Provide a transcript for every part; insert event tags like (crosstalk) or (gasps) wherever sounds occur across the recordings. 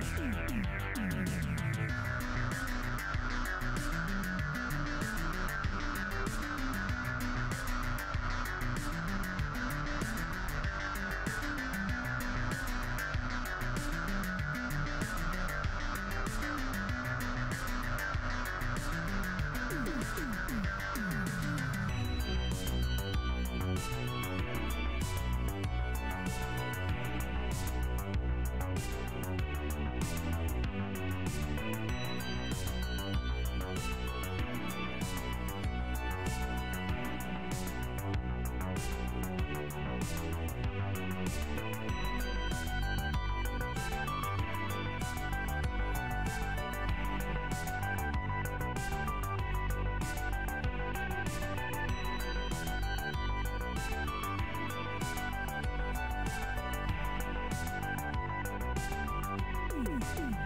Thank you. Thank you.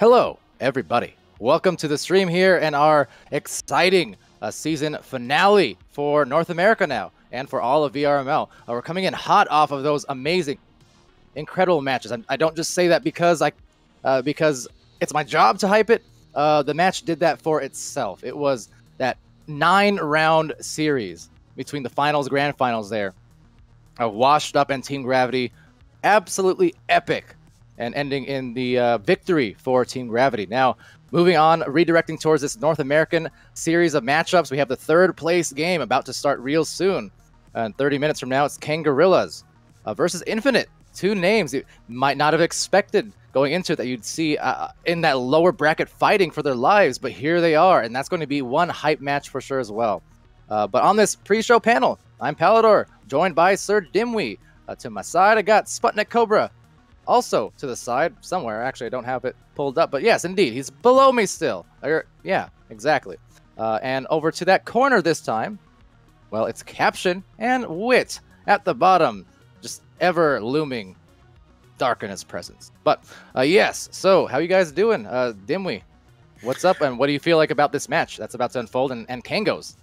Hello, everybody. Welcome to the stream here and our exciting uh, season finale for North America now and for all of VRML. Uh, we're coming in hot off of those amazing, incredible matches. I, I don't just say that because I, uh, because it's my job to hype it. Uh, the match did that for itself. It was that nine-round series between the finals, grand finals there, of Washed Up and Team Gravity. Absolutely epic and ending in the uh, victory for Team Gravity. Now, moving on, redirecting towards this North American series of matchups, we have the third place game about to start real soon. And 30 minutes from now, it's Kangorillas uh, versus Infinite. Two names you might not have expected going into it that you'd see uh, in that lower bracket fighting for their lives, but here they are, and that's going to be one hype match for sure as well. Uh, but on this pre-show panel, I'm Palidore, joined by Sir Dimwi. Uh, to my side, I got Sputnik Kobra, also to the side somewhere. Actually, I don't have it pulled up, but yes, indeed, he's below me still. Yeah, exactly. Uh, and over to that corner this time, well, it's Caption and Wit at the bottom, just ever looming dark in his presence. But uh, yes, so how you guys doing, uh, Dimwi? What's up, and what do you feel like about this match that's about to unfold? And, and Kangos,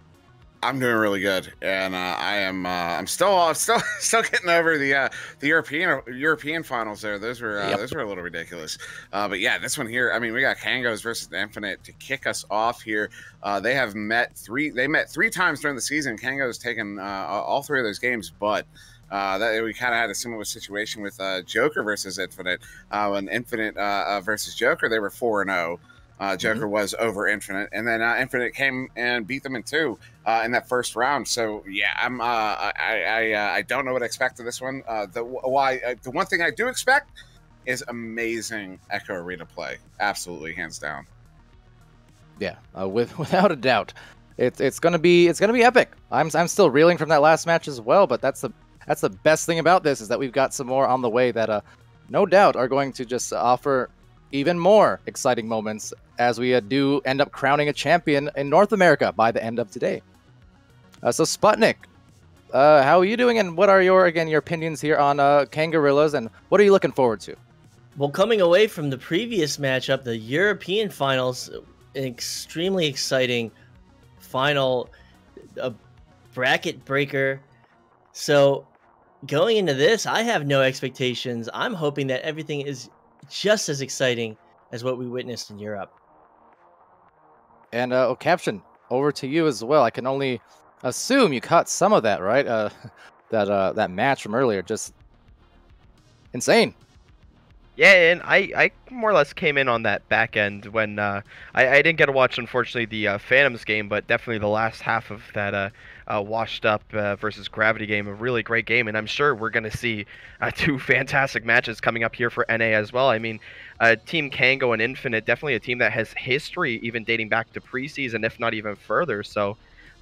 I'm doing really good, and uh, I am. Uh, I'm still, uh, still, (laughs) still getting over the uh, the European European finals. There, those were uh, yep. those were a little ridiculous. Uh, but yeah, this one here. I mean, we got Kangos versus Infinite to kick us off here. they have met three. They met three times during the season. Kangos taken all three of those games, but. that we kind of had a similar situation with Joker versus Infinite. when Infinite versus Joker, they were four and zero. Uh, Joker mm-hmm. was over Infinite, and then uh, Infinite came and beat them in two uh, in that first round. So yeah, I'm uh, I I, uh, I don't know what to expect of this one. Uh, the why the one thing I do expect is amazing Echo Arena play, absolutely hands down. Yeah, (laughs) with without a doubt, it's it's gonna be it's gonna be epic. I'm I'm still reeling from that last match as well, but that's the that's the best thing about this is that we've got some more on the way that uh no doubt are going to just offer even more exciting moments as we uh, do end up crowning a champion in North America by the end of today. Uh, so Sputnik, uh, how are you doing, and what are your again your opinions here on uh, Kangorillas, and what are you looking forward to? Well, coming away from the previous matchup, the European finals, an extremely exciting final, a bracket breaker. So going into this, I have no expectations. I'm hoping that everything is just as exciting as what we witnessed in Europe. And uh, oh, caption over to you as well. I can only assume you caught some of that, right? Uh, (laughs) that uh, that match from earlier, just insane. Yeah, and I, I more or less came in on that back end when uh, I, I didn't get to watch, unfortunately, the uh, Phantoms game, but definitely the last half of that uh, uh, Washed Up uh, versus Gravity game, a really great game, and I'm sure we're going to see uh, (laughs) two fantastic matches coming up here for NA as well. I mean, Team Kango and Infinite, definitely a team that has history even dating back to preseason, if not even further, so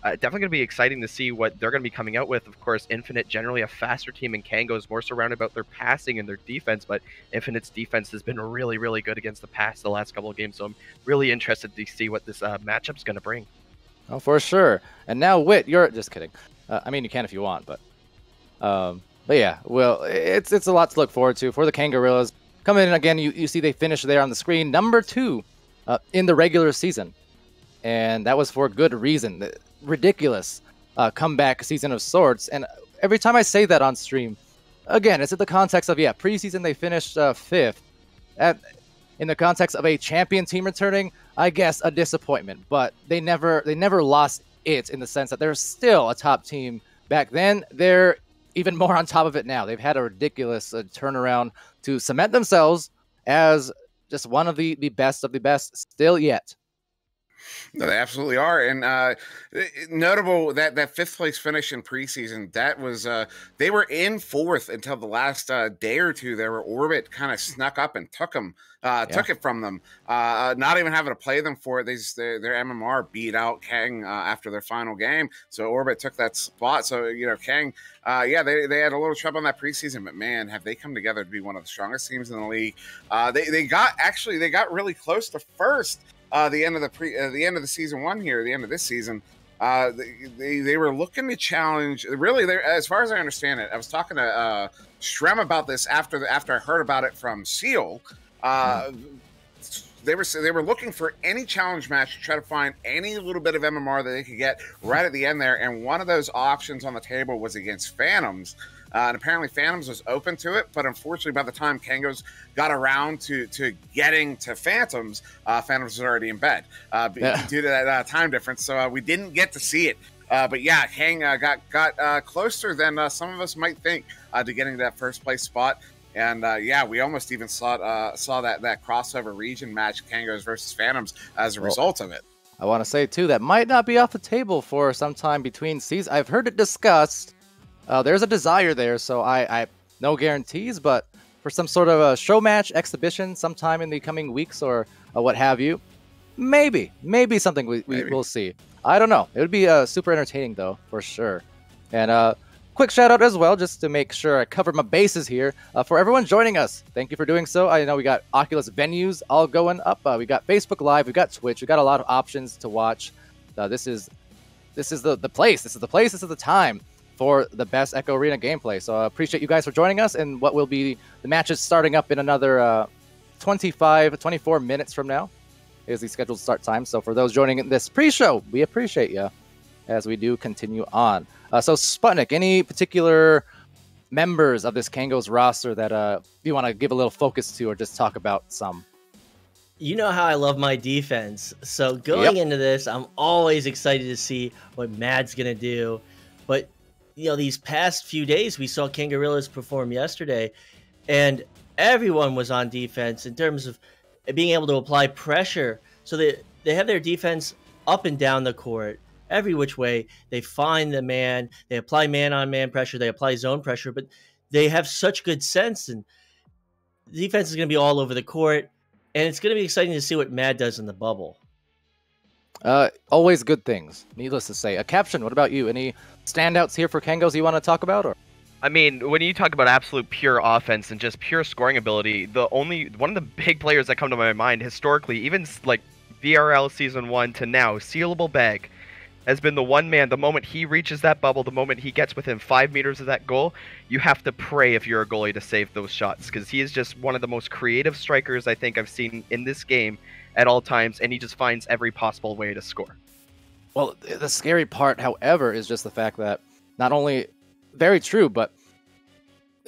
uh, definitely going to be exciting to see what they're going to be coming out with. Of course, Infinite generally a faster team, and Kango is more surrounded about their passing and their defense. But Infinite's defense has been really, really good against the pass the last couple of games. So I'm really interested to see what this uh, matchup's going to bring. Oh, for sure. And now, Wit, you're just kidding. Uh, I mean, you can if you want, but um, but yeah, well, it's it's a lot to look forward to for the Kangorillas. Coming in again, you, you see they finish there on the screen, number two uh, in the regular season, and that was for good reason ridiculous uh, comeback season of sorts. And every time I say that on stream, again, it's in the context of yeah, preseason they finished uh, fifth. At, in the context of a champion team returning, I guess a disappointment. But they never they never lost it in the sense that they're still a top team back then. They're even more on top of it now. They've had a ridiculous uh, turnaround to cement themselves as just one of the, the best of the best still yet. No, they absolutely are, and uh, notable that that fifth place finish in preseason. That was uh, they were in fourth until the last uh, day or two. There were Orbit kind of snuck up and took them, uh, yeah. took it from them. Uh, not even having to play them for it. They just, their, their MMR beat out Kang uh, after their final game, so Orbit took that spot. So you know Kang, yeah, they, they had a little trouble in that preseason, but man, have they come together to be one of the strongest teams in the league. they they got actually they got really close to first uh, the end of the pre uh, the end of the season one here, the end of this season, uh, they, they, were looking to challenge. Really, there as far as I understand it, I was talking to uh, Shrem about this after the, after I heard about it from Seal. Uh, they were they were looking for any challenge match to try to find any little bit of MMR that they could get right at the end there, and one of those options on the table was against Phantoms. Uh, and apparently, Phantoms was open to it, but unfortunately, by the time Kangos got around to to getting to Phantoms, uh, Phantoms was already in bed uh, yeah. due to that uh, time difference. So uh, we didn't get to see it. Uh, but yeah, Kang got got closer than some of us might think to getting that first place spot. And yeah, we almost even saw saw that that crossover region match, Kangos versus Phantoms, as a well, result of it. I want to say too that might not be off the table for some time between seasons. I've heard it discussed uh, there's a desire there, so I, I no guarantees, but for some sort of a show match exhibition sometime in the coming weeks or uh, what have you, maybe, maybe something we, we will see. I don't know. It would be uh, super entertaining though, for sure. And uh, quick shout out as well, just to make sure I cover my bases here uh, for everyone joining us. Thank you for doing so. I know we got Oculus venues all going up. Uh, we got Facebook Live, we got Twitch, we got a lot of options to watch. Uh, this is this is the the place. This is the place. This is the time for the best Echo Arena gameplay. So I appreciate you guys for joining us and what will be the matches starting up in another uh, 25, 24 minutes from now is the scheduled start time. So for those joining in this pre-show, we appreciate you as we do continue on. Uh, so Sputnik, any particular members of this Kangos roster that uh, you want to give a little focus to or just talk about some? You know how I love my defense. So going yep. into this, I'm always excited to see what Mad's going to do. But you know these past few days we saw King perform yesterday, and everyone was on defense in terms of being able to apply pressure. So they they have their defense up and down the court, every which way. They find the man, they apply man on man pressure, they apply zone pressure, but they have such good sense and defense is going to be all over the court, and it's going to be exciting to see what Mad does in the bubble. Uh, always good things, needless to say. A caption. What about you? Any standouts here for Kangos you want to talk about? Or I mean, when you talk about absolute pure offense and just pure scoring ability, the only one of the big players that come to my mind historically, even like VRL season one to now, Sealable Bag, has been the one man. The moment he reaches that bubble, the moment he gets within five meters of that goal, you have to pray if you're a goalie to save those shots because he is just one of the most creative strikers I think I've seen in this game at all times, and he just finds every possible way to score. Well, the scary part, however, is just the fact that not only very true, but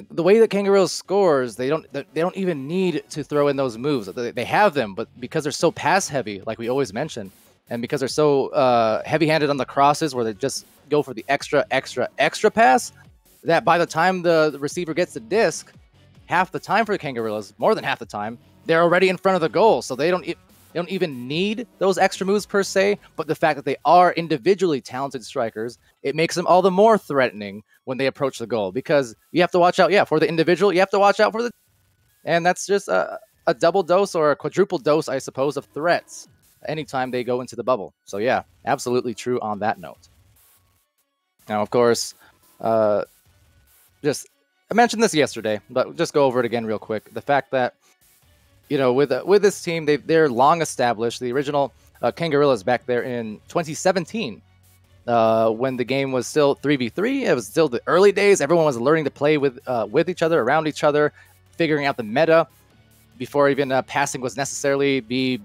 the way that Kangaroos scores, they don't they don't even need to throw in those moves. They have them, but because they're so pass heavy, like we always mention, and because they're so uh, heavy handed on the crosses, where they just go for the extra, extra, extra pass, that by the time the, the receiver gets the disc, half the time for the Kangaroos, more than half the time, they're already in front of the goal, so they don't they don't even need those extra moves per se, but the fact that they are individually talented strikers, it makes them all the more threatening when they approach the goal because you have to watch out, yeah, for the individual, you have to watch out for the. And that's just a, a double dose or a quadruple dose, I suppose, of threats anytime they go into the bubble. So, yeah, absolutely true on that note. Now, of course, uh, just I mentioned this yesterday, but just go over it again real quick. The fact that you know, with uh, with this team, they they're long established. The original uh, Kangorillas back there in 2017, uh, when the game was still 3v3. It was still the early days. Everyone was learning to play with uh, with each other, around each other, figuring out the meta before even uh, passing was necessarily the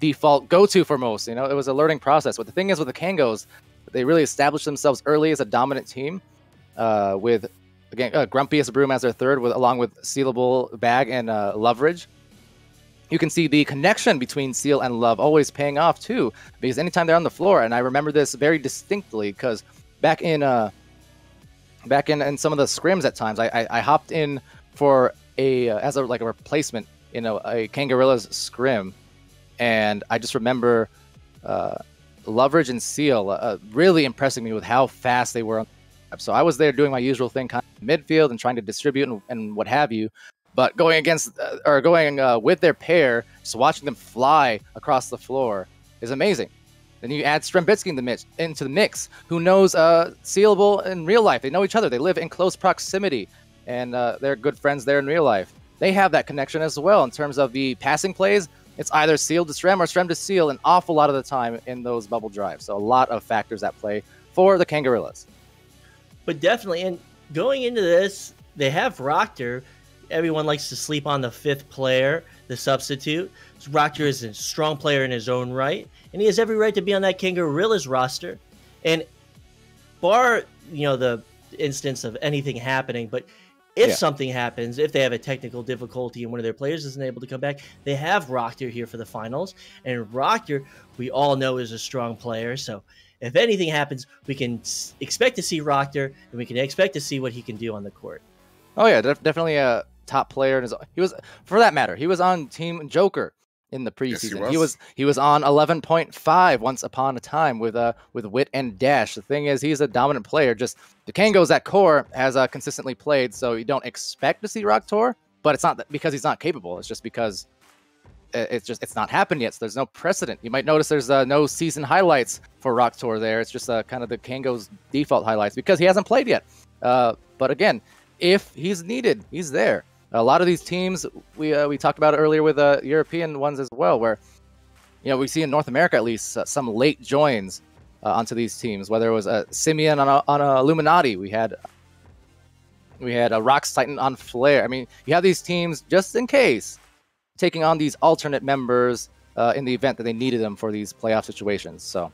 default go-to for most. You know, it was a learning process. But the thing is, with the Kangos, they really established themselves early as a dominant team, uh, with again uh, Broom as their third, with along with Sealable Bag and uh, you can see the connection between Seal and Love always paying off too, because anytime they're on the floor, and I remember this very distinctly because back in uh, back in, in some of the scrims at times, I, I, I hopped in for a uh, as a like a replacement you know a Kangorilla's scrim, and I just remember uh, Loveridge and Seal uh, really impressing me with how fast they were. So I was there doing my usual thing, kind of midfield and trying to distribute and, and what have you. But going against uh, or going uh, with their pair, just watching them fly across the floor is amazing. Then you add Strembitsky in the mix, into the mix, who knows uh, Sealable in real life. They know each other. They live in close proximity, and uh, they're good friends there in real life. They have that connection as well in terms of the passing plays. It's either Seal to Strem or Strem to Seal an awful lot of the time in those bubble drives. So a lot of factors at play for the Kangorillas. But definitely, and going into this, they have Rockter, everyone likes to sleep on the fifth player. the substitute. Roctor is a strong player in his own right, and he has every right to be on that King Gorillas roster. And bar, you know, the instance of anything happening, but if Yeah. something happens, if they have a technical difficulty and one of their players isn't able to come back, they have Roctor here for the finals. And Roctor, we all know, is a strong player. So if anything happens, we can expect to see Roctor, and we can expect to see what he can do on the court. Oh yeah, def- definitely a top player. In his, he was, for that matter, he was on Team Joker in the Yes, he preseason. he was. was he was on 11.5 once upon a time with uh with Wit and Dash. The thing is, he's a dominant player. Just the Kangos at core has uh, consistently played, so you don't expect to see Roctor, but it's not because he's not capable. It's just because it's just it's not happened yet. So there's no precedent. You might notice there's uh, no season highlights for Roctor there. It's just uh, kind of the Kangos default highlights because he hasn't played yet. Uh, but again, if he's needed, he's there. A lot of these teams we uh, we talked about earlier with uh, European ones as well, where you know we see in North America at least uh, some late joins uh, onto these teams. Whether it was a Simeon on a, on a Illuminati, we had we had a Rocks Titan on Flare. I mean, you have these teams just in case taking on these alternate members uh, in the event that they needed them for these playoff situations. So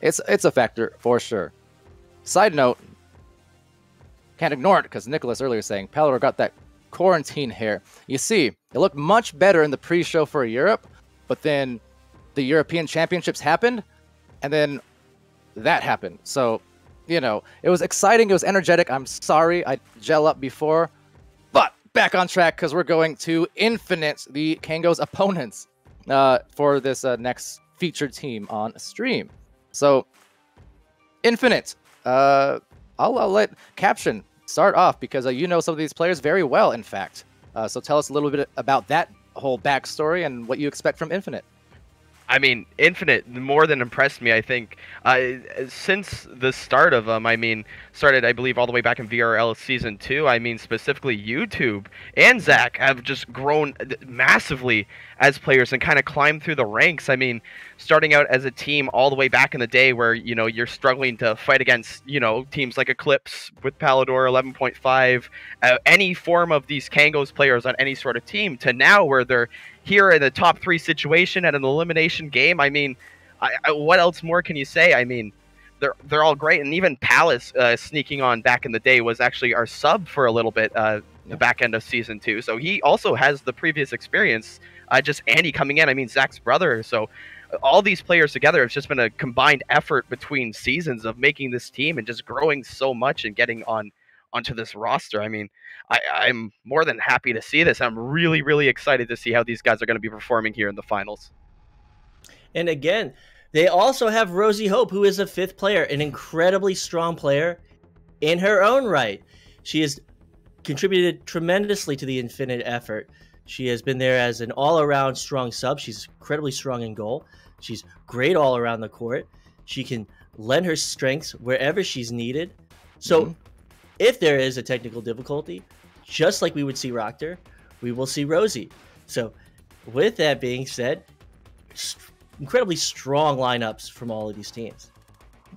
it's it's a factor for sure. Side note, can't ignore it because Nicholas earlier saying Palor got that quarantine hair. You see, it looked much better in the pre-show for Europe, but then the European Championships happened, and then that happened. So, you know, it was exciting. It was energetic. I'm sorry I gel up before, but back on track because we're going to Infinite, the Kango's opponents, uh, for this uh, next featured team on stream. So, Infinite, uh, I'll, I'll let Caption start off because uh, you know some of these players very well, in fact. Uh, so tell us a little bit about that whole backstory and what you expect from Infinite. I mean, Infinite more than impressed me. I think uh, since the start of them, I mean, started I believe all the way back in VRL season two. I mean, specifically YouTube and Zach have just grown uh, massively as players and kind of climbed through the ranks. I mean, starting out as a team all the way back in the day where you know you're struggling to fight against you know teams like Eclipse with Palidore 11.5, uh, any form of these Kangos players on any sort of team, to now where they're here in the top three situation at an elimination game. I mean, I, I, what else more can you say? I mean, they're they're all great, and even Palace uh, sneaking on back in the day was actually our sub for a little bit, uh, Yeah. the back end of season two. So he also has the previous experience. Uh, just Andy coming in. I mean, Zach's brother. So all these players together have just been a combined effort between seasons of making this team and just growing so much and getting on onto this roster. I mean, I, I'm more than happy to see this. I'm really, really excited to see how these guys are going to be performing here in the finals. And again, they also have Rosie Hope, who is a fifth player, an incredibly strong player in her own right. She has contributed tremendously to the Infinite effort. She has been there as an all around strong sub. She's incredibly strong in goal. She's great all around the court. She can lend her strengths wherever she's needed. So, Mhm. If there is a technical difficulty, just like we would see Roctor, we will see Rosie. So, with that being said, s- incredibly strong lineups from all of these teams.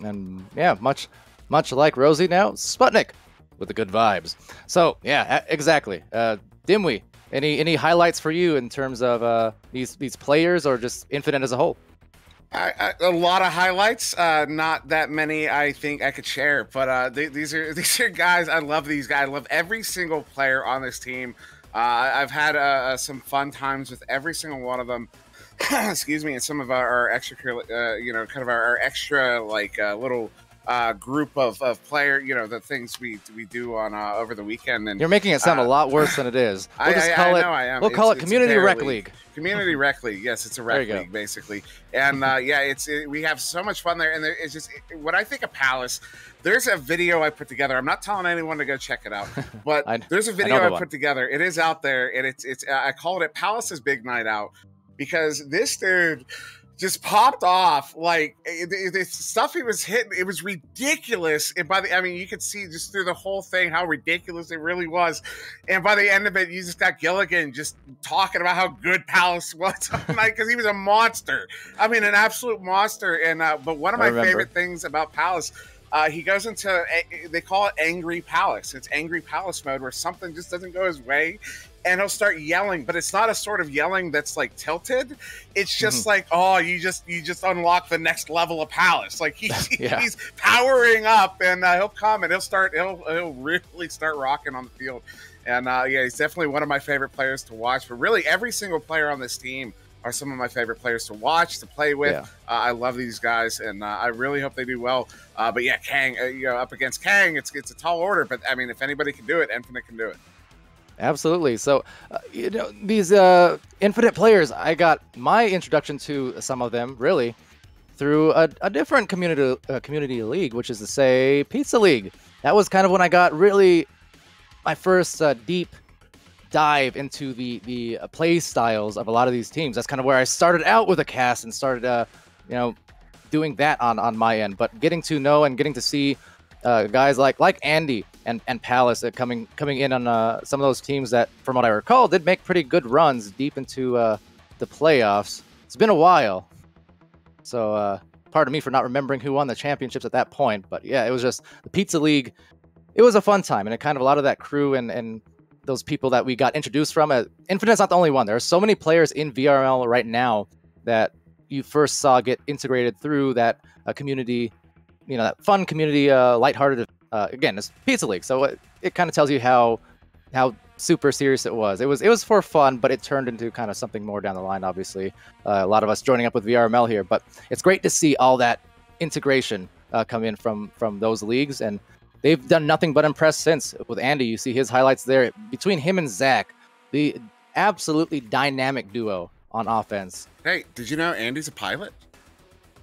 And yeah, much much like Rosie now, Sputnik with the good vibes. So yeah, exactly. Uh, Dimwi, any any highlights for you in terms of uh, these these players or just Infinite as a whole? I, I, a lot of highlights, uh, not that many. I think I could share, but uh, they, these are (laughs) these are guys. I love these guys. I love every single player on this team. Uh, I've had uh, uh, some fun times with every single one of them. (coughs) Excuse me, and some of our, our extra, uh, you know, kind of our, our extra like little uh, group of, of player, you know, the things we we do on uh, over the weekend. And You're making it sound a Uh, lot worse than it is. (laughs) We'll I, just call I it know I am. we'll call It's- it Community Rec league. League. (laughs) Community Rec League, yes, it's a rec league basically, and uh, yeah, it's it, we have so much fun there. And there, it's just it, when I think of Palace, there's a video I put together. I'm not telling anyone to go check it out, (laughs) but I- there's a video I, one. put together. It is out there, and it's it's I called it Palace's Big Night Out because this dude just popped off like the stuff he was hitting it was ridiculous. And by the i mean you could see just through the whole thing how ridiculous it really was. And by the end of it you just got gilligan just talking about how good palace was. (laughs) Like because he was a monster. I mean an absolute monster. And uh, but one of my favorite things about palace uh, he goes into a- they call it angry palace. It's angry palace mode where something just doesn't go his way and he'll start yelling, but it's not a sort of yelling that's like tilted. It's just Mm-hmm. like, oh, you just you just unlock the next level of Palace. Like he's (laughs) Yeah. he's powering up, and uh, he'll come and he'll start he'll he'll really start rocking on the field. And uh, yeah, he's definitely one of my favorite players to watch. But really, every single player on this team are some of my favorite players to watch, to play with. Yeah. Uh, I love these guys, and uh, I really hope they do well. Uh, but yeah, Kang, uh, you know, up against Kang, it's it's a tall order. But I mean, if anybody can do it, Infinite can do it. Absolutely. So, uh, you know, these uh, infinite players, I got my introduction to some of them really through a, a different community uh, community league, which is to say, Pizza League. That was kind of when I got really my first uh, deep dive into the the uh, play styles of a lot of these teams. That's kind of where I started out with a cast and started, uh, you know, doing that on on my end. But getting to know and getting to see uh, guys like like Andy and and Palace coming coming in on uh, some of those teams that, from what I recall, did make pretty good runs deep into uh, the playoffs. It's been a while, so uh, pardon me for not remembering who won the championships at that point. But yeah, it was just the Pizza League. It was a fun time, and it kind of a lot of that crew and and those people that we got introduced from. Uh, Infinite's not the only one. There are so many players in VRL right now that you first saw get integrated through that uh, community, you know, that fun community, uh, lighthearted. Uh, again, it's Pizza League, so it, it kind of tells you how how super serious it was. It was it was for fun, but it turned into kind of something more down the line. Obviously, uh, a lot of us joining up with VRML here, but it's great to see all that integration uh, come in from from those leagues, and they've done nothing but impress since. With Andy, you see his highlights there. Between him and Zach, the absolutely dynamic duo on offense. Hey, did you know Andy's a pilot?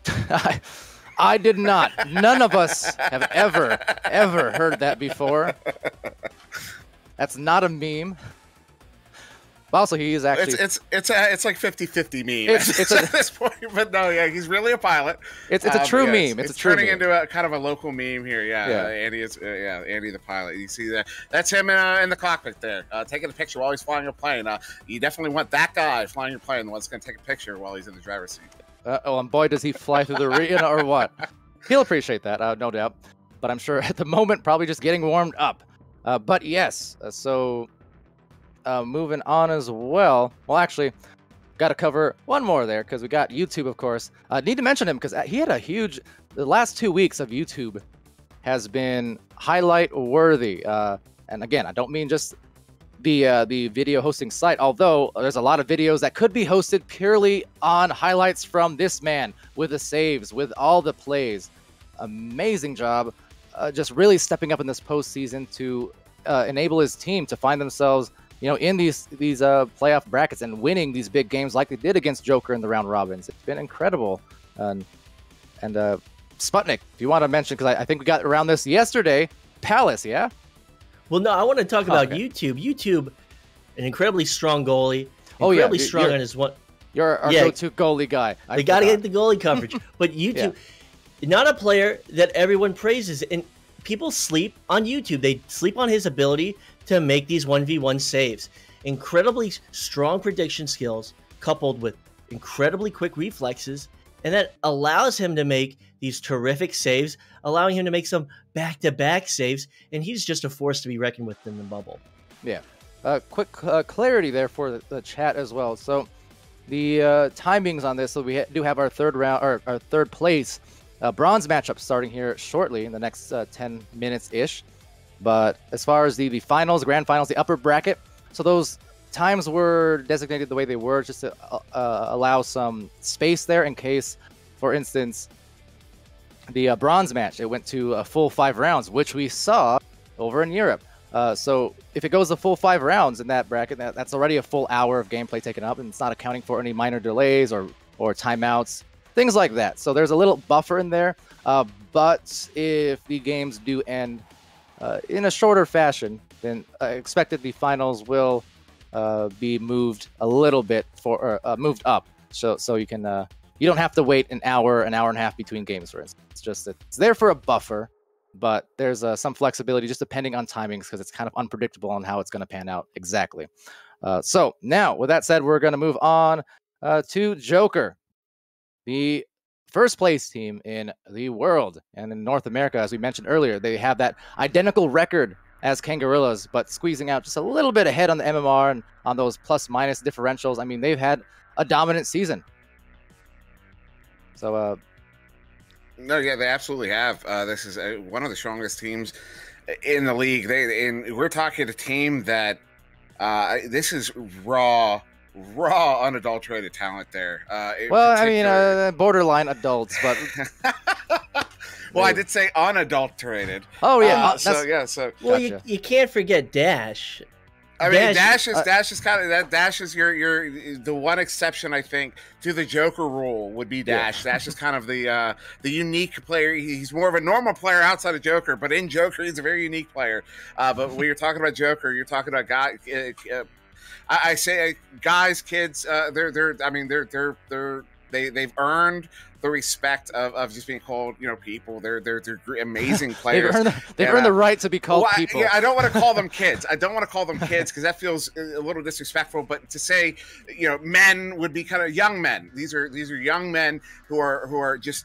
(laughs) I, did not. None of us have ever, ever heard that before. That's not a meme. But also, he is actually. It's it's it's a, it's like 50-50 meme It's- (laughs) it's a- at this point. But no, yeah, he's really a pilot. It's, it's a Uh, true yeah, meme. It's, a true turning meme. into a kind of a local meme here. Yeah, Yeah. Uh, Andy is uh, yeah Andy the pilot. You see that? That's him in, uh, in the cockpit there, uh, taking a picture while he's flying your plane. Uh, you definitely want that guy flying your plane, the one that's going to take a picture while he's in the driver's seat. Uh, oh, and boy, does he fly through the arena or what? He'll appreciate that, uh, no doubt. But I'm sure (laughs) at the moment, probably just getting warmed up. Uh, but yes, uh, so uh, moving on as well. Well, actually, got to cover one more there because we got YouTube, of course. Uh, need to mention him because he had a huge. The last two weeks of YouTube has been highlight worthy. Uh, and again, I don't mean just the uh, the video hosting site. Although there's a lot of videos that could be hosted purely on highlights from this man with the saves, with all the plays. Amazing job, uh, just really stepping up in this postseason to uh, enable his team to find themselves, you know, in these these uh, playoff brackets and winning these big games like they did against Joker in the round robins. It's been incredible. And and uh, Sputnik, if you want to mention, because I, I think we got around this yesterday. Palace, yeah. Well, no, I want to talk about Okay. YouTube. YouTube, an incredibly strong goalie. Oh, yeah, incredibly you're- strong on his one. You're our Yeah. go-to goalie guy. I They got to get the goalie coverage. (laughs) but YouTube, not a player that everyone praises, and people sleep on YouTube. They sleep on his ability to make these one v one saves. Incredibly strong prediction skills, coupled with incredibly quick reflexes, and that allows him to make these terrific saves, allowing him to make some back to back saves. And he's just a force to be reckoned with in the bubble. Yeah. Uh, quick uh, clarity there for the, the chat as well. So the uh, timings on this, so we ha- do have our third round or our third place uh, bronze matchup starting here shortly in the next uh, 10 minutes ish. But as far as the, the finals, grand finals, the upper bracket, so those times were designated the way they were just to uh, allow some space there in case, for instance, the uh, bronze match it went to a full five rounds, which we saw over in Europe. Uh, so if it goes the full five rounds in that bracket, that, that's already a full hour of gameplay taken up, and it's not accounting for any minor delays or or timeouts, things like that. So there's a little buffer in there. Uh, but if the games do end uh, in a shorter fashion, then uh, expected the finals will uh, be moved a little bit for uh, moved up, so so you can you don't have to wait an hour, an hour and a half between games, for instance. It's just that it's there for a buffer but there's uh, some flexibility just depending on timings because it's kind of unpredictable on how it's going to pan out exactly. Uh, so now, with that said, we're going to move on uh, to Joker, the first place team in the world and in North America, as we mentioned earlier. They have that identical record as Kangorillas, but squeezing out just a little bit ahead on the MMR and on those plus minus differentials. I mean, they've had a dominant season. So, uh, no, yeah, they absolutely have. Uh, this is uh, one of the strongest teams in the league. They and we're talking a team that uh, this is raw, raw, unadulterated talent there. Uh, well, I mean, uh, borderline adults, but. (laughs) well, I did say unadulterated. Oh yeah, uh, so yeah, so well, gotcha. you, you can't forget Dash. I mean, Dash, Dash is uh, Dash is kind of that. Dash is your your the one exception I think to the Joker rule would be Dash. Yeah. Dash is kind of the uh, the unique player. He's more of a normal player outside of Joker, but in Joker he's a very unique player. Uh, but when you're talking about Joker, you're talking about guy. Uh, uh I, I, say uh, guys, kids. Uh, they're they're. I mean, they're they're they're they they've earned the respect of, of just being called, you know, people. They're they're they're amazing (laughs) players. they've earned, the, they've earned uh, the right to be called well, people. I, yeah, I don't want (laughs) to call them kids. I don't want to call them kids because that feels a little disrespectful. But to say, you know, men would be kind of young men. These are these are young men who are who are just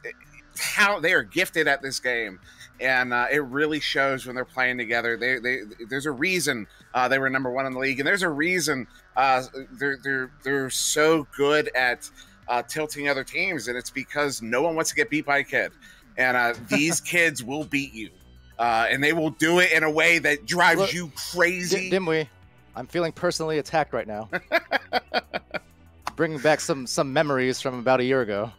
how they are gifted at this game and uh, it really shows when they're playing together. They, they, there's a reason uh, they were number one in the league, and there's a reason uh, they're they're they're so good at uh, tilting other teams, and it's because no one wants to get beat by a kid, and uh, (laughs) these kids will beat you, uh, and they will do it in a way that drives Look, you crazy. D- Dimwi, I'm feeling personally attacked right now. (laughs) Bringing back some some memories from about a year ago.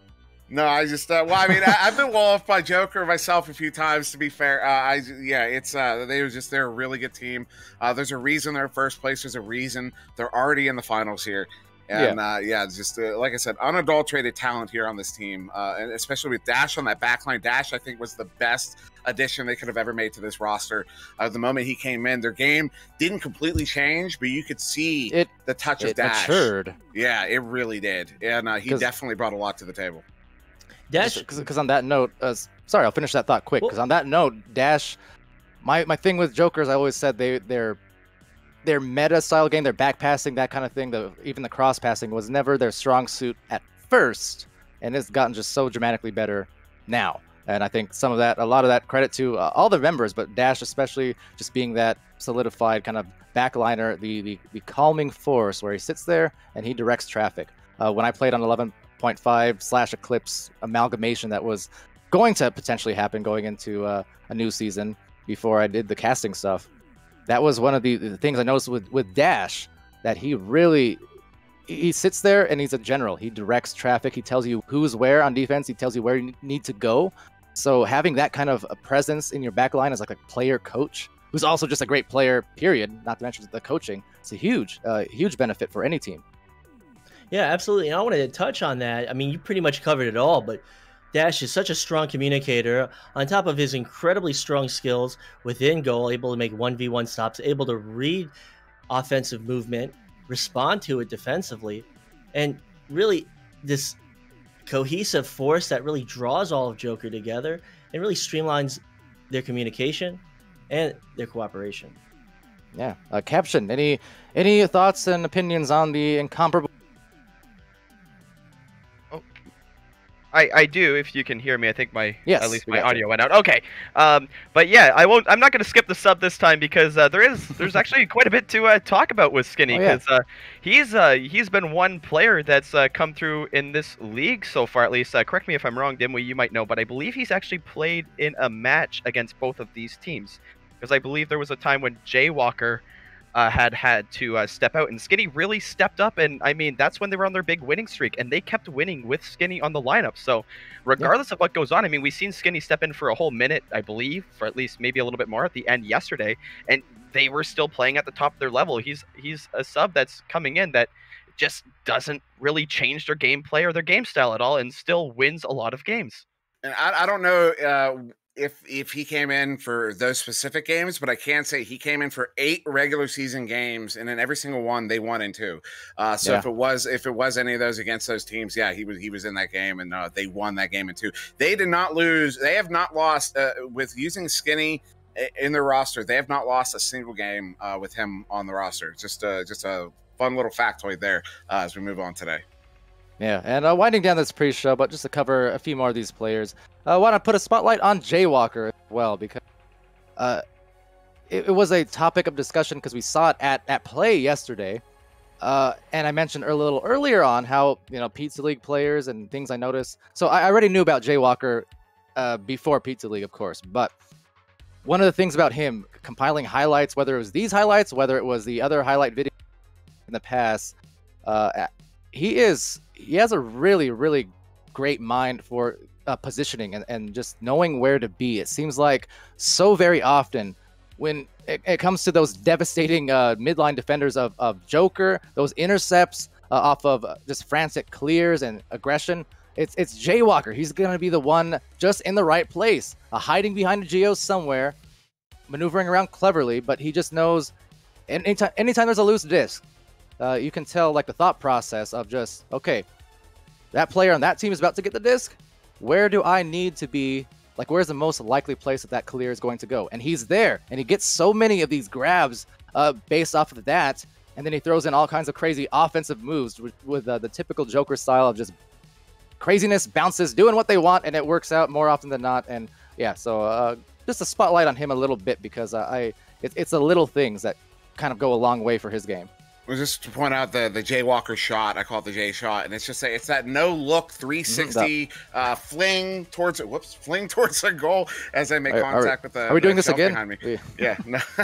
No, I just uh, well, I mean, I, have been wall off by Joker myself a few times. To be fair, uh, I yeah, it's uh, they were just they're a really good team. Uh, there's a reason they're first place. There's a reason they're already in the finals here. And yeah, uh, yeah just uh, like I said, unadulterated talent here on this team, uh, and especially with Dash on that backline. Dash, I think, was the best addition they could have ever made to this roster. Uh, the moment he came in, their game didn't completely change, but you could see it, the touch of Dash. Matured. Yeah, it really did, and uh, he definitely brought a lot to the table. Dash, because on that note, uh, sorry, I'll finish that thought quick. Because on that note, Dash, my my thing with Jokers, I always said they they're their meta style game, their back passing, that kind of thing, the even the cross passing was never their strong suit at first, and it's gotten just so dramatically better now. And I think some of that, a lot of that credit to uh, all the members, but Dash especially, just being that solidified kind of backliner, the, the the calming force where he sits there and he directs traffic. Uh, when I played on 11.5 slash Eclipse amalgamation, that was going to potentially happen going into uh, a new season before I did the casting stuff that was one of the, the things I noticed with with Dash that he really he sits there and he's a general. He directs traffic. He tells you who's where on defense. He tells you where you need to go. So having that kind of a presence in your back line as like a player coach, who's also just a great player, period. Not to mention the coaching, it's a huge, uh, huge benefit for any team. Yeah, absolutely. And I wanted to touch on that. I mean, you pretty much covered it all, but Dash is such a strong communicator. On top of his incredibly strong skills within goal, able to make 1v1 stops, able to read offensive movement, respond to it defensively, and really this cohesive force that really draws all of Joker together and really streamlines their communication and their cooperation. Yeah. Uh, caption. Any any thoughts and opinions on the incomparable I, I do if you can hear me. I think my yes, at least my audio you. went out. Okay. Um, but yeah, I won't. I'm not going to skip the sub this time because uh, there is there's (laughs) actually quite a bit to uh, talk about with Skinny because oh, yeah. uh, he's uh, he's been one player that's uh, come through in this league so far at least. Uh, correct me if I'm wrong, Dimwi. You might know, but I believe he's actually played in a match against both of these teams because I believe there was a time when Jaywalker uh, had had to uh, step out, and Skinny really stepped up. And I mean, that's when they were on their big winning streak, and they kept winning with Skinny on the lineup. So, regardless of what goes on, I mean, we've seen Skinny step in for a whole minute, I believe, for at least maybe a little bit more at the end yesterday, and they were still playing at the top of their level. He's he's a sub that's coming in that just doesn't really change their gameplay or their game style at all, and still wins a lot of games. And I, I don't know uh, if if he came in for those specific games, but I can say he came in for eight regular season games, and in every single one they won in two. Uh, so yeah. if it was if it was any of those against those teams, yeah, he was he was in that game, and uh, they won that game in two. They did not lose. They have not lost uh, with using Skinny in their roster. They have not lost a single game uh, with him on the roster. Just a just a fun little factoid there uh, as we move on today. Yeah, and uh, winding down this pre-show, but just to cover a few more of these players, I want to put a spotlight on Jaywalker as well because uh, it, it was a topic of discussion because we saw it at at play yesterday. Uh, and I mentioned a little earlier on how you know Pizza League players and things I noticed. So I already knew about Jay Walker uh, before Pizza League, of course. But one of the things about him compiling highlights, whether it was these highlights, whether it was the other highlight video in the past, uh, he is he has a really really great mind for uh, positioning and, and just knowing where to be. It seems like so very often when it, it comes to those devastating uh, midline defenders of, of Joker, those intercepts uh, off of uh, just frantic clears and aggression. It's it's Jay Walker. He's gonna be the one just in the right place, uh, hiding behind a geo somewhere, maneuvering around cleverly. But he just knows. Anytime anytime there's a loose disc, uh, you can tell like the thought process of just okay, that player on that team is about to get the disc. Where do I need to be like, where's the most likely place that that clear is going to go? And he's there, and he gets so many of these grabs uh, based off of that. And then he throws in all kinds of crazy offensive moves with, with uh, the typical Joker style of just craziness, bounces, doing what they want, and it works out more often than not. And yeah, so uh, just a spotlight on him a little bit because I it, it's the little things that kind of go a long way for his game was just to point out the the Jay Walker shot. I call it the Jay shot, and it's just a, it's that no look 360 mm-hmm. uh, fling towards it. whoops fling towards a goal as I make are, contact are, with the. Are we doing this again? Behind me. (laughs) Yeah, no, (laughs)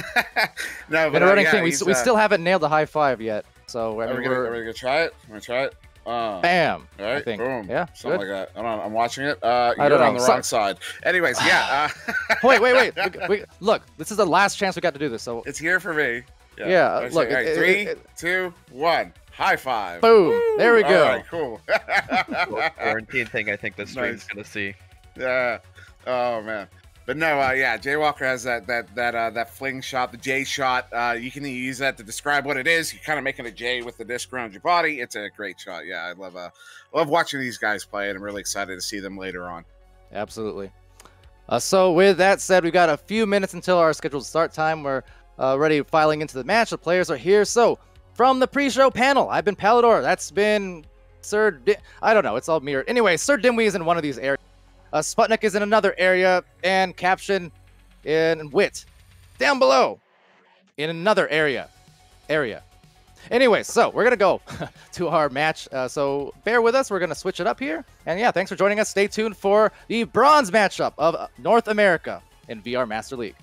no. But uh, yeah, thing. We, we uh, still haven't nailed the high five yet. So I mean, are, we gonna, are we gonna try it? I'm gonna try it. Uh, Bam! All right, boom. Yeah, something good. like that. I I'm watching it. Uh, you're on know. the wrong so- side. Anyways, yeah. Uh, (laughs) wait, wait, wait. We, we, look, this is the last chance we got to do this. So it's here for me. Yeah. yeah look, right, it, three, it, two, one. High five. Boom. Woo! There we go. All right, cool. Quarantine (laughs) thing. I think the stream's nice. gonna see. Yeah. Oh man. But no, uh, yeah, Jay Walker has that that that uh, that fling shot, the J shot. Uh, you can use that to describe what it is. You're kind of making a J with the disc around your body. It's a great shot. Yeah, I love uh, love watching these guys play, and I'm really excited to see them later on. Absolutely. Uh, so with that said, we've got a few minutes until our scheduled start time. We're already filing into the match. The players are here. So from the pre-show panel, I've been Palidore. That's been Sir. Di- I don't know. It's all mirrored. Anyway, Sir Dimwi is in one of these areas. Uh, Sputnik is in another area, and Caption in Wit down below in another area. Area. Anyway, so we're gonna go (laughs) to our match. Uh, so bear with us. We're gonna switch it up here. And yeah, thanks for joining us. Stay tuned for the bronze matchup of North America in VR Master League.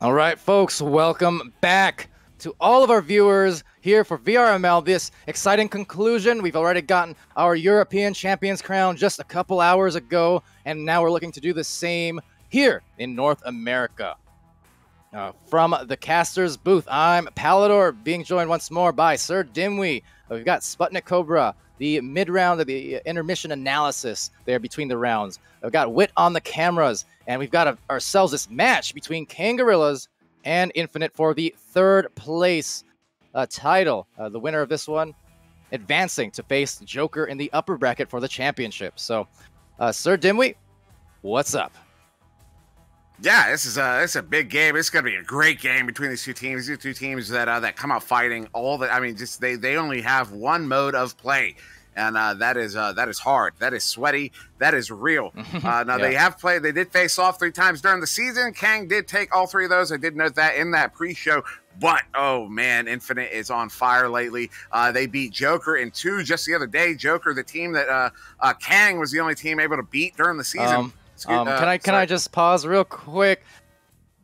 All right, folks, welcome back to all of our viewers here for VRML. This exciting conclusion. We've already gotten our European Champions crown just a couple hours ago, and now we're looking to do the same here in North America. Uh, from the caster's booth, I'm Palidore, being joined once more by Sir Dimwi. Uh, we've got Sputnik Kobra, the mid round of the intermission analysis there between the rounds. I've got Wit on the cameras, and we've got a, ourselves this match between Kangorillas and Infinite for the third place uh, title. Uh, the winner of this one advancing to face Joker in the upper bracket for the championship. So, uh, Sir Dimwi, what's up? Yeah, this is a this is a big game. It's going to be a great game between these two teams. These two teams that uh, that come out fighting all the. I mean, just they they only have one mode of play, and uh, that is uh, that is hard. That is sweaty. That is real. (laughs) Uh, now Yeah. they have played. They did face off three times during the season. Kang did take all three of those. I did note that in that pre-show. But oh man, Infinite is on fire lately. Uh, they beat Joker in two just the other day. Joker, the team that uh, uh, Kang was the only team able to beat during the season. Um, um, uh, can I can sorry. I just pause real quick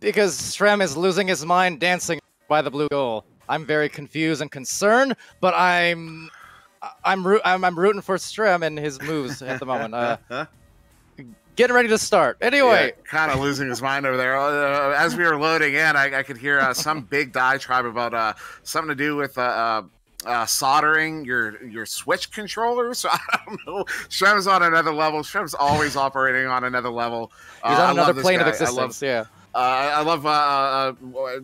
because Strem is losing his mind dancing by the blue goal. I'm very confused and concerned, but I'm I'm I'm, I'm rooting for Strem and his moves at the moment. Uh, (laughs) getting ready to start. Anyway, kind of losing his mind over there. Uh, as we were loading in, I, I could hear uh, some (laughs) big diatribe about uh, something to do with uh, uh, uh, soldering your your Switch controller. So (laughs) I don't know. Shrem's on another level. Shrem's always operating on another level. Uh, he's on another plane of existence. I love, yeah. uh, I love, uh, uh,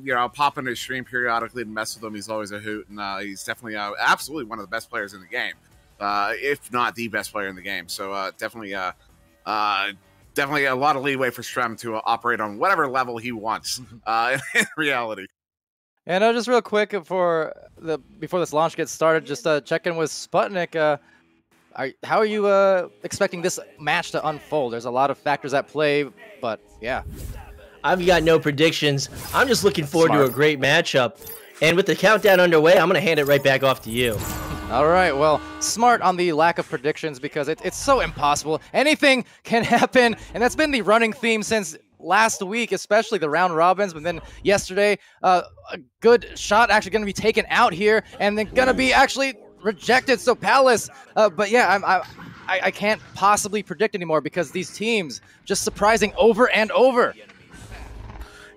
you know, I'll pop into his stream periodically and mess with him. He's always a hoot, and uh, he's definitely, uh, absolutely one of the best players in the game, uh, if not the best player in the game. So uh, definitely, uh, uh, definitely a lot of leeway for Strem to uh, operate on whatever level he wants. (laughs) Uh, (laughs) in reality, And uh, just real quick before the before this launch gets started, just uh, check in with Sputnik. Uh, are, how are you uh, expecting this match to unfold? There's a lot of factors at play, but yeah. I've got no predictions. I'm just looking forward to a great matchup. And with the countdown underway, I'm going to hand it right back off to you. (laughs) All right, well, smart on the lack of predictions because it, it's so impossible. Anything can (laughs) happen, and that's been the running theme since last week, especially the round robins. But then yesterday, uh, a good shot actually going to be taken out here, and then going to be actually rejected. So Palace, uh, but yeah, I'm, I, I I can't possibly predict anymore because these teams just surprising over and over.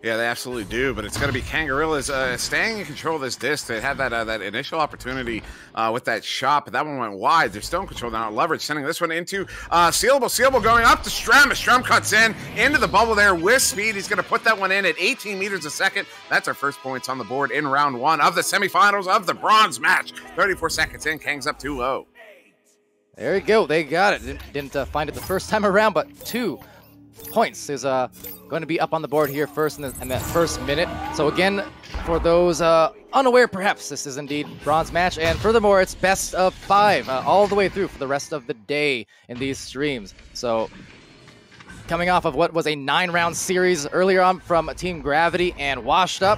Yeah, they absolutely do. But it's going to be Kangorillas uh, staying in control of this disc. They had that uh, that initial opportunity uh, with that shot, but that one went wide. They're still in control now. Leverage sending this one into uh, Sealable. Sealable going up to Strum. Strum cuts in into the bubble there with speed. He's going to put that one in at 18 meters a second. That's our first points on the board in round one of the semifinals of the bronze match. 34 seconds in. Kang's up 2 0. There you go. They got it. Didn't, uh, find it the first time around, but two points is uh, going to be up on the board here first in, the, in that first minute. So again, for those uh, unaware, perhaps this is indeed bronze match, and furthermore, it's best of five uh, all the way through for the rest of the day in these streams. So coming off of what was a nine-round series earlier on from Team Gravity and Washed Up,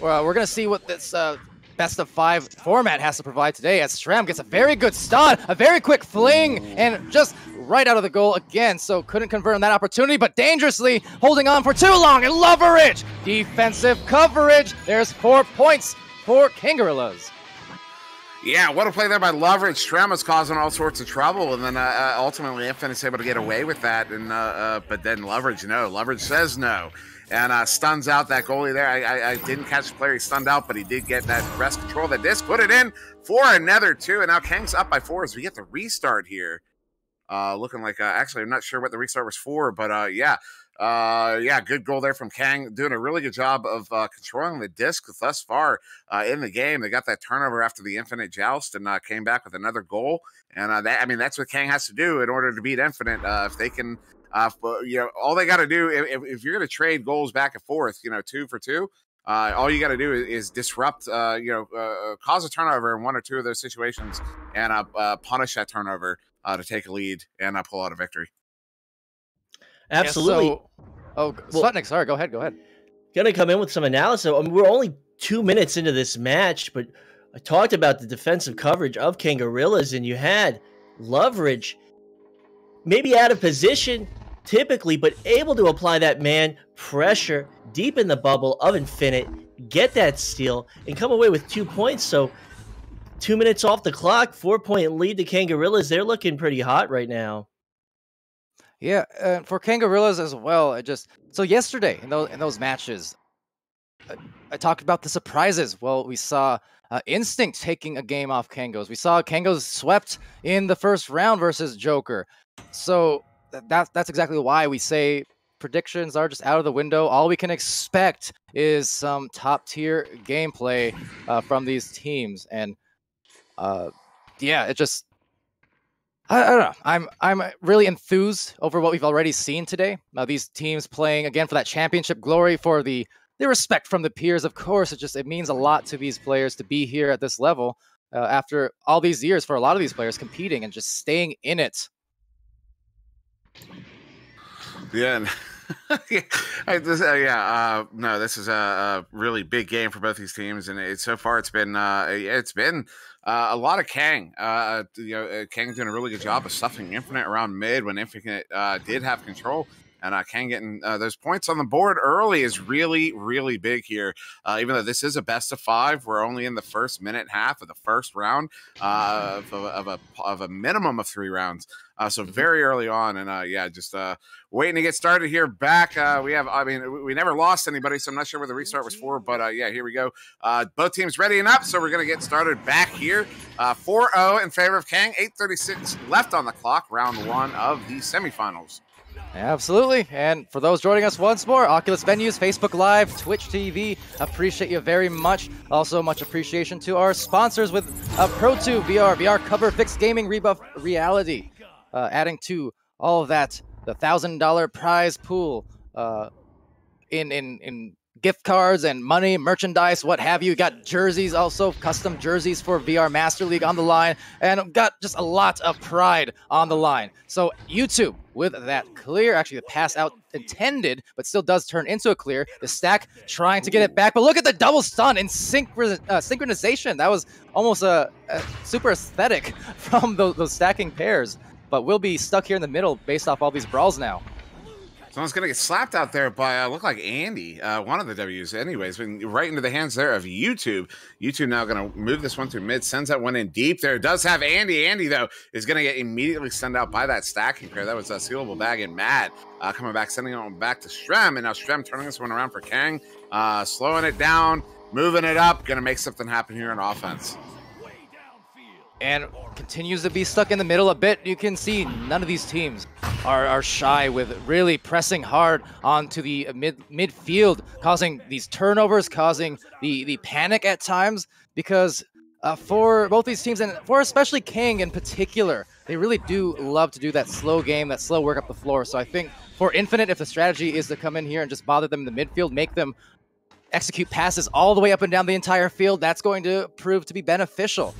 well, we're going to see what this uh, best of five format has to provide today as Stram gets a very good stun, a very quick fling, and just right out of the goal again. So couldn't convert on that opportunity, but dangerously holding on for too long. And Loveridge, defensive coverage. There's four points for Kangorillas. Yeah, what a play there by Leverage. Strem was causing all sorts of trouble, and then uh, uh, ultimately Infinite's able to get away with that. And uh, uh, but then Leverage, no, Leverage says no, and uh, stuns out that goalie there. I, I, I didn't catch the player; he stunned out, but he did get that rest control that disc, put it in for another two, and now Kang's up by four as we get the restart here. Uh, looking like uh, actually, I'm not sure what the restart was for, but uh, yeah, uh, yeah, good goal there from Kang, doing a really good job of uh, controlling the disc thus far uh, in the game. They got that turnover after the Infinite joust and uh, came back with another goal. And uh, that, I mean, that's what Kang has to do in order to beat Infinite. Uh, if they can, uh, you know, all they got to do if, if you're going to trade goals back and forth, you know, two for two. Uh, all you got to do is, is disrupt, uh, you know, uh, cause a turnover in one or two of those situations, and uh, uh, punish that turnover uh, to take a lead and uh, pull out a victory. Yeah, Absolutely. so- oh, Well- Sputnik, sorry, go ahead, go ahead. Gonna come in with some analysis. I mean, we're only two minutes into this match, but I talked about the defensive coverage of Kangorillas, and you had Loveridge maybe out of position typically, but able to apply that man pressure deep in the bubble of Infinite, get that steal, and come away with two points. So, two minutes off the clock, four point lead to Kangorillas. They're looking pretty hot right now. Yeah, and for Kangorillas as well. I just so yesterday in those in those matches, I, I talked about the surprises. Well, we saw uh, Instinct taking a game off Kangos. We saw Kangos swept in the first round versus Joker. So that that's exactly why we say predictions are just out of the window. All we can expect is some top tier gameplay uh, from these teams, and uh, yeah, it just I, I, don't know. I'm I'm really enthused over what we've already seen today. Now these teams playing again for that championship glory, for the the respect from the peers. Of course, it just it means a lot to these players to be here at this level uh, after all these years for a lot of these players competing and just staying in it. Yeah. (laughs) yeah, this, uh, yeah uh, no, this is a, a, really big game for both these teams, and it, so far it's been uh, it's been uh, a lot of Kang. Uh, you know, uh, doing a really good job of stuffing Infinite around mid when Infinite uh, did have control. And uh, Kang getting uh, those points on the board early is really, really big here. Uh, even though this is a best of five, we're only in the first minute and half of the first round uh, of, of, a, of a minimum of three rounds. Uh, so mm-hmm. very early on, and uh, yeah, just uh, waiting to get started here. Back, uh, we have. I mean, we never lost anybody, so I'm not sure where the restart was for, but uh, yeah, here we go. Uh, both teams ready and up, so we're gonna get started back here. 4-0 in favor of Kang. 8:36 left on the clock. Round one of the semifinals. Absolutely. And for those joining us once more, Oculus Venues, Facebook Live, Twitch TV, appreciate you very much. Also, much appreciation to our sponsors with uh, ProTube VR, VR cover FiXT gaming rebuff reality uh, adding to all of that the thousand dollar prize pool uh, in in in gift cards and money, merchandise, what have you. Got jerseys also, custom jerseys for VR Master League on the line, and got just a lot of pride on the line. So YouTube, with that clear, actually the pass out intended, but still does turn into a clear. The stack trying to get it back, but look at the double stun in synchro- uh, synchronization. That was almost a, a super aesthetic (laughs) from those, those stacking pairs but we'll be stuck here in the middle based off all these brawls now. Someone's gonna get slapped out there by uh, look like Andy, uh, one of the W's. Anyways, right into the hands there of YouTube. YouTube now gonna move this one through mid, sends that one in deep. There does have Andy. Andy though is gonna get immediately sent out by that stacking pair. That was a sealable bag and Matt uh, coming back, sending it back to Strem, and now Strem turning this one around for Kang, uh, slowing it down, moving it up, gonna make something happen here on offense and continues to be stuck in the middle a bit. You can see none of these teams are, are shy with really pressing hard onto the mid midfield, causing these turnovers, causing the, the panic at times, because uh, for both these teams, and for especially King in particular, they really do love to do that slow game, that slow work up the floor. So I think for Infinite, if the strategy is to come in here and just bother them in the midfield, make them execute passes all the way up and down the entire field, that's going to prove to be beneficial.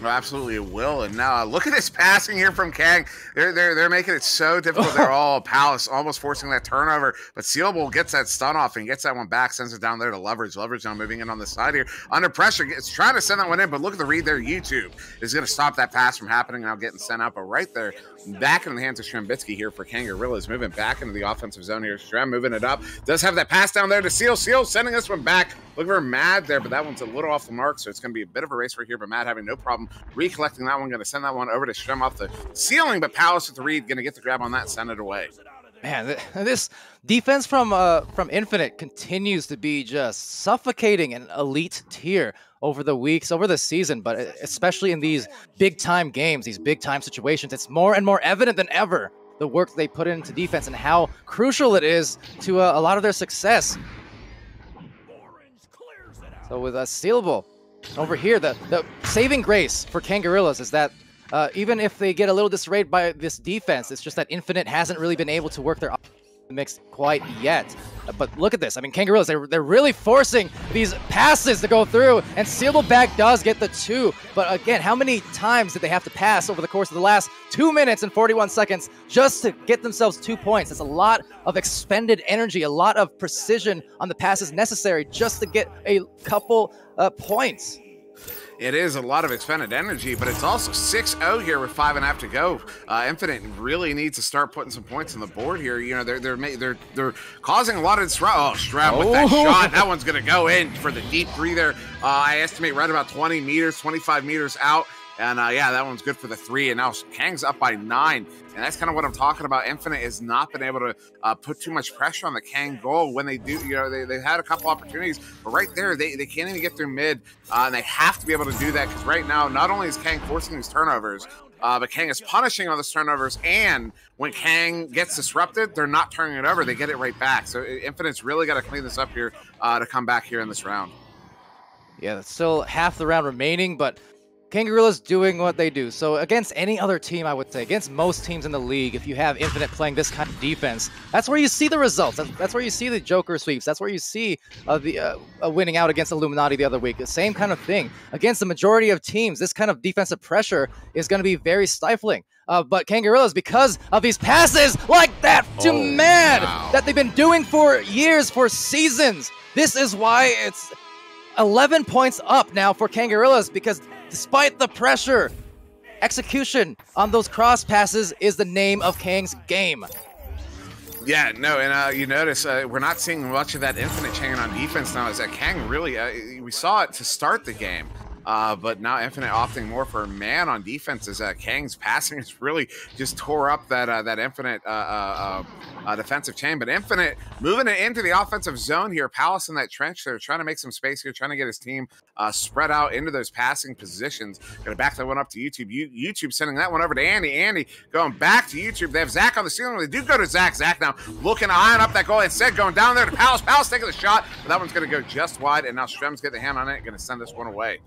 Well, absolutely, it will. And now uh, look at this passing here from Kang. They're they're they're making it so difficult. they're (laughs) all Palace almost forcing that turnover, but Sealable gets that stun off and gets that one back, sends it down there to Leverage. Leverage now moving in on the side here under pressure. It's trying to send that one in, but look at the read there. YouTube is going to stop that pass from happening now, getting sent out. But right there, back in the hands of Shrembitsky here for Kang. Gorilla is moving back into the offensive zone here. Shrem moving it up. Does have that pass down there to Seal. Seal sending this one back. Look for Mad there, but that one's a little off the mark, so it's going to be a bit of a race right here. But Mad having no problem recollecting that one. Going to send that one over to Shrem off the ceiling, but Palace with the read. Going to get the grab on that, send it away. Man, (laughs) this defense from uh, from Infinite continues to be just suffocating and elite tier over the weeks, over the season, but especially in these big time games, these big time situations, it's more and more evident than ever the work they put into defense and how crucial it is to uh, a lot of their success. So with a uh, stealable over here, the, the saving grace for Kangorillas is that uh, even if they get a little disarrayed by this defense, it's just that Infinite hasn't really been able to work their mix quite yet. But look at this. I mean, Kangorillas, they're, they're really forcing these passes to go through, and Bag does get the two. But again, how many times did they have to pass over the course of the last two minutes and 41 seconds just to get themselves two points? It's a lot of expended energy, a lot of precision on the passes necessary just to get a couple uh, points. It is a lot of expended energy, but it's also 6-0 here with five and a half to go. Uh, Infinite really needs to start putting some points on the board here. You know, they're they're they're they're causing a lot of disruption. Oh, Strem with that shot. That one's gonna go in for the deep three there. Uh, I estimate right about 20 meters, 25 meters out. And uh, yeah, that one's good for the three. And now Kang's up by nine. And that's kind of what I'm talking about. Infinite has not been able to uh, put too much pressure on the Kang goal when they do. You know, they, they've had a couple opportunities, but right there, they, they can't even get through mid. Uh, and they have to be able to do that because right now, not only is Kang forcing these turnovers, uh, but Kang is punishing on those turnovers. And when Kang gets disrupted, they're not turning it over. They get it right back. So Infinite's really got to clean this up here uh, to come back here in this round. Yeah, that's still half the round remaining, but Kangorilla's doing what they do. So against any other team, I would say, against most teams in the league, if you have Infinite playing this kind of defense, that's where you see the results. That's, that's where you see the Joker sweeps. That's where you see uh, the uh, winning out against Illuminati the other week. The same kind of thing. Against the majority of teams, this kind of defensive pressure is going to be very stifling. Uh, but Kangorillas, because of these passes like that to Oh, Mad wow. that they've been doing for years, for seasons, this is why it's 11 points up now for Kangorillas because despite the pressure, execution on those cross passes is the name of Kang's game. Yeah, no, and uh, you notice uh, we're not seeing much of that infinite chain on defense now. Is that Kang really? Uh, we saw it to start the game, uh, but now Infinite opting more for man on defense. Is that Kang's passing has really just tore up that uh, that Infinite uh, uh, uh, defensive chain. But Infinite moving it into the offensive zone here. Palace in that trench. They're trying to make some space here, trying to get his team uh, spread out into those passing positions. Going to back that one up to YouTube. You, YouTube sending that one over to Andy. Andy going back to YouTube. They have Zach on the ceiling. They do go to Zach. Zach now looking eyeing up that goal. Instead, going down there to Palace. Palace taking the shot. But that one's going to go just wide. And now Strem's getting the hand on it. Going to send this one away.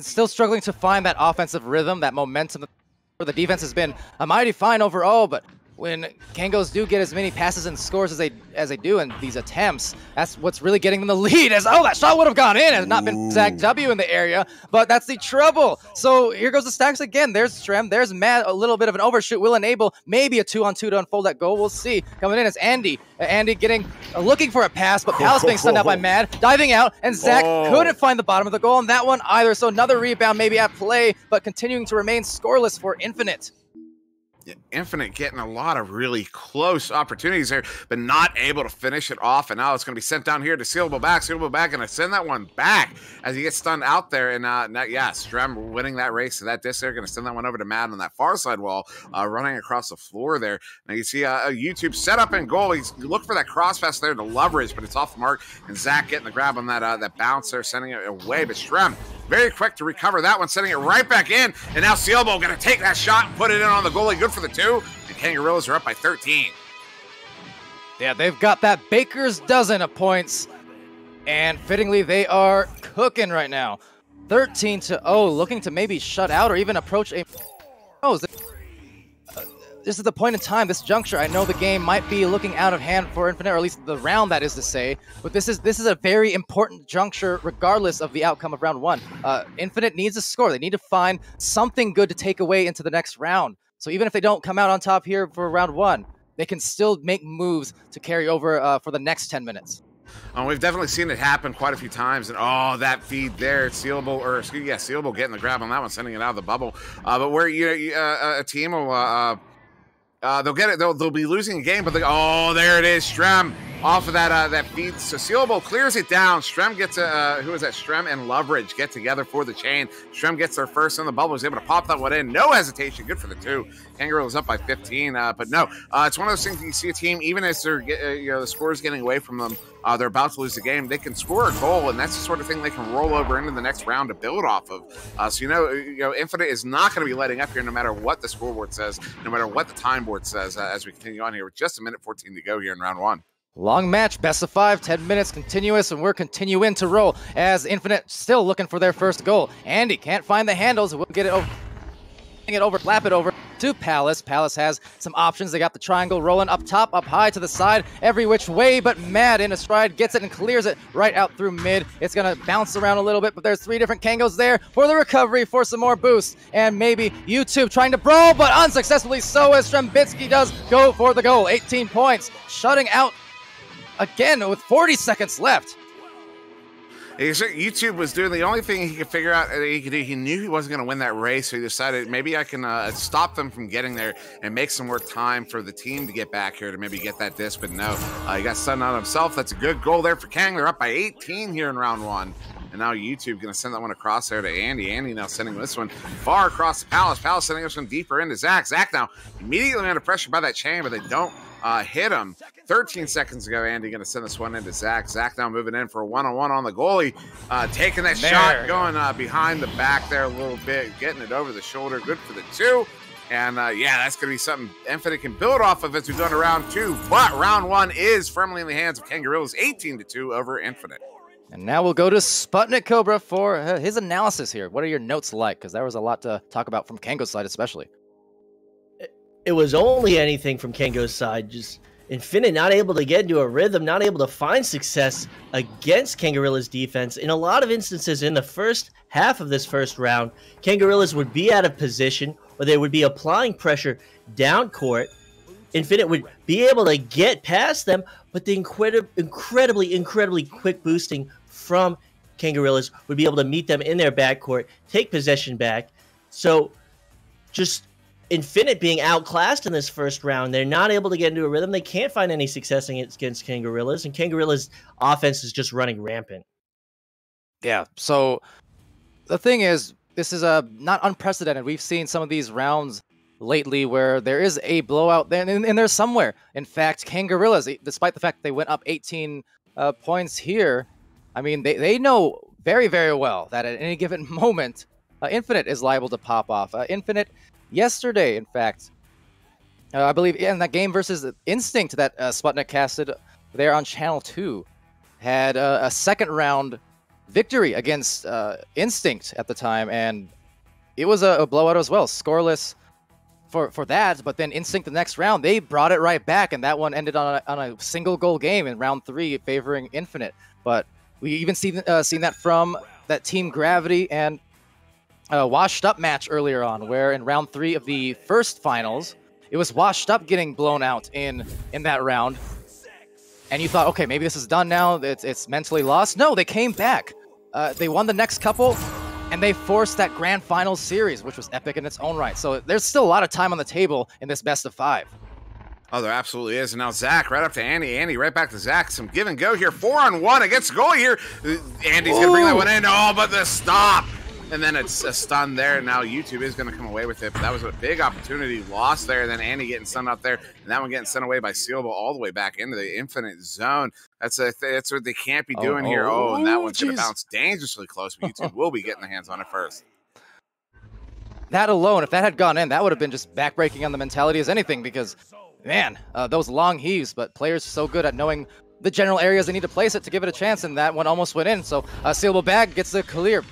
Still struggling to find that offensive rhythm, that momentum. Where the defense has been a mighty fine overall, but when Kangos do get as many passes and scores as they as they do in these attempts, that's what's really getting them the lead. As oh, that shot would have gone in, has not been Zach W in the area, but that's the trouble. So here goes the stacks again. There's Strem, there's Matt. A little bit of an overshoot will enable maybe a two on two to unfold that goal. We'll see. Coming in is Andy. Uh, Andy getting uh, looking for a pass, but Palace being stunned out by (laughs) Mad, diving out, and Zach Oh. couldn't find the bottom of the goal on that one either. So another rebound maybe at play, but continuing to remain scoreless for Infinite. Infinite getting a lot of really close opportunities there, but not able to finish it off. And now it's going to be sent down here to Sealable back. Sealable back, and I send that one back as he gets stunned out there. And uh, now, yeah, Strem winning that race to that disc there. Going to send that one over to Matt on that far side wall, uh, running across the floor there. Now you see uh, a YouTube set up and goal. He's look for that cross pass there to leverage, but it's off the mark. And Zach getting the grab on that uh, that bounce there, sending it away. But Strem very quick to recover that one, sending it right back in. And now Sealable going to take that shot and put it in on the goalie. Good for the two. And Kangorillas are up by 13. Yeah, they've got that baker's dozen of points, and fittingly, they are cooking right now. 13 to 0, looking to maybe shut out or even approach a. Oh, uh, this is the point in time, this juncture. I know the game might be looking out of hand for Infinite, or at least the round, that is to say. But this is this is a very important juncture, regardless of the outcome of round one. Uh, Infinite needs a score. They need to find something good to take away into the next round. So even if they don't come out on top here for round one, they can still make moves to carry over uh, for the next 10 minutes. Um, we've definitely seen it happen quite a few times, and oh, that feed there, sealable or excuse yeah, sealable getting the grab on that one, sending it out of the bubble. Uh, but where you know uh, a team will uh, uh, they'll get it, they'll, they'll be losing a game, but they oh, there it is, Strem off of that uh, that feed. So sealable clears it down. Strem gets a uh, who is that? Strem and Loveridge get together for the chain. Strem gets their first in the bubble, is able to pop that one in, no hesitation, good for the two. Kangaroo is up by 15, uh, but no, uh, it's one of those things you see a team even as they're get, uh, you know the score is getting away from them. Uh, they're about to lose the game. They can score a goal, and that's the sort of thing they can roll over into the next round to build off of. Uh, so you know, you know, Infinite is not going to be letting up here, no matter what the scoreboard says, no matter what the time board says. Uh, as we continue on here with just a minute 14 to go here in round one. Long match, best of five, 10 minutes continuous, and we're continuing to roll as Infinite still looking for their first goal. Andy can't find the handles. We'll get it over. It over, flap it over to Palace. Palace has some options. They got the triangle rolling up top, up high to the side, every which way, but Mad in a stride gets it and clears it right out through mid. It's gonna bounce around a little bit, but there's three different Kangos there for the recovery for some more boost. And maybe YouTube trying to brawl, but unsuccessfully so as Strembitsky does go for the goal. 18 points, shutting out again with 40 seconds left. YouTube was doing the only thing he could figure out that he could do. He knew he wasn't going to win that race, so he decided maybe I can uh, stop them from getting there and make some more time for the team to get back here to maybe get that disc. But no, uh, he got stunned on himself. That's a good goal there for Kang. They're up by 18 here in round one. And now YouTube going to send that one across there to Andy. Andy now sending this one far across the Palace. Palace sending this one deeper into Zach. Zach now immediately under pressure by that chain, but they don't uh, hit him. 13 seconds ago, Andy going to send this one into Zach. Zach now moving in for a one-on-one on the goalie, uh, taking that there shot, going uh, behind the back there a little bit, getting it over the shoulder. Good for the two. And uh, yeah, that's going to be something Infinite can build off of as we go into round two. But round one is firmly in the hands of Kangaroos, 18 to 2 over Infinite. And now we'll go to Sputnik Kobra for uh, his analysis here. What are your notes like? Because there was a lot to talk about from Kango's side, especially. It was only anything from Kango's side. Just Infinite not able to get into a rhythm, not able to find success against Kangorilla's defense. In a lot of instances in the first half of this first round, Kangorillas would be out of position or they would be applying pressure down court. Infinite would be able to get past them, but the incredible, incredibly, incredibly quick boosting from Kangorillas would be able to meet them in their backcourt, take possession back. So just Infinite being outclassed in this first round, they're not able to get into a rhythm. They can't find any success against Kangorillas, and Kangorillas' offense is just running rampant. Yeah. So the thing is, this is a not unprecedented. We've seen some of these rounds lately where there is a blowout there, and, and there's somewhere. In fact, Kangorillas, despite the fact they went up 18 uh, points here, I mean, they, they know very, very well that at any given (laughs) moment, uh, Infinite is liable to pop off. Uh, Infinite, yesterday, in fact, uh, I believe in that game versus Instinct that uh, Sputnik casted there on Channel 2, had uh, a second round victory against uh, Instinct at the time, and it was a, a blowout as well, scoreless for for that. But then Instinct the next round, they brought it right back, and that one ended on a, on a single goal game in round three, favoring Infinite. But we even see uh, seen that from that Team Gravity and uh, Washed Up match earlier on, where in round three of the first finals, it was Washed Up getting blown out in in that round. And you thought, okay, maybe this is done now. It's, it's mentally lost. No, they came back. Uh, they won the next couple, and they forced that grand final series, which was epic in its own right. So there's still a lot of time on the table in this best of five. Oh, there absolutely is. And now Zach right up to Andy. Andy right back to Zach. Some give and go here. Four on one against the goal here. Uh, Andy's going to bring that one in. Oh, but the stop. And then it's a stun there. And now YouTube is going to come away with it. But that was a big opportunity lost there. And then Andy getting stunned up there. And that one getting sent away by Sealable all the way back into the infinite zone. That's a that's what they can't be oh, doing oh, here. Oh, and that one's going to bounce dangerously close. But YouTube will be getting the hands on it first. That alone, if that had gone in, that would have been just backbreaking on the mentality as anything because, man, uh, those long heaves, but players are so good at knowing the general areas they need to place it to give it a chance, and that one almost went in. So, uh, Sealable Bag gets the clear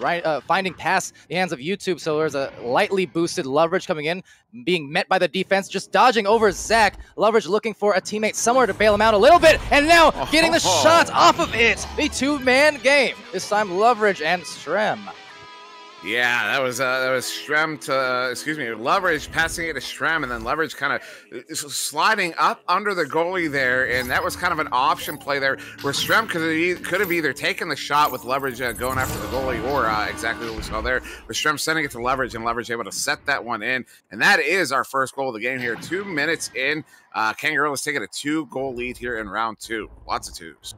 right, uh, finding past the hands of YouTube. So there's a lightly boosted Loveridge coming in, being met by the defense, just dodging over Zach. Loveridge looking for a teammate somewhere to bail him out a little bit, and now getting the (laughs) shot off of it. The two-man game. This time Loveridge and Strem. Yeah, that was uh, that was Strem to uh, excuse me, Leverage passing it to Strem, and then Leverage kind of uh, sliding up under the goalie there, and that was kind of an option play there where Strem could could have either taken the shot with Leverage uh, going after the goalie, or uh, exactly what we saw there, with Strem sending it to Leverage, and Leverage able to set that one in, and that is our first goal of the game here. Two minutes in, uh, Kangaroos taking a two goal lead here in round two. Lots of twos.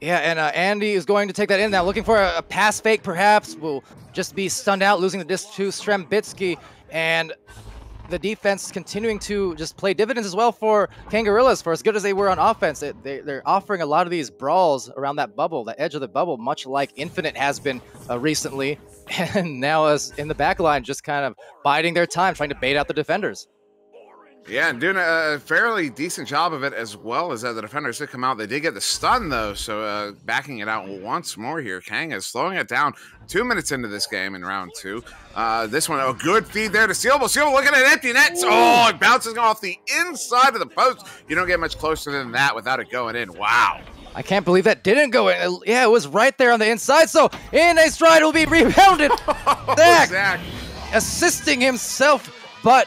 Yeah, and uh, Andy is going to take that in now, looking for a, a, pass fake, perhaps. Will just be stunned out, losing the disc to Strembitsky, and the defense continuing to just play dividends as well for Kangorillas. For as good as they were on offense, it, they, are offering a lot of these brawls around that bubble, the edge of the bubble, much like Infinite has been uh, recently. (laughs) And now, as in the back line, just kind of biding their time, trying to bait out the defenders. Yeah, and doing a fairly decent job of it as well as uh, the defenders did come out. They did get the stun though, so uh, backing it out once more here. Kang is slowing it down. Two minutes into this game in round two. Uh, this one, a good feed there to Sealable. Sealable looking at empty nets. Oh, it bounces off the inside of the post. You don't get much closer than that without it going in. Wow. I can't believe that didn't go in. Yeah, it was right there on the inside. So in a stride will be (laughs) rebounded. (laughs) Zach, Zach assisting himself, but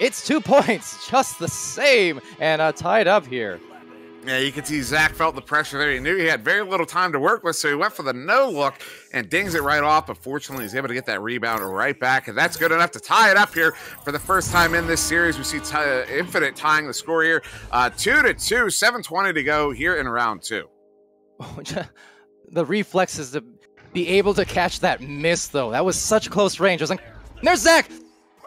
it's two points, (laughs) just the same, and uh, tied up here. Yeah, you can see Zach felt the pressure there. He knew he had very little time to work with, so he went for the no look and dings it right off. But fortunately, he's able to get that rebound right back, and that's good enough to tie it up here for the first time in this series. We see uh, Infinite tying the score here, uh, two to two, seven twenty to go here in round two. (laughs) the reflexes to be able to catch that miss, though. That was such close range. I was like, there's Zach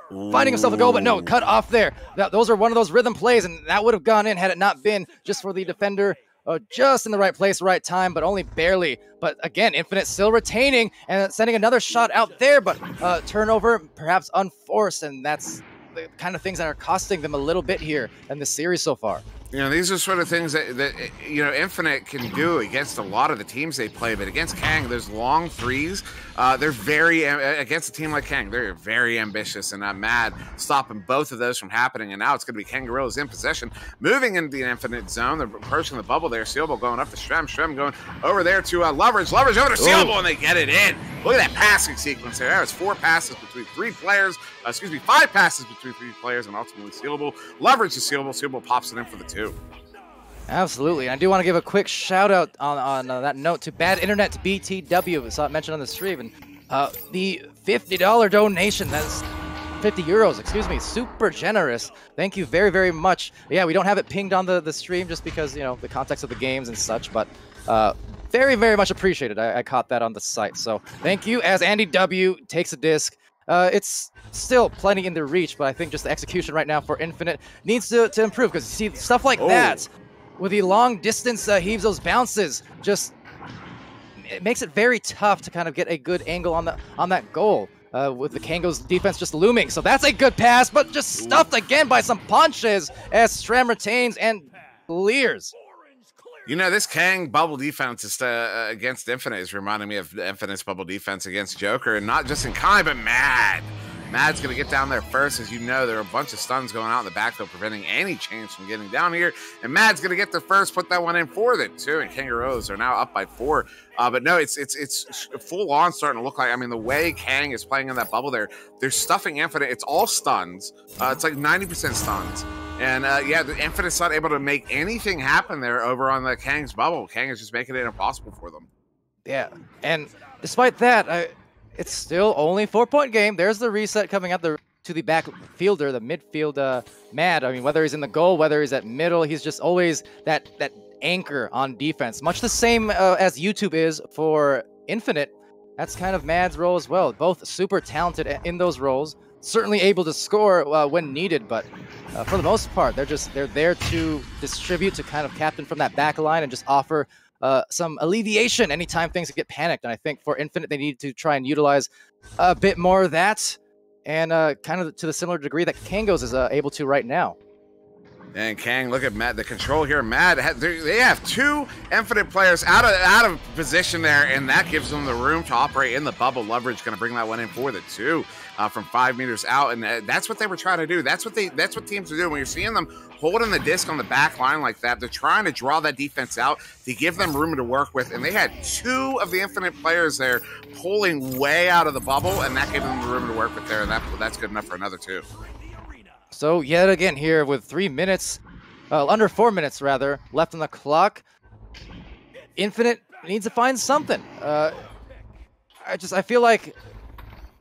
finding himself a goal, but no, cut off there. That, those are one of those rhythm plays, and that would have gone in had it not been just for the defender uh, just in the right place, right time, but only barely. But again, Infinite still retaining and sending another shot out there, but uh, turnover perhaps unforced, and that's the kind of things that are costing them a little bit here in the series so far. You know, these are sort of things that, that you know Infinite can do against a lot of the teams they play, but against Kang, there's long threes. Uh, they're very against a team like Kang, they're very ambitious and I'm mad stopping both of those from happening. And now it's going to be Kangaroos in possession, moving into the Infinite zone. They're approaching the bubble there. Sealable going up to Shrem. Shrem going over there to uh, Leverage. Leverage over to Sealable, and they get it in. Look at that passing sequence there. That was four passes between three players. Uh, excuse me, five passes between three players, and ultimately Sealable. Leverage to Sealable. Sealable pops it in for the two. Absolutely. I do want to give a quick shout out on, on uh, that note to Bad Internet BTW. I saw it mentioned on the stream. And uh, the $50 donation, that's 50 euros, excuse me, super generous. Thank you very, very much. Yeah, we don't have it pinged on the, the stream just because, you know, the context of the games and such, but uh, very, very much appreciated. I, I, caught that on the site. So thank you. As Andy W takes a disc, uh, it's still plenty in the reach, but I think just the execution right now for Infinite needs to, to improve because you see stuff like oh. that with the long distance uh, heaves, those bounces, just it makes it very tough to kind of get a good angle on the on that goal. Uh, with the Kango's defense just looming. So that's a good pass, but just stuffed again by some punches as Stram retains and clears. You know, this Kang bubble defense is, uh, against Infinite is reminding me of Infinite's bubble defense against Joker, and not just in Kai, but Mad. Mad's going to get down there first. As you know, there are a bunch of stuns going out in the backfield, preventing any chance from getting down here. And Mad's going to get the first, put that one in for them, too. And Kangaroos are now up by four. Uh, but no, it's it's it's full on starting to look like. I mean, the way Kang is playing in that bubble there, they're stuffing Infinite. It's all stuns. Uh, it's like 90% stuns. And uh, yeah, the Infinite's not able to make anything happen there over on the Kang's bubble. Kang is just making it impossible for them. Yeah, and despite that, I, it's still only four point game. There's the reset coming up the, to the back fielder, the midfield uh, Mad. I mean, whether he's in the goal, whether he's at middle, he's just always that that anchor on defense. Much the same uh, as YouTube is for Infinite. That's kind of Mad's role as well. Both super talented in those roles. Certainly able to score uh, when needed, but uh, for the most part, they're just they're there to distribute, to kind of captain from that back line and just offer uh, some alleviation anytime things get panicked. And I think for Infinite, they need to try and utilize a bit more of that, and uh, kind of to the similar degree that Kangos is uh, able to right now. And Kang, look at Matt. The control here, Matt. They have two infinite players out of out of position there, and that gives them the room to operate in the bubble. Leverage going to bring that one in for the two uh, from five meters out, and that's what they were trying to do. That's what they. That's what teams are doing. When you're seeing them holding the disc on the back line like that, they're trying to draw that defense out to give them room to work with. And they had two of the infinite players there pulling way out of the bubble, and that gave them the room to work with there, and that that's good enough for another two. So yet again here with three minutes, uh, under four minutes rather, left on the clock. Infinite needs to find something. Uh, I just I feel like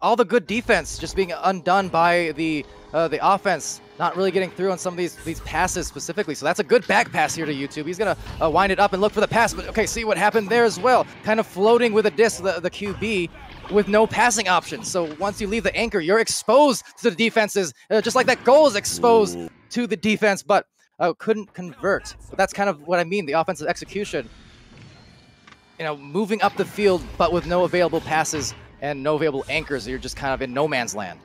all the good defense just being undone by the uh, the offense not really getting through on some of these these passes specifically. So that's a good back pass here to YouTube. He's gonna uh, wind it up and look for the pass, but okay, see what happened there as well. Kind of floating with a disc, the, the QB with no passing options. So once you leave the anchor, you're exposed to the defenses, uh, just like that goal is exposed to the defense, but uh, couldn't convert. But that's kind of what I mean, the offensive execution. You know, moving up the field, but with no available passes and no available anchors, you're just kind of in no man's land.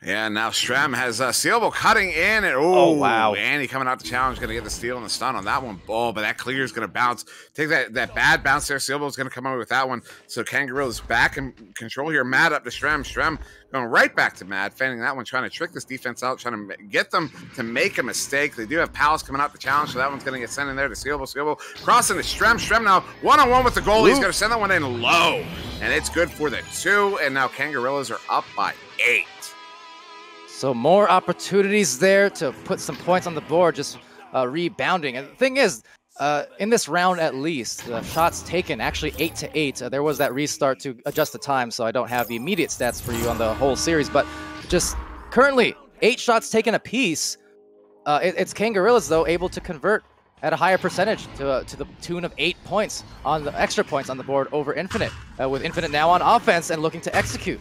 Yeah, now Strem has uh, Sealable cutting in. And, oh, wow. Andy coming out the challenge, going to get the steal and the stun on that one. Oh, but that clear is going to bounce. Take that that bad bounce there. Sealable is going to come out with that one. So Kangaroo is back in control here. Mad up to Strem. Strem going right back to Mad, fanning that one, trying to trick this defense out, trying to get them to make a mistake. They do have Palace coming out the challenge, so that one's going to get sent in there to Sealable. Sealable crossing to Strem. Strem now one on one with the goal. He's going to send that one in low, and it's good for the two. And now Kangorillas are up by eight. So more opportunities there to put some points on the board. Just uh, rebounding. And the thing is, uh, in this round at least, the shots taken actually eight to eight. Uh, there was that restart to adjust the time, so I don't have the immediate stats for you on the whole series. But just currently, eight shots taken apiece. Uh, it, it's Kangorillas though able to convert at a higher percentage to, uh, to the tune of eight points on the extra points on the board over Infinite, uh, with Infinite now on offense and looking to execute.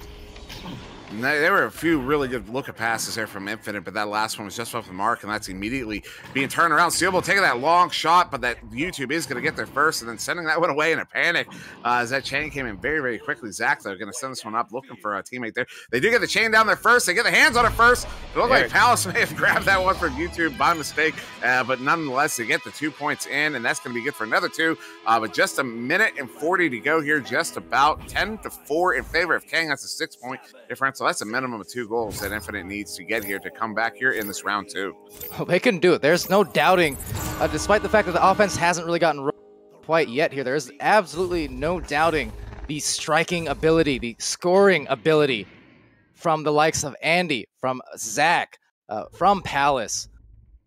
There were a few really good look at passes there from Infinite, but that last one was just off the mark, and that's immediately being turned around. Sealable taking that long shot, but that YouTube is going to get there first, and then sending that one away in a panic uh, as that chain came in very, very quickly. Zach, though, going to send this one up, looking for a teammate there. They do get the chain down there first. They get the hands on it first. It looked like Palace (laughs) may have grabbed that one from YouTube by mistake, uh, but nonetheless, they get the two points in, and that's going to be good for another two. Uh, but just a minute and 40 to go here, just about 10 to 4 in favor of Kang. That's a six point differential. That's a minimum of two goals that Infinite needs to get here to come back here in this round two. Well, they can do it. There's no doubting, uh, despite the fact that the offense hasn't really gotten quite yet here. There's absolutely no doubting the striking ability, the scoring ability from the likes of Andy, from Zach, uh, from Palace,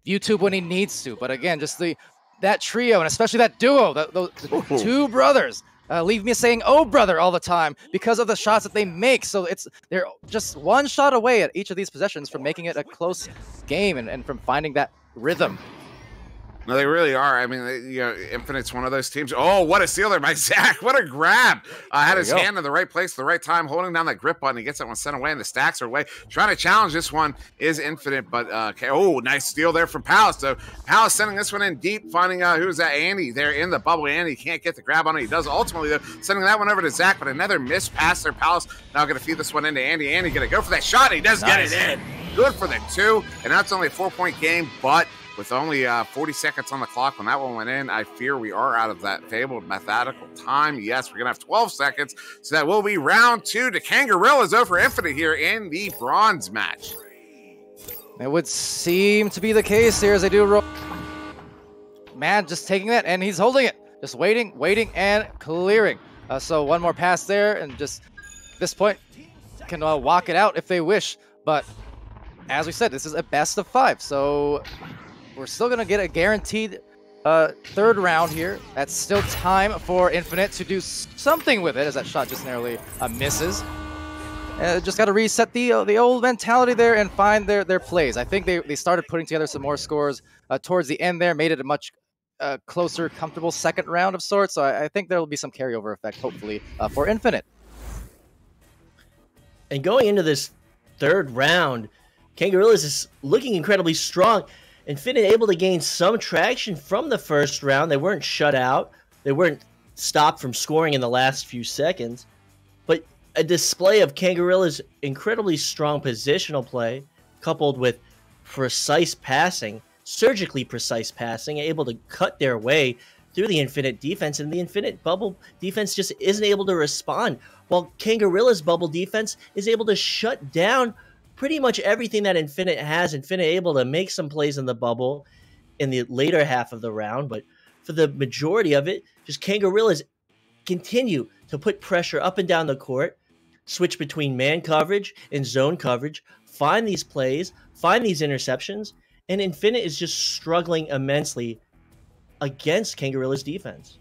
YouTube when he needs to. But again, just the that trio and especially that duo, the, the, the two brothers uh, leave me saying "oh brother" all the time because of the shots that they make. So it's they're just one shot away at each of these possessions from making it a close game and, and from finding that rhythm. No, they really are. I mean, you know, Infinite's one of those teams. Oh, what a steal there by (laughs) Zach. What a grab. Uh, had his go. hand in the right place, the right time, holding down that grip button. He gets that one sent away, and the stacks are away. Trying to challenge this one is Infinite, but uh, okay. oh, nice steal there from Palace. So Palace sending this one in deep, finding uh, who's that Andy there in the bubble. Andy can't get the grab on it. He does ultimately, though, sending that one over to Zach, but another missed pass there. Palace now going to feed this one into Andy. Andy going to go for that shot. He does nice. get it in. Good for the two, and that's only a four point game, but with only uh, 40 seconds on the clock when that one went in, I fear we are out of that fabled mathematical time. Yes, we're going to have 12 seconds. So that will be round two to Kangorillas over Infinite here in the bronze match. It would seem to be the case here as they do roll. Man, just taking that, and he's holding it. Just waiting, waiting, and clearing. Uh, so one more pass there, and just this point can uh, walk it out if they wish. But as we said, this is a best of five. So we're still going to get a guaranteed uh, third round here. That's still time for Infinite to do something with it, as that shot just narrowly uh, misses. Uh, just got to reset the uh, the old mentality there and find their, their plays. I think they, they started putting together some more scores uh, towards the end there, made it a much uh, closer, comfortable second round of sorts. So I, I think there will be some carryover effect, hopefully, uh, for Infinite. And going into this third round, Kangorillas is looking incredibly strong. Infinite able to gain some traction from the first round. They weren't shut out. They weren't stopped from scoring in the last few seconds. But a display of Kangorilla's incredibly strong positional play, coupled with precise passing, surgically precise passing, able to cut their way through the Infinite defense, and the Infinite bubble defense just isn't able to respond. While Kangorilla's bubble defense is able to shut down pretty much everything that Infinite has. Infinite able to make some plays in the bubble in the later half of the round, but for the majority of it, just Kangorillas continue to put pressure up and down the court, switch between man coverage and zone coverage, find these plays, find these interceptions, and Infinite is just struggling immensely against Kangorilla's defense.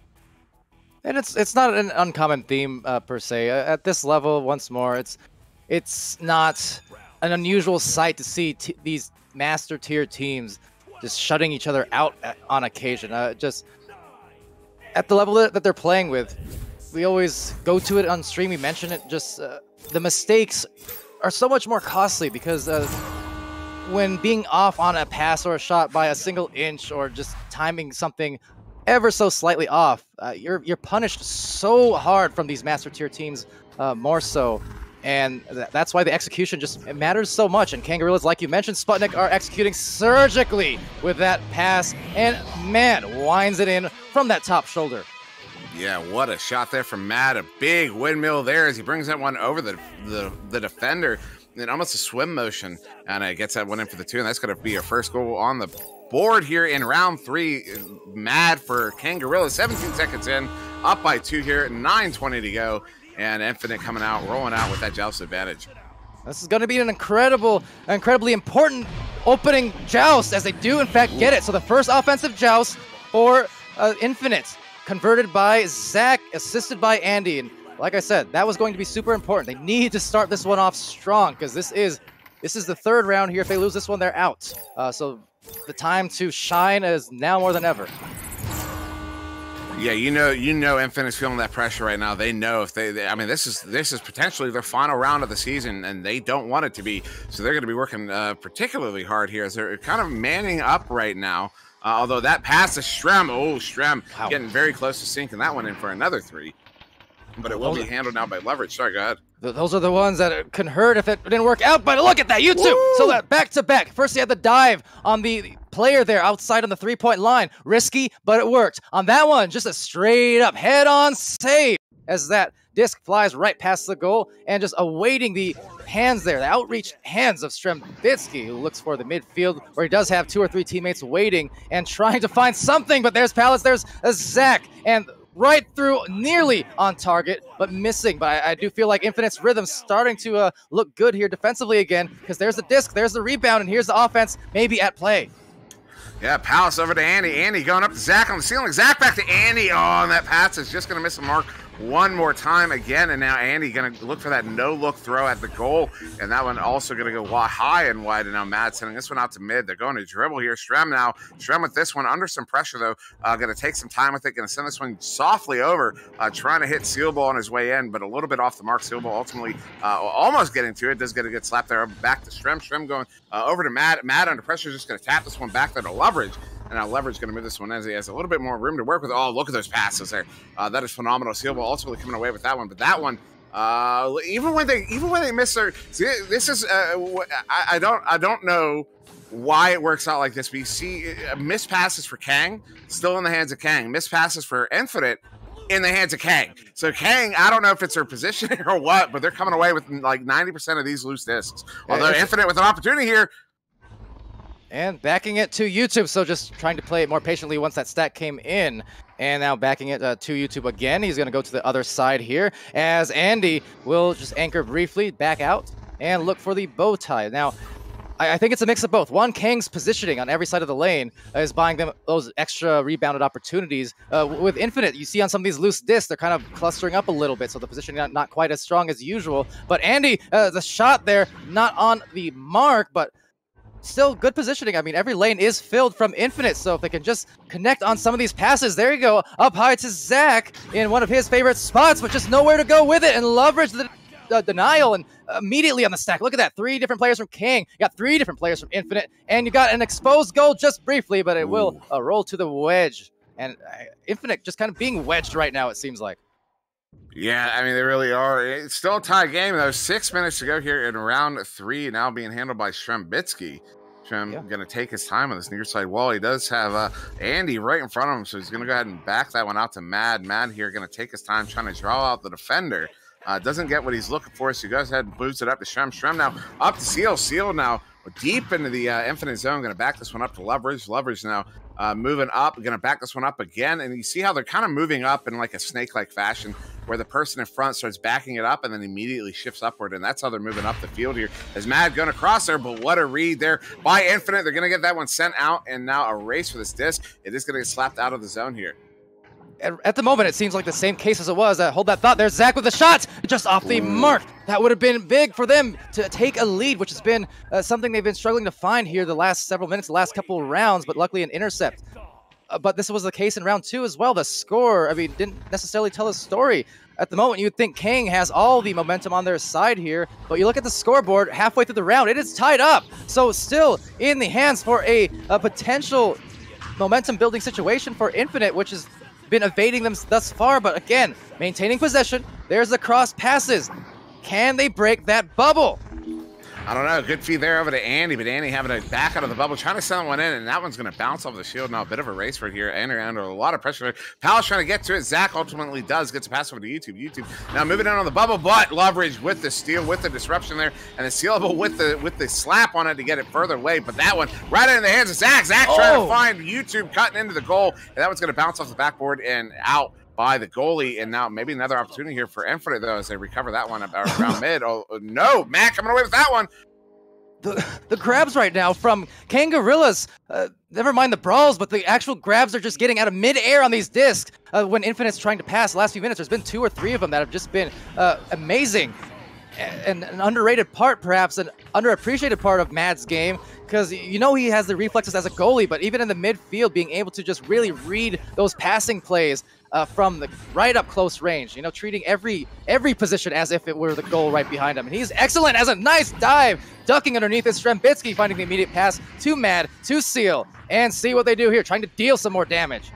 And it's it's not an uncommon theme uh, per se. At this level, once more, it's it's not an unusual sight to see these master tier teams just shutting each other out at, on occasion. Uh, just at the level that, that, they're playing with, we always go to it on stream. We mention it. Just uh, the mistakes are so much more costly because uh, when being off on a pass or a shot by a single inch or just timing something ever so slightly off, uh, you're you're punished so hard from these master tier teams. Uh, more so and th that's why the execution just matters so much. And Kangorillas, like you mentioned, Sputnik are executing surgically with that pass, and man, winds it in from that top shoulder. Yeah, what a shot there from Matt. A big windmill there as he brings that one over the the, the defender in almost a swim motion, and uh, gets that one in for the two. And that's going to be a first goal on the board here in round three. Mad for Kangorillas. 17 seconds in, up by two here, 9:20 to go and Infinite coming out, rolling out with that joust advantage. This is going to be an incredible, incredibly important opening joust as they do in fact get it. So the first offensive joust for uh, Infinite converted by Zach, assisted by Andy. And like I said, that was going to be super important. They need to start this one off strong because this is this is the third round here. If they lose this one, they're out. Uh, so the time to shine is now more than ever. Yeah, you know, you know, Infinite's feeling that pressure right now. They know if they, they, I mean, this is this is potentially their final round of the season, and they don't want it to be. So they're going to be working uh, particularly hard here as they're kind of manning up right now. Uh, although that pass to Strem, oh Strem, wow. getting very close to sinking that one in for another three. But it will be handled now by leverage. Sorry, go ahead. Those are the ones that can hurt if it didn't work out. But look at that, you two. So that back to back. First, he had the dive on the player there outside on the three point line. Risky, but it worked. On that one, just a straight up head on save as that disc flies right past the goal and just awaiting the hands there, the outreach hands of Strembitsky, who looks for the midfield where he does have two or three teammates waiting and trying to find something. But there's Palace, there's a Zach, and right through, nearly on target, but missing. But I, I do feel like Infinite's rhythm starting to uh, look good here defensively again because there's the disc, there's the rebound, and here's the offense maybe at play. Yeah, Palace over to Andy. Andy going up to Zach on the ceiling. Zach back to Andy. Oh, and that pass is just going to miss a mark one more time again. And now Andy going to look for that no look throw at the goal. And that one also going to go high and wide. And now Matt sending this one out to mid. They're going to dribble here. Strem now. Strem with this one under some pressure, though. Uh, going to take some time with it. Going to send this one softly over. Uh, trying to hit Seal Ball on his way in, but a little bit off the mark. Seal Ball ultimately uh, almost getting to it. Does get a good slap there. Back to Strem. Strem going uh, over to Matt. Matt under pressure. is Just going to tap this one back there to leverage. And now Leverage going to move this one as he has a little bit more room to work with. Oh, look at those passes there. Uh, that is phenomenal. Silva ultimately coming away with that one. But that one, uh, even when they even when they miss their, see, this is uh, I, I, don't I don't know why it works out like this. We see uh, miss passes for Kang still in the hands of Kang. Miss passes for Infinite in the hands of Kang. So Kang, I don't know if it's their positioning (laughs) or what, but they're coming away with like 90% of these loose discs. Although Infinite with an opportunity here, and backing it to YouTube. So just trying to play it more patiently once that stat came in. And now backing it uh, to YouTube again. He's going to go to the other side here as Andy will just anchor briefly, back out, and look for the bow tie. Now, I, I think it's a mix of both. One, Kang's positioning on every side of the lane is buying them those extra rebounded opportunities. Uh, with Infinite, you see on some of these loose discs, they're kind of clustering up a little bit, so the positioning not, not quite as strong as usual. But Andy, uh, the shot there, not on the mark, but still good positioning. I mean, every lane is filled from Infinite, so if they can just connect on some of these passes, there you go, up high to Zach in one of his favorite spots, but just nowhere to go with it, and leverage the uh, denial and immediately on the stack. Look at that, three different players from King, you got three different players from Infinite, and you got an exposed goal just briefly, but it Ooh. will uh, roll to the wedge. And uh, Infinite just kind of being wedged right now, it seems like. Yeah, I mean they really are. It's still a tie game though. Six minutes to go here in round three. Now being handled by Strembitsky. Shrem yeah. going to take his time on this near side wall. He does have uh, Andy right in front of him, so he's going to go ahead and back that one out to Mad. Mad here going to take his time trying to draw out the defender. Uh, doesn't get what he's looking for, so he goes ahead and boots it up to Shrem. Shrem now up to Seal. Seal now deep into the uh, infinite zone. Going to back this one up to Leverage. Leverage now uh, moving up. Going to back this one up again. And you see how they're kind of moving up in like a snake like fashion where the person in front starts backing it up and then immediately shifts upward. And that's how they're moving up the field here. As Mad going cross there, but what a read there by Infinite. They're going to get that one sent out and now a race for this disc. It is going to get slapped out of the zone here at the moment, it seems like the same case as it was. Uh, hold that thought. There's Zach with the shot, just off the mark. That would have been big for them to take a lead, which has been uh, something they've been struggling to find here the last several minutes, the last couple of rounds, but luckily an intercept. Uh, but this was the case in round two as well. The score, I mean, didn't necessarily tell a story. At the moment, you'd think Kang has all the momentum on their side here, but you look at the scoreboard halfway through the round, it is tied up. So still in the hands for a, a potential momentum building situation for Infinite, which is been evading them thus far, but again, maintaining possession. There's the cross passes. Can they break that bubble? I don't know. Good feed there over to Andy, but Andy having to back out of the bubble, trying to send one in, and that one's going to bounce off the shield. Now, a bit of a race for here. Andy under a lot of pressure. Palace trying to get to it. Zach ultimately does. get a pass over to YouTube. YouTube now moving in on the bubble, but leverage with the steal, with the disruption there, and the sealable with the with the slap on it to get it further away. But that one right in the hands of Zach. Zach oh. trying to oh. find YouTube cutting into the goal, and that one's going to bounce off the backboard and out by the goalie. And now maybe another opportunity here for Infinite, though, as they recover that one around (laughs) mid. Oh, no, Matt coming away with that one. the, the grabs right now from Kangorillas. Uh, never mind the brawls, but the actual grabs are just getting out of mid-air on these discs uh, when Infinite's trying to pass the last few minutes. There's been two or three of them that have just been uh, amazing. And an underrated part, perhaps an underappreciated part of Mad's game, because you know he has the reflexes as a goalie, but even in the midfield, being able to just really read those passing plays uh, from the right up close range. You know, treating every every position as if it were the goal right behind him. And he's excellent as a nice dive, ducking underneath his Strembitsky, finding the immediate pass to Mad, to Seal, and see what they do here, trying to deal some more damage.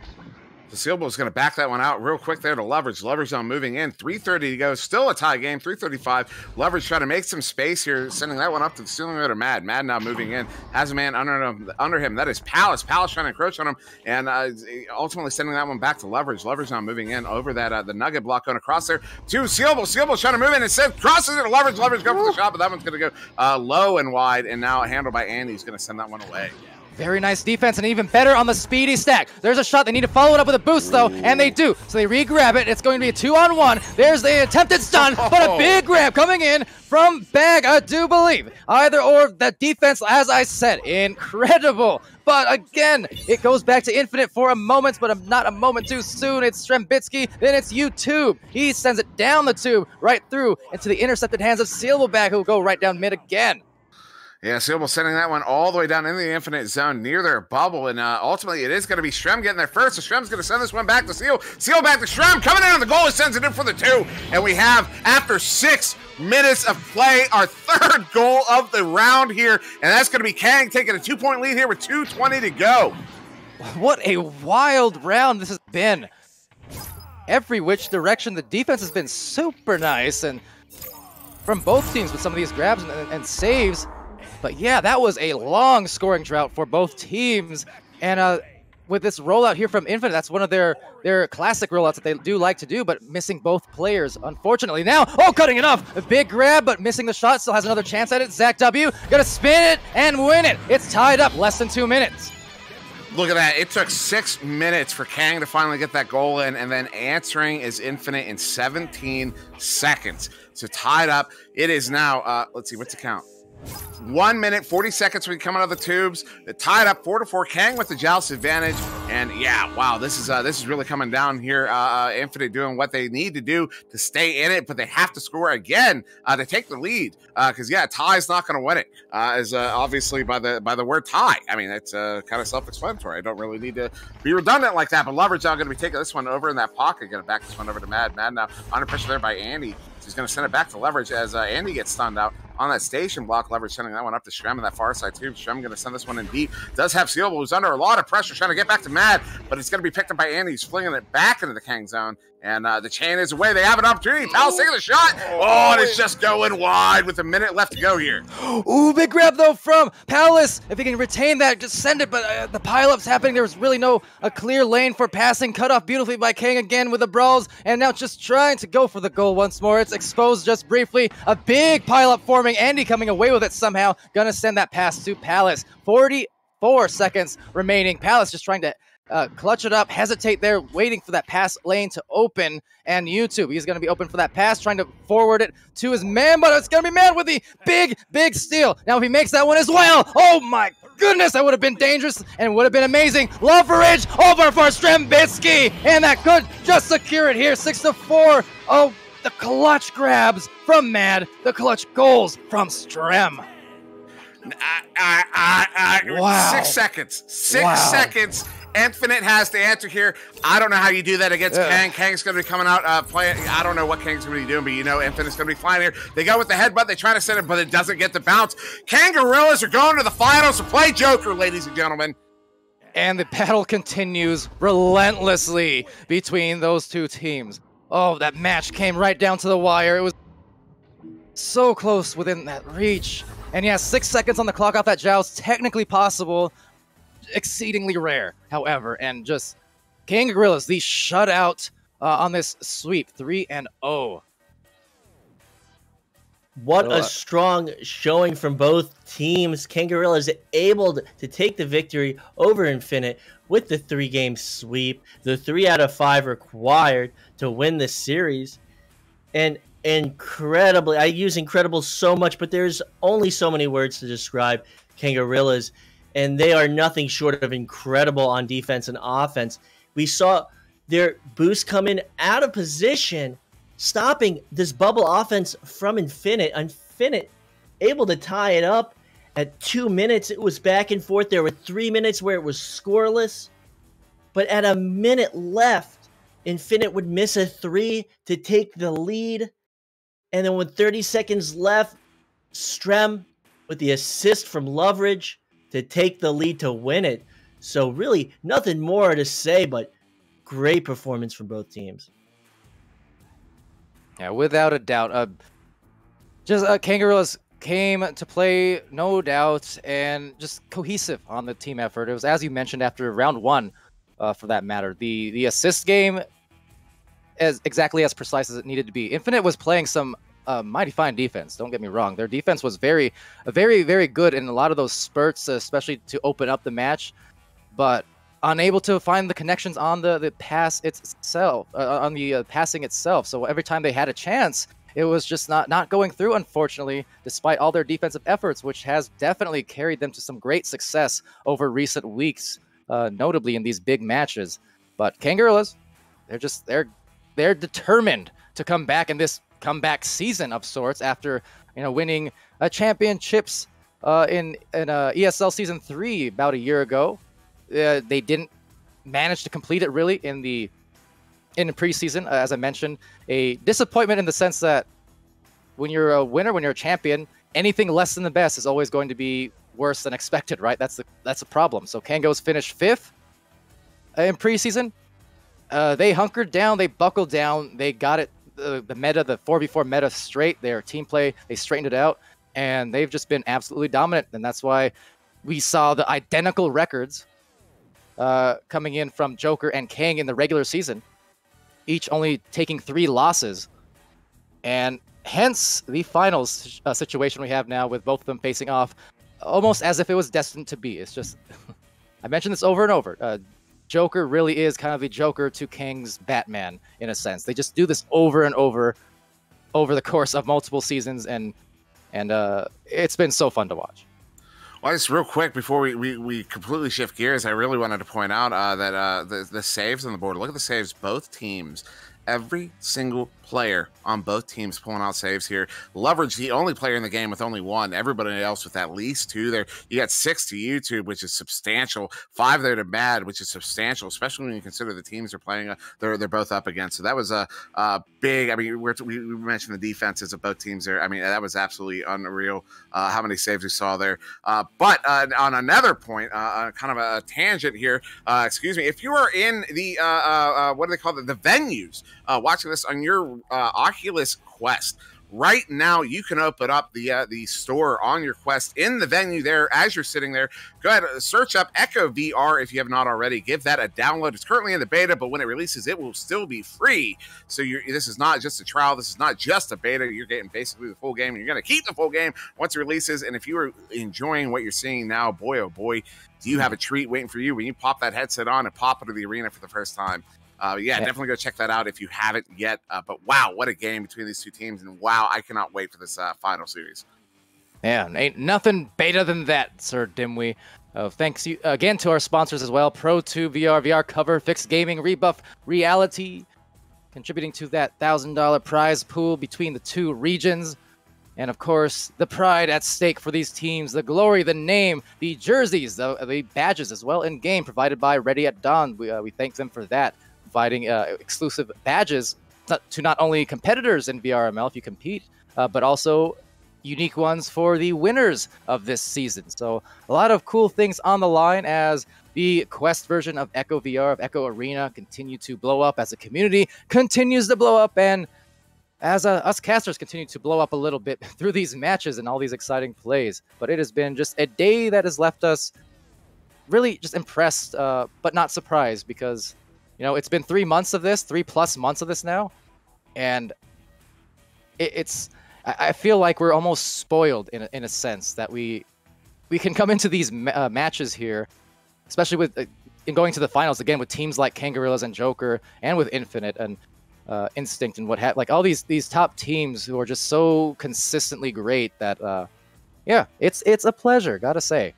Is going to back that one out real quick there to Leverage. Leverage on moving in. 3.30 to go. Still a tie game. 3.35. Leverage trying to make some space here, sending that one up to the ceiling of Mad. Mad now moving in. Has a man under him. Under him. That is Palace. Palace trying to encroach on him. And uh, ultimately sending that one back to Leverage. Leverage now moving in over that uh, the Nugget block going across there to Sealable. Sealable trying to move in. and Instead, crosses it to Leverage. Leverage go for the shot, but that one's going to go uh, low and wide. And now handled by Andy. He's going to send that one away. Very nice defense and even better on the speedy stack. There's a shot. They need to follow it up with a boost, though, and they do. So they re-grab it. It's going to be a two-on-one. There's the attempted stun, but a oh. big grab coming in from Bag, I do believe. Either or, the defense, as I said, incredible. But again, it goes back to Infinite for a moment, but not a moment too soon. It's Strembitsky, then it's YouTube. He sends it down the tube, right through into the intercepted hands of Silverback, who will go right down mid again. Yeah, Silva sending that one all the way down in the infinite zone near their bubble. And uh, ultimately, it is going to be Shrem getting there first. So Shrem's going to send this one back to Seal. Seal back to Shrem. Coming in on the goal. He sends it in for the two. And we have, after six minutes of play, our third (laughs) goal of the round here. And that's going to be Kang taking a two point lead here with 2.20 to go. What a wild round this has been. Every which direction. The defense has been super nice. And from both teams with some of these grabs and, and saves. But yeah, that was a long scoring drought for both teams. And uh, with this rollout here from Infinite, that's one of their, their classic rollouts that they do like to do, but missing both players, unfortunately. Now, oh, cutting it off. A big grab, but missing the shot. Still has another chance at it. Zach W. Gonna spin it and win it. It's tied up less than two minutes. Look at that. It took six minutes for Kang to finally get that goal in, and then answering is infinite in 17 seconds. So tied up. It is now, uh, let's see, what's the count? One minute, 40 seconds when coming out of the tubes. It tied up four to four. Kang with the joust advantage. And yeah, wow, this is uh, this is really coming down here. Uh, uh Infinite doing what they need to do to stay in it, but they have to score again uh, to take the lead. Because uh, yeah, tie's not going to win it. Uh, is uh, obviously by the by the word tie. I mean, it's uh, kind of self-explanatory. I don't really need to be redundant like that. But Leverage now going to be taking this one over in that pocket. Going to back this one over to Mad. Mad now under pressure there by Andy. He's going to send it back to Leverage as uh, Andy gets stunned out on that station block. Leverage sending that one up to Shrem on that far side too. Shrem going to send this one in deep. Does have Sealable who's under a lot of pressure trying to get back to Mad, but it's going to be picked up by Andy. He's flinging it back into the Kang zone. And uh, the chain is away. They have an opportunity. Palace taking the shot. Oh, and it's just going wide with a minute left to go here. (gasps) Ooh, big grab though from Palace. If he can retain that, just send it. But uh, the pileups happening. There was really no a clear lane for passing. Cut off beautifully by Kang again with the brawls. And now just trying to go for the goal once more. It's exposed just briefly. A big pileup forming. Andy coming away with it somehow. Gonna send that pass to Palace. 44 seconds remaining. Palace just trying to uh, clutch it up, hesitate there, waiting for that pass lane to open. And YouTube, he's going to be open for that pass, trying to forward it to his man, but it's going to be man with the big, big steal. Now, if he makes that one as well, oh my goodness, that would have been dangerous and would have been amazing. Leverage over for Strembitsky, and that could just secure it here. Six to four. Oh, the clutch grabs from Mad, the clutch goals from Strem. I, I, I, wow. Six seconds. Six wow. seconds Infinite has the answer here. I don't know how you do that against yeah. Kang. Kang's going to be coming out uh, playing. I don't know what Kang's going to be doing, but you know Infinite's going to be flying here. They go with the headbutt. They try to send it, but it doesn't get the bounce. Kangorillas are going to the finals to play Joker, ladies and gentlemen. And the battle continues relentlessly between those two teams. Oh, that match came right down to the wire. It was so close within that reach. And yeah, six seconds on the clock off that joust, technically possible, exceedingly rare, however, and just Kangorillas, the shutout uh, on this sweep, 3 and 0. What a strong showing from both teams. Kangorillas able to take the victory over Infinite with the three game sweep, the three out of five required to win the series. And incredibly. I use incredible so much, but there's only so many words to describe Kangorillas, and they are nothing short of incredible on defense and offense. We saw their boost come in out of position, stopping this bubble offense from Infinite. Infinite able to tie it up at two minutes. It was back and forth. There were three minutes where it was scoreless, but at a minute left, Infinite would miss a three to take the lead. And then with 30 seconds left, Strem with the assist from Loveridge to take the lead to win it. So really nothing more to say, but great performance from both teams. Yeah, without a doubt. Uh, just uh, Kangaroos came to play, no doubt, and just cohesive on the team effort. It was as you mentioned after round one, uh, for that matter. The the assist game, as exactly as precise as it needed to be. Infinite was playing some uh, mighty fine defense. Don't get me wrong; their defense was very, very, very good in a lot of those spurts, especially to open up the match. But unable to find the connections on the the pass itself, uh, on the uh, passing itself. So every time they had a chance, it was just not not going through. Unfortunately, despite all their defensive efforts, which has definitely carried them to some great success over recent weeks, uh, notably in these big matches. But Kangaroos, they're just they're they're determined to come back in this comeback season of sorts after you know winning a championships uh, in in uh, ESL season three about a year ago uh, they didn't manage to complete it really in the in the preseason. Uh, as I mentioned, a disappointment in the sense that when you're a winner, when you're a champion, anything less than the best is always going to be worse than expected, right? That's the that's a problem. So Kangos finished fifth uh, in preseason. Uh, they hunkered down, they buckled down, they got it uh, the meta, the 4v4 meta straight. Their team play, they straightened it out, and they've just been absolutely dominant. And that's why we saw the identical records uh, coming in from Joker and Kang in the regular season, each only taking three losses. And hence the finals uh, situation we have now with both of them facing off almost as if it was destined to be. It's just, (laughs) I mentioned this over and over. Uh, Joker really is kind of the Joker to King's Batman in a sense. They just do this over and over over the course of multiple seasons and and uh, it's been so fun to watch. Well, just real quick before we, we, we completely shift gears, I really wanted to point out uh, that uh, the, the saves on the board. Look at the saves both teams every single player on both teams pulling out saves here. Leverage, the only player in the game with only one. Everybody else with at least two there. You got six to YouTube, which is substantial. Five there to Mad, which is substantial, especially when you consider the teams are playing. Uh, they're they're both up against. So that was a, a big. I mean, we we mentioned the defenses of both teams there. I mean, that was absolutely unreal. Uh, how many saves we saw there. Uh, but uh, on another point, uh, uh, kind of a tangent here. excuse me. If you are in the what do they call it? The venues watching this on your uh, Oculus Quest. Right now, you can open up the uh, the store on your Quest in the venue there as you're sitting there. Go ahead, uh, search up Echo VR if you have not already. Give that a download. It's currently in the beta, but when it releases, it will still be free. So this is not just a trial. This is not just a beta. You're getting basically the full game. You're going to keep the full game once it releases. And if you are enjoying what you're seeing now, boy oh boy, do you have a treat waiting for you when you pop that headset on and pop into the arena for the first time. Uh, yeah, yeah, definitely go check that out if you haven't yet. Uh, but wow, what a game between these two teams, and wow, I cannot wait for this uh, final series. Yeah, ain't nothing better than that, Sir Dimwi. Uh, thanks you, again to our sponsors as well: ProTube VR, VR Cover, FiXT Gaming, Rebuff, Reality, contributing to that thousand dollar prize pool between the two regions. And of course, the pride at stake for these teams, the glory, the name, the jerseys, the, the badges as well in game provided by Ready at Dawn. We, uh, we thank them for that providing uh, exclusive badges to not only competitors in VRML if you compete, uh, but also unique ones for the winners of this season. So a lot of cool things on the line as the Quest version of Echo VR of Echo Arena continue to blow up as a community continues to blow up and as uh, us casters continue to blow up a little bit (laughs) through these matches and all these exciting plays. But it has been just a day that has left us really just impressed, uh, but not surprised because you know, it's been three months of this, three plus months of this now, and it, it's. I, I feel like we're almost spoiled in a, in a sense that we we can come into these ma- uh, matches here, especially with uh, in going to the finals again with teams like Kangorillas and Joker and with Infinite, and uh, instinct and what ha- like all these these top teams who are just so consistently great that uh, yeah, it's it's a pleasure, gotta say.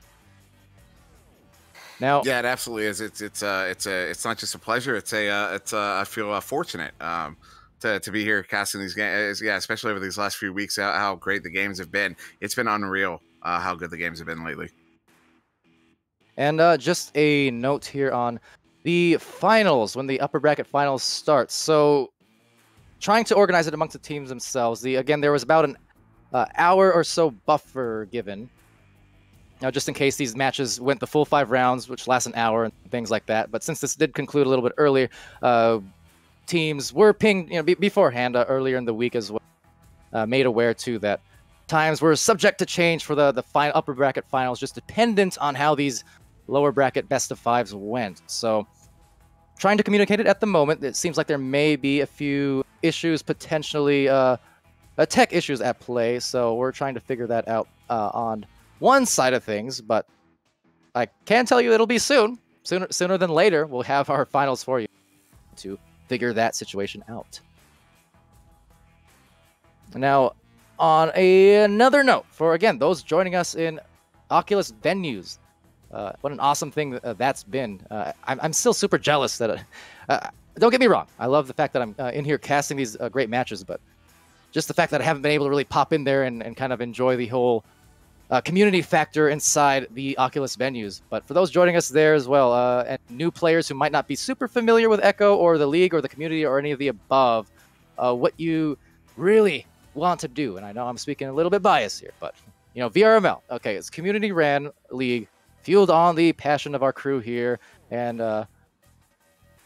Now, yeah, it absolutely is. It's it's uh it's a it's not just a pleasure. It's a uh, it's uh, I feel uh, fortunate um to, to be here casting these games. Yeah, especially over these last few weeks, how, how great the games have been. It's been unreal uh, how good the games have been lately. And uh, just a note here on the finals when the upper bracket finals start. So, trying to organize it amongst the teams themselves. The again, there was about an uh, hour or so buffer given. Now, just in case these matches went the full five rounds, which lasts an hour and things like that. But since this did conclude a little bit earlier, uh, teams were pinged, you know, be- beforehand uh, earlier in the week as well, uh, made aware too that times were subject to change for the the final upper bracket finals, just dependent on how these lower bracket best of fives went. So, trying to communicate it at the moment, it seems like there may be a few issues potentially, uh, uh tech issues at play. So we're trying to figure that out uh, on one side of things. But I can tell you it'll be soon, sooner sooner than later. We'll have our finals for you to figure that situation out. Now, on a, another note, for again those joining us in Oculus venues, uh, what an awesome thing uh, that's been. Uh, I'm, I'm still super jealous that. Uh, uh, don't get me wrong, I love the fact that I'm uh, in here casting these great matches, but just the fact that I haven't been able to really pop in there and, and kind of enjoy the whole Uh, community factor inside the Oculus venues. But for those joining us there as well, uh, and new players who might not be super familiar with Echo or the league or the community or any of the above, uh, what you really want to do, and I know I'm speaking a little bit biased here, but you know, VRML, okay, it's community ran league fueled on the passion of our crew here, and uh,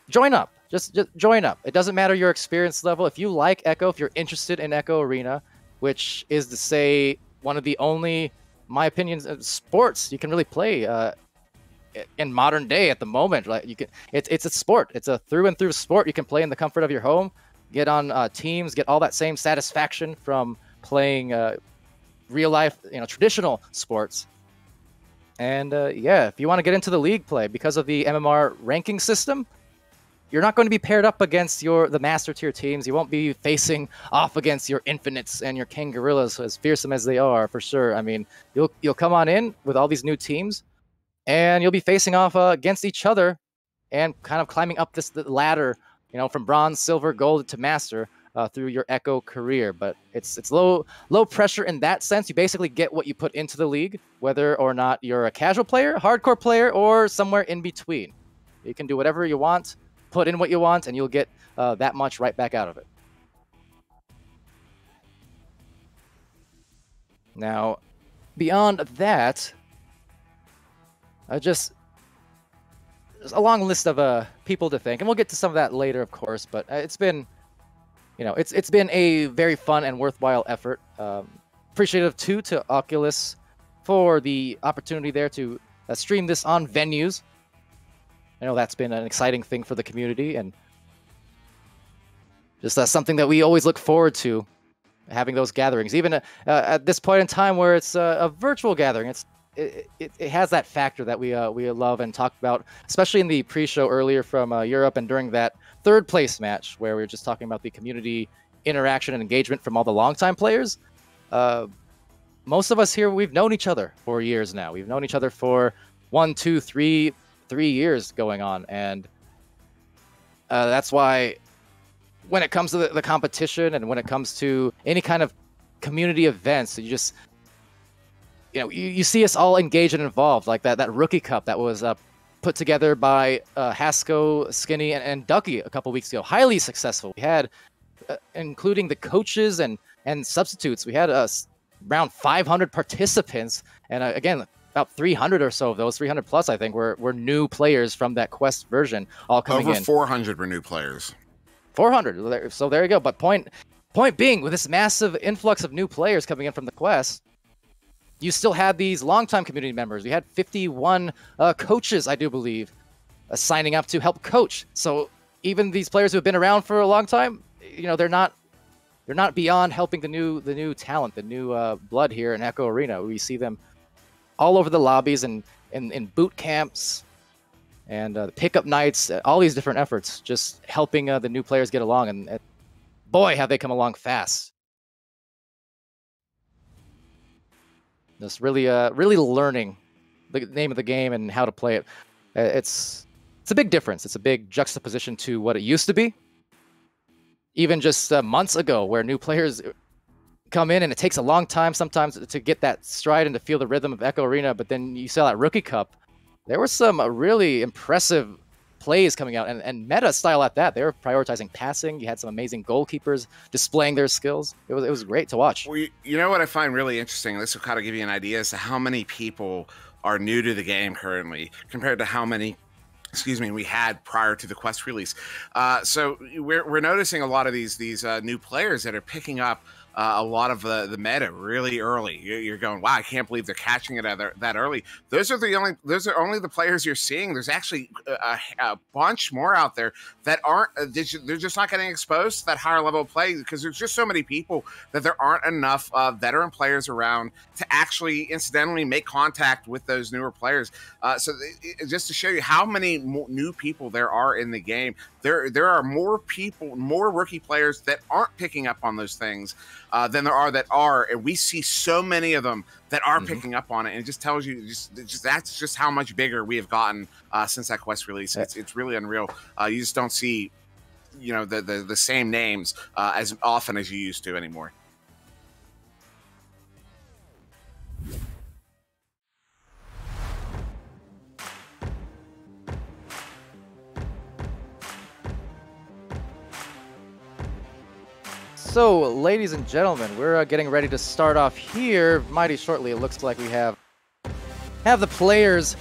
join up. Just, just join up. It doesn't matter your experience level. If you like Echo, if you're interested in Echo Arena, which is to say one of the only, my opinion, sports you can really play uh, in modern day at the moment. Like you can, it's it's a sport. It's a through and through sport. You can play in the comfort of your home, get on uh, teams, get all that same satisfaction from playing uh, real life, you know, traditional sports. And uh, yeah, if you want to get into the league play because of the MMR ranking system, you're not going to be paired up against your the master tier teams. You won't be facing off against your infinites and your Kangorillas, as fearsome as they are, for sure. I mean, you'll you'll come on in with all these new teams, and you'll be facing off uh, against each other, and kind of climbing up this ladder, you know, from bronze, silver, gold to master uh, through your Echo career. But it's it's low low pressure in that sense. You basically get what you put into the league, whether or not you're a casual player, hardcore player, or somewhere in between. You can do whatever you want, put in what you want, and you'll get uh, that much right back out of it. Now, beyond that, I just a long list of uh, people to thank, and we'll get to some of that later, of course. But uh, it's been you know, it's it's been a very fun and worthwhile effort. Um, appreciative too to Oculus for the opportunity there to uh, stream this on venues. I know that's been an exciting thing for the community and just uh, something that we always look forward to having those gatherings, even uh, at this point in time where it's a virtual gathering. It's it, it, it, has that factor that we uh, we love and talked about, especially in the pre-show earlier from uh, Europe and during that third place match where we were just talking about the community interaction and engagement from all the longtime players. Uh, most of us here, we've known each other for years now. We've known each other for one, two, three, three years going on, and uh, that's why when it comes to the, the competition and when it comes to any kind of community events, you just you know, you, you see us all engaged and involved, like that that rookie cup that was uh, put together by uh, Hasco, Skinny, and, and, Ducky a couple weeks ago. Highly successful. We had, uh, including the coaches and and substitutes, we had uh, around 500 participants, and uh, again, about 300 or so of those, 300 plus, I think, were were new players from that Quest version, all coming Over in. 400 were new players. 400. So there you go. But point point being, with this massive influx of new players coming in from the Quest you still had these longtime community members. We had 51 uh, coaches, I do believe, uh, signing up to help coach. So even these players who have been around for a long time, you know, they're not they're not beyond helping the new the new talent, the new uh, blood here in Echo Arena. We see them all over the lobbies and in, boot camps and uh, pickup nights, uh, all these different efforts, just helping uh, the new players get along. And boy, have they come along fast. Just really, uh, really learning the name of the game and how to play it. Uh, It's it's a big difference. It's a big juxtaposition to what it used to be. Even just uh, months ago, where new players come in and it takes a long time sometimes to get that stride and to feel the rhythm of Echo Arena. But then you saw that Rookie Cup, there were some uh, really impressive plays coming out and, and meta style at that. They were prioritizing passing. You had some amazing goalkeepers displaying their skills. It was it was great to watch. Well, you, know what I find really interesting? This will kind of give you an idea as to how many people are new to the game currently compared to how many excuse me we had prior to the quest release uh, so we're, we're noticing a lot of these these uh, new players that are picking up uh, a lot of the, the meta really early. You're, going, wow! I can't believe they're catching it that, that early. Those are the only those are only the players you're seeing. There's actually a, a bunch more out there that aren't. uh, They're just not getting exposed to that higher level play because there's just so many people that there aren't enough uh, veteran players around to actually incidentally make contact with those newer players. Uh, so just to show you how many new people there are in the game, there there are more people, more rookie players that aren't picking up on those things uh, than there are that are, and we see so many of them that are Mhm. picking up on it, and it just tells you just, just that's just how much bigger we have gotten uh, since that quest release. It's it's really unreal. Uh, you just don't see, you know, the the, the same names uh, as often as you used to anymore. So, ladies and gentlemen, we're uh, getting ready to start off here mighty shortly. It looks like we have have the players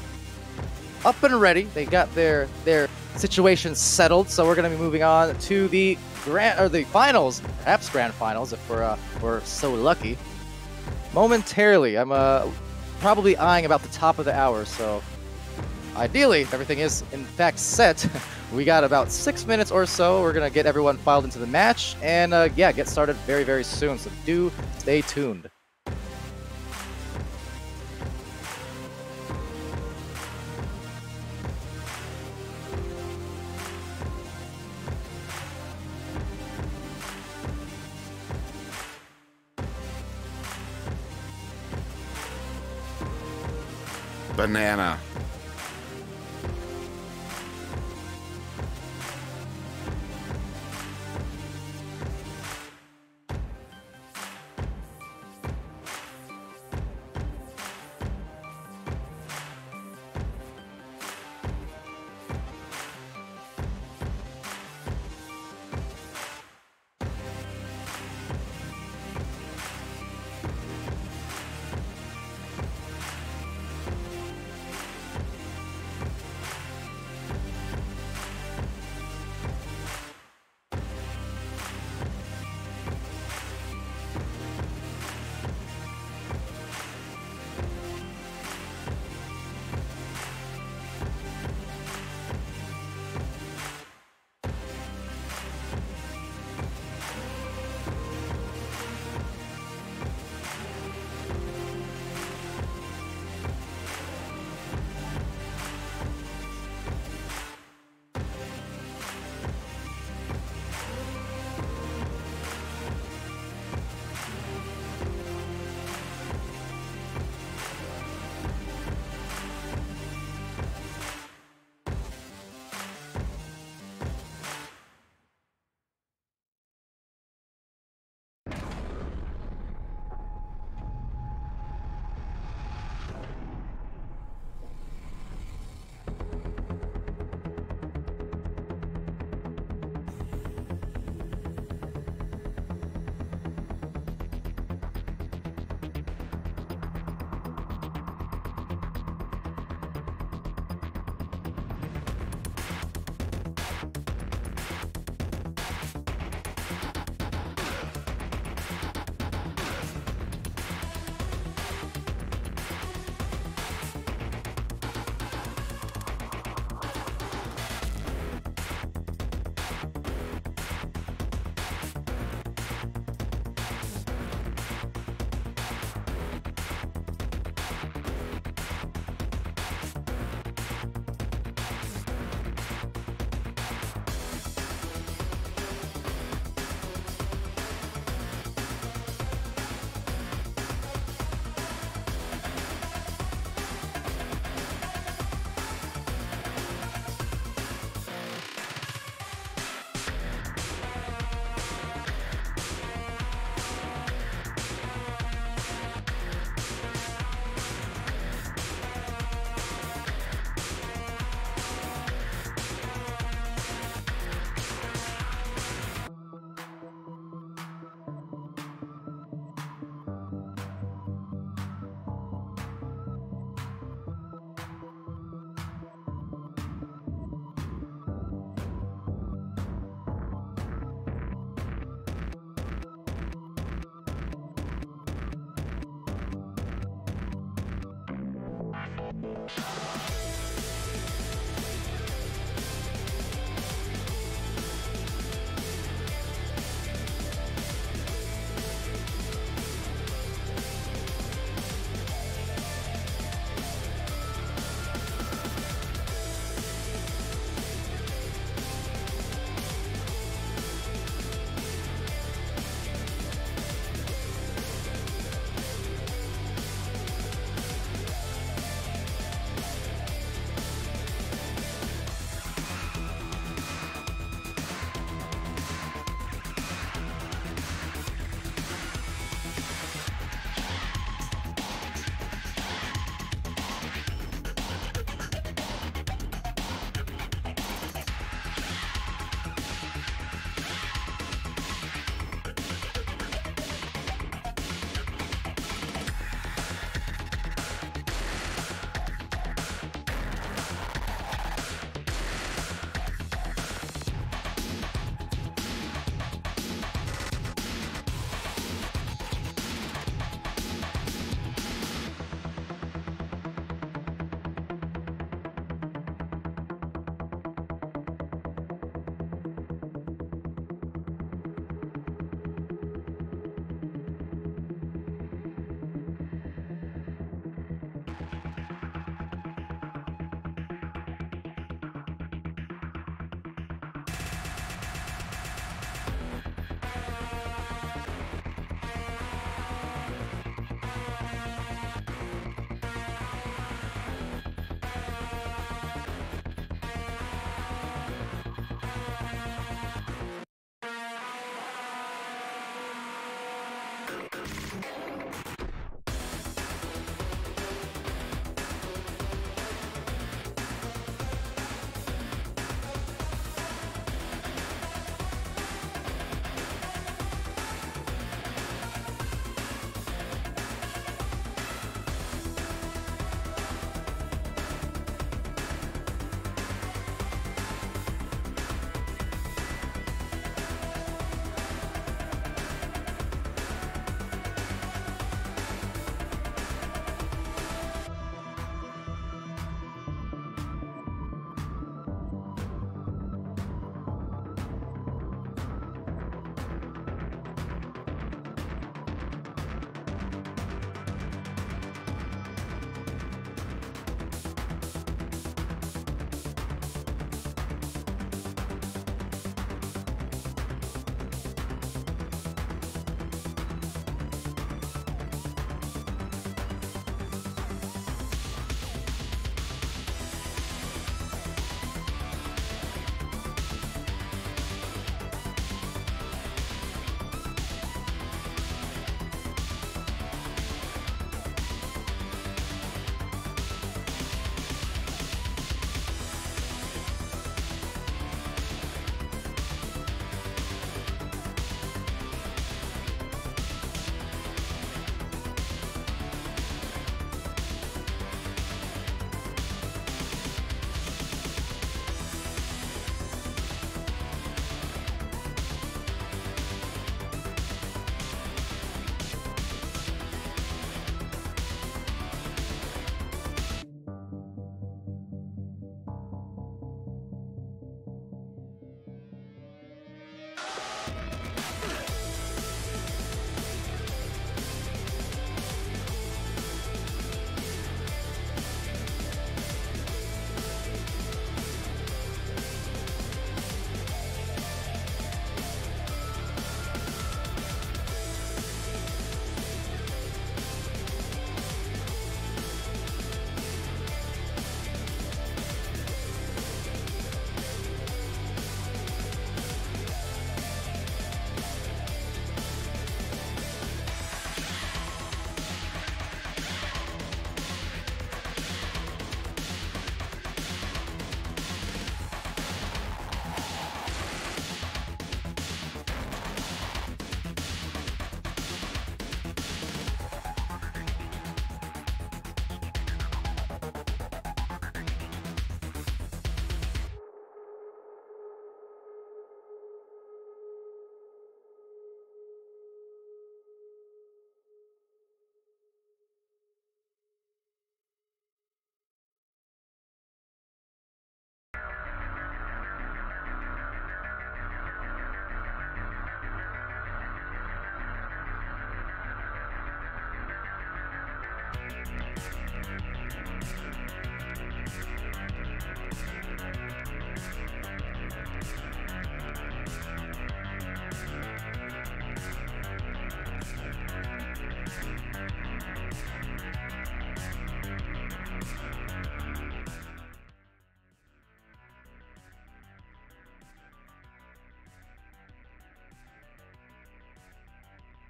up and ready. They got their their situation settled. So we're going to be moving on to the grand or the finals, perhaps grand finals if we're uh, we're so lucky. Momentarily, I'm uh, probably eyeing about the top of the hour. So ideally, everything is in fact set. (laughs) We got about six minutes or so. We're gonna get everyone filed into the match, and uh, yeah, get started very, very soon. So do stay tuned. Banana.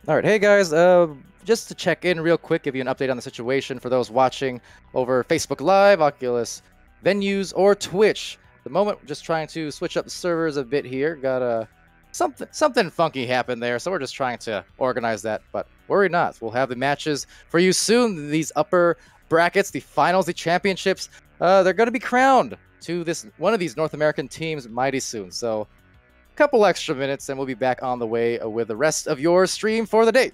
All right, hey guys, uh, just to check in real quick, give you an update on the situation for those watching over Facebook Live, Oculus venues, or Twitch. The moment, just trying to switch up the servers a bit here. Got a something something funky happened there, so we're just trying to organize that. But worry not, we'll have the matches for you soon. These upper brackets, the finals, the championships, uh, they're going to be crowned to this one of these North American teams mighty soon. So a couple extra minutes and we'll be back on the way with the rest of your stream for the day.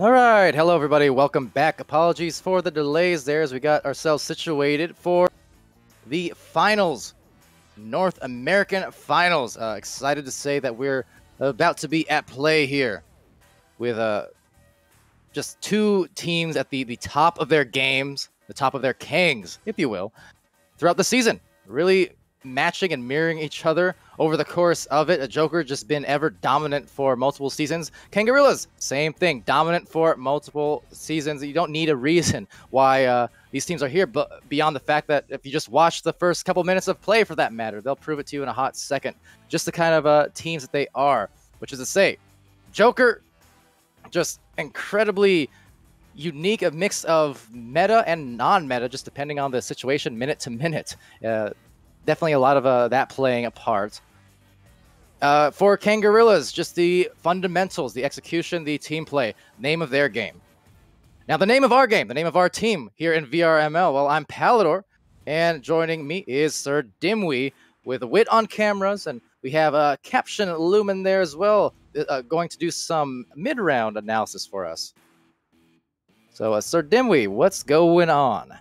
All right, hello everybody, welcome back. Apologies for the delays there as we got ourselves situated for the finals, North American finals. Uh, excited to say that we're about to be at play here with uh, just two teams at the, the top of their games, the top of their kangs, if you will, throughout the season. Really matching and mirroring each other over the course of it. A Joker just been ever dominant for multiple seasons. Kangaroos, same thing, dominant for multiple seasons. You don't need a reason (laughs) why uh, these teams are here, but beyond the fact that if you just watch the first couple minutes of play, for that matter, they'll prove it to you in a hot second. Just the kind of uh, teams that they are, which is to say, Joker, just incredibly unique a mix of meta and non-meta just depending on the situation minute to minute uh, definitely a lot of uh, that playing a part. Uh, for Kangorillas, just the fundamentals, the execution, the team play, name of their game. Now, the name of our game, the name of our team here in VRML. Well, I'm Palidore, and joining me is Sir Dimwi with Wit on cameras, and we have a uh, Caption Lumen there as well, uh, going to do some mid-round analysis for us. So, uh, Sir Dimwi, what's going on?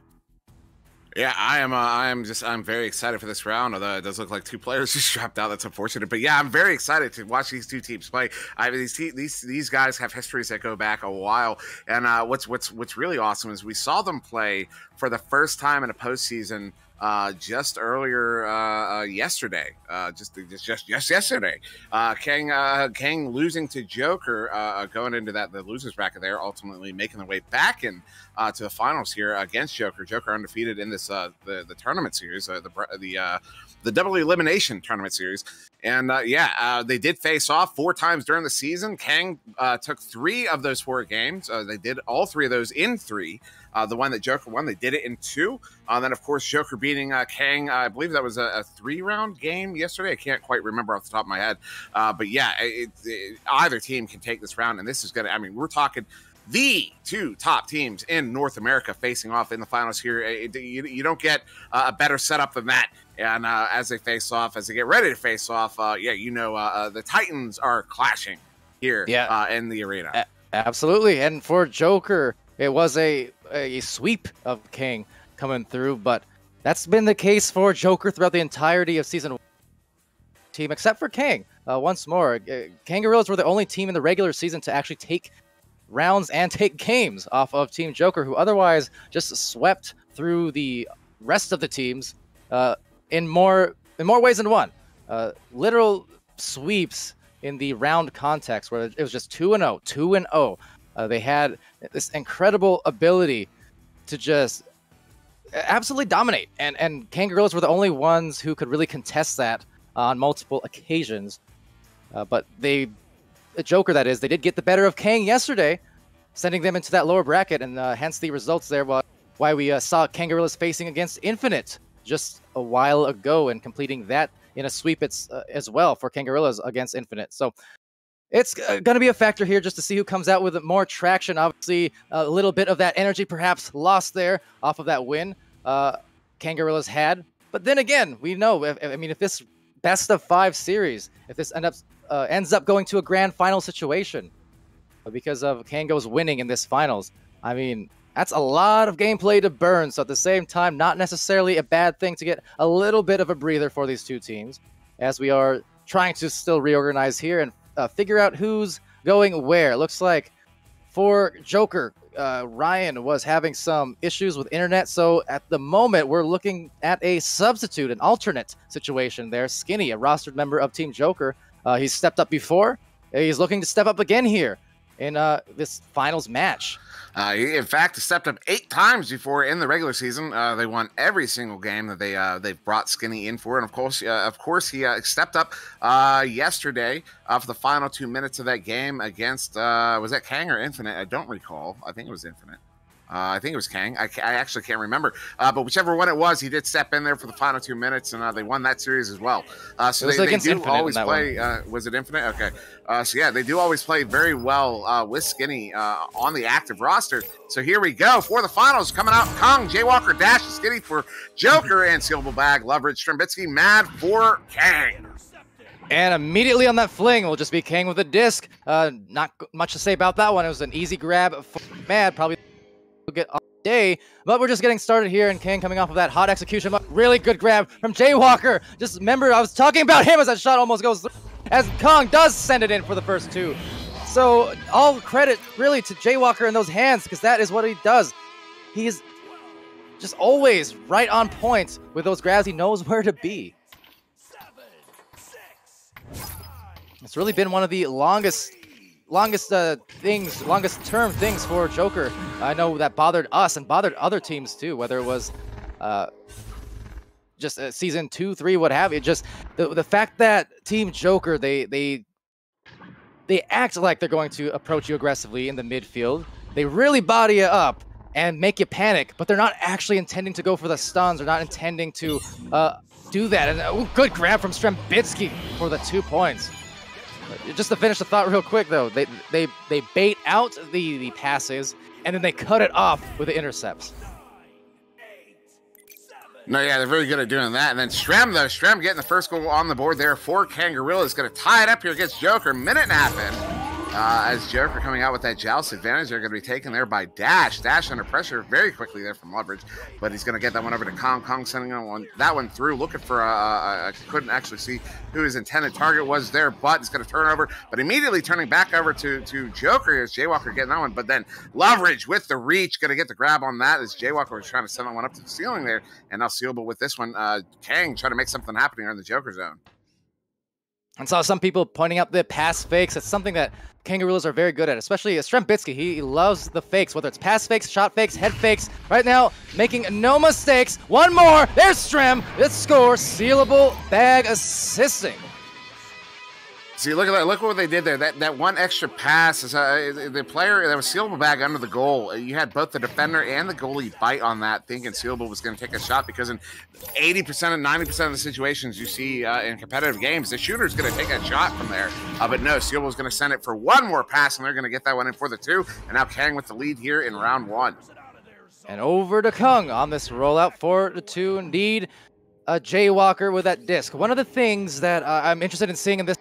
Yeah, I am. Uh, I am just. I'm very excited for this round. Although it does look like two players (laughs) just dropped out. That's unfortunate. But yeah, I'm very excited to watch these two teams play. I mean, these these these guys have histories that go back a while. And uh, what's what's what's really awesome is we saw them play for the first time in a postseason uh, just earlier uh, uh, yesterday, uh, just just just just yesterday, uh, Kang uh, Kang losing to Joker, going into that the losers bracket there, ultimately making their way back in to the finals here against Joker. Joker undefeated in this the the tournament series, the the the double elimination tournament series, and yeah, they did face off four times during the season. Kang took three of those four games. They did all three of those in three. Uh, the one that Joker won, they did it in two. Uh, then, of course, Joker beating uh, Kang. I believe that was a, a three-round game yesterday. I can't quite remember off the top of my head, uh, but yeah, it, it, either team can take this round, and this is gonna. I mean, we're talking the two top teams in North America facing off in the finals here. It, you, you, don't get uh, a better setup than that. And uh, as they face off, as they get ready to face off, uh, yeah, you know, uh, the Titans are clashing here yeah. in the arena. A- absolutely. And for Joker, it was a a sweep of Kang coming through, but that's been the case for Joker throughout the entirety of season one. team, except for Kang. Uh, once more, uh, Kangaroos were the only team in the regular season to actually take rounds and (laughs) take games off of Team Joker, who otherwise just swept through the rest of the teams uh, in more in more ways than one. Uh, literal sweeps in the round context, where it was just two and 0, 2 and 0. Uh, they had this incredible ability to just absolutely dominate, and and Kangaroos were the only ones who could really contest that on multiple occasions. Uh, but they, a Joker that is, they did get the better of Kang yesterday, sending them into that lower bracket, and uh, hence the results there. Why we uh, saw Kangaroos facing against Infinite just a while ago and completing that in a sweep it's, uh, as well for Kangaroos against Infinite. So it's uh, going to be a factor here just to see who comes out with more traction. Obviously, a little bit of that energy perhaps lost there off of that win uh, Kangaroos had. But then again, we know, if, I mean, if this best of five series, if this end up, uh, ends up going to a grand final situation because of Kango's winning in this finals, I mean, that's a lot of gameplay to burn. So at the same time, not necessarily a bad thing to get a little bit of a breather for these two teams as we are trying to still reorganize here and uh, figure out who's going where. Looks like for Joker, uh, Ryan was having some issues with internet. So at the moment, we're looking at a substitute, an alternate situation there. Skinny, a rostered member of Team Joker. Uh, he's stepped up before. He's looking to step up again here in uh, this finals match. Uh, in fact, stepped up eight times before in the regular season. Uh, they won every single game that they uh, they brought Skinny in for, and of course, uh, of course, he uh, stepped up uh, yesterday for the final two minutes of that game against was that Kang or Infinite? I don't recall. I think it was Infinite. Uh, I think it was Kang. I, I actually can't remember. Uh, but whichever one it was, he did step in there for the final two minutes, and uh, they won that series as well. Uh, so they, they, do Infinite always play. Uh, was it Infinite? Okay. Uh, so yeah, they do always play very well with Skinny on the active roster. So here we go for the finals. Coming out, Kong, Jaywalker, Dash, Skinny for Joker, and Sealable Bag, Loveridge, Strembitsky, Mad for Kang. And immediately on that fling will just be Kang with a disc. Uh, not much to say about that one. It was an easy grab for Mad. Probably get all day. But we're just getting started here, and Kang coming off of that hot execution. Really good grab from Jaywalker. Just remember, I was talking about him as that shot almost goes as Kong does send it in for the first two. So all credit really to Jaywalker and those hands, because that is what he does. He's just always right on point with those grabs. He knows where to be. It's really been one of the longest longest uh, things, longest term things for Joker. I know that bothered us and bothered other teams too, whether it was uh, just uh, season two, three, what have you. Just the the fact that Team Joker they they they act like they're going to approach you aggressively in the midfield. They really body you up and make you panic, but they're not actually intending to go for the stuns. They're not intending to uh, do that. And uh, good grab from Strembitsky for the two points. Just to finish the thought real quick, though, they they they bait out the the passes and then they cut it off with the intercepts. No, yeah, they're very good at doing that. And then Strem, though, Strem getting the first goal on the board there for Kangaroo is going to tie it up here against Joker. Minute and a half in. Uh, as Joker coming out with that joust advantage, they're going to be taken there by Dash. Dash under pressure very quickly there from Leverage, but he's going to get that one over to Kong. Kong sending that one, that one through, looking for a, a, a couldn't actually see who his intended target was there, but it's going to turn over, but immediately turning back over to, to Joker as Jaywalker getting that one, but then Leverage with the reach, going to get the grab on that as Jaywalker was trying to send that one up to the ceiling there, and now Sealable with this one. Uh, Kang trying to make something happen here in the Joker zone. And saw some people pointing out the pass fakes. It's something that Kangaroos are very good at, especially Strembitsky. He loves the fakes, whether it's pass fakes, shot fakes, head fakes. Right now, making no mistakes. One more. There's Strem. It's score. Sealable bag assisting. See, look at that! Look what they did there. That that one extra pass is uh, the player that was sealable bag under the goal. You had both the defender and the goalie bite on that, thinking sealable was going to take a shot because in eighty percent and ninety percent of the situations you see uh, in competitive games, the shooter is going to take a shot from there. Uh, but no, sealable is going to send it for one more pass, and they're going to get that one in for the two. And now Kang with the lead here in round one. And over to Kong on this rollout for the two. Indeed, a Jaywalker with that disc. One of the things that uh, I'm interested in seeing in this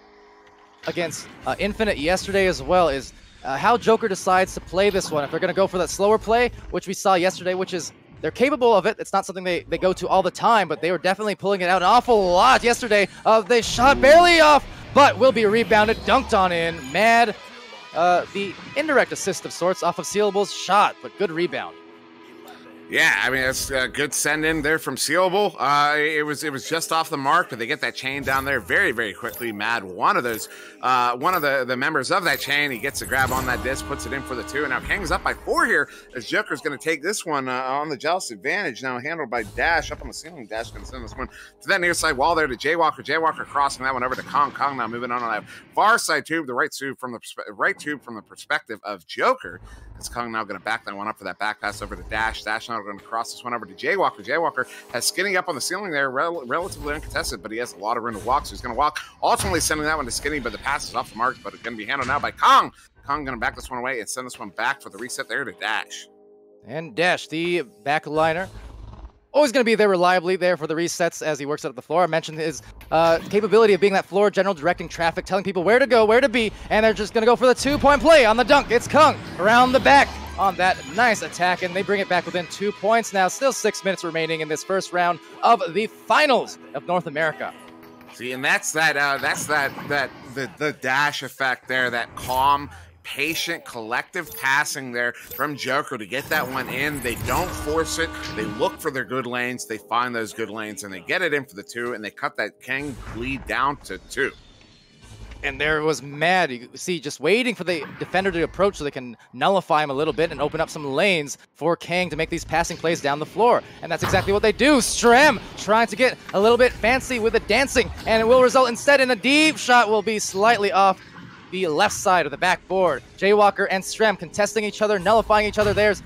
against uh, Infinite yesterday as well is uh, how Joker decides to play this one. If they're going to go for that slower play, which we saw yesterday, which is they're capable of it. It's not something they, they go to all the time, but they were definitely pulling it out an awful lot yesterday. Uh, they shot barely off, but will be rebounded, dunked on in. Mad, uh, the indirect assist of sorts off of Sealable's shot, but good rebound. Yeah, I mean it's a good send in there from Sealable. Uh, it was it was just off the mark, but they get that chain down there very very quickly. Mad one of those, uh, one of the the members of that chain, he gets a grab on that disc, puts it in for the two, and now Kang's up by four here as Joker's going to take this one uh, on the jealous advantage. Now handled by Dash up on the ceiling. Dash going to send this one to that near side wall there to Jaywalker. Jaywalker crossing that one over to Kong. Kong now moving on on that far side tube, the right tube from the right tube from the perspective of Joker. As Kong now going to back that one up for that back pass over to Dash. Dash now going to cross this one over to Jaywalker. Jaywalker has skinny up on the ceiling there, rel- relatively uncontested, but he has a lot of room to walk, so he's going to walk. Ultimately sending that one to Skinny, but the pass is off the mark, but it's going to be handled now by Kong. Kong going to back this one away and send this one back for the reset there to Dash. And Dash, the backliner, always going to be there reliably there for the resets as he works up the floor. I mentioned his uh, capability of being that floor general, directing traffic, telling people where to go, where to be, and they're just going to go for the two-point play on the dunk. It's Kong around the back on that nice attack, and they bring it back within two points now. Still six minutes remaining in this first round of the finals of North America. See, and that's that. Uh, that's that. That the the dash effect there. That calm, patient, collective passing there from Joker to get that one in. They don't force it. They look for their good lanes. They find those good lanes, and they get it in for the two. And they cut that Kang lead down to two and there was Mad. You see, just waiting for the defender to approach so they can nullify him a little bit and open up some lanes for Kang to make these passing plays down the floor. And that's exactly what they do. Strem trying to get a little bit fancy with the dancing, and it will result instead in a deep shot will be slightly off the left side of the backboard. Jaywalker and Strem contesting each other, nullifying each other. There's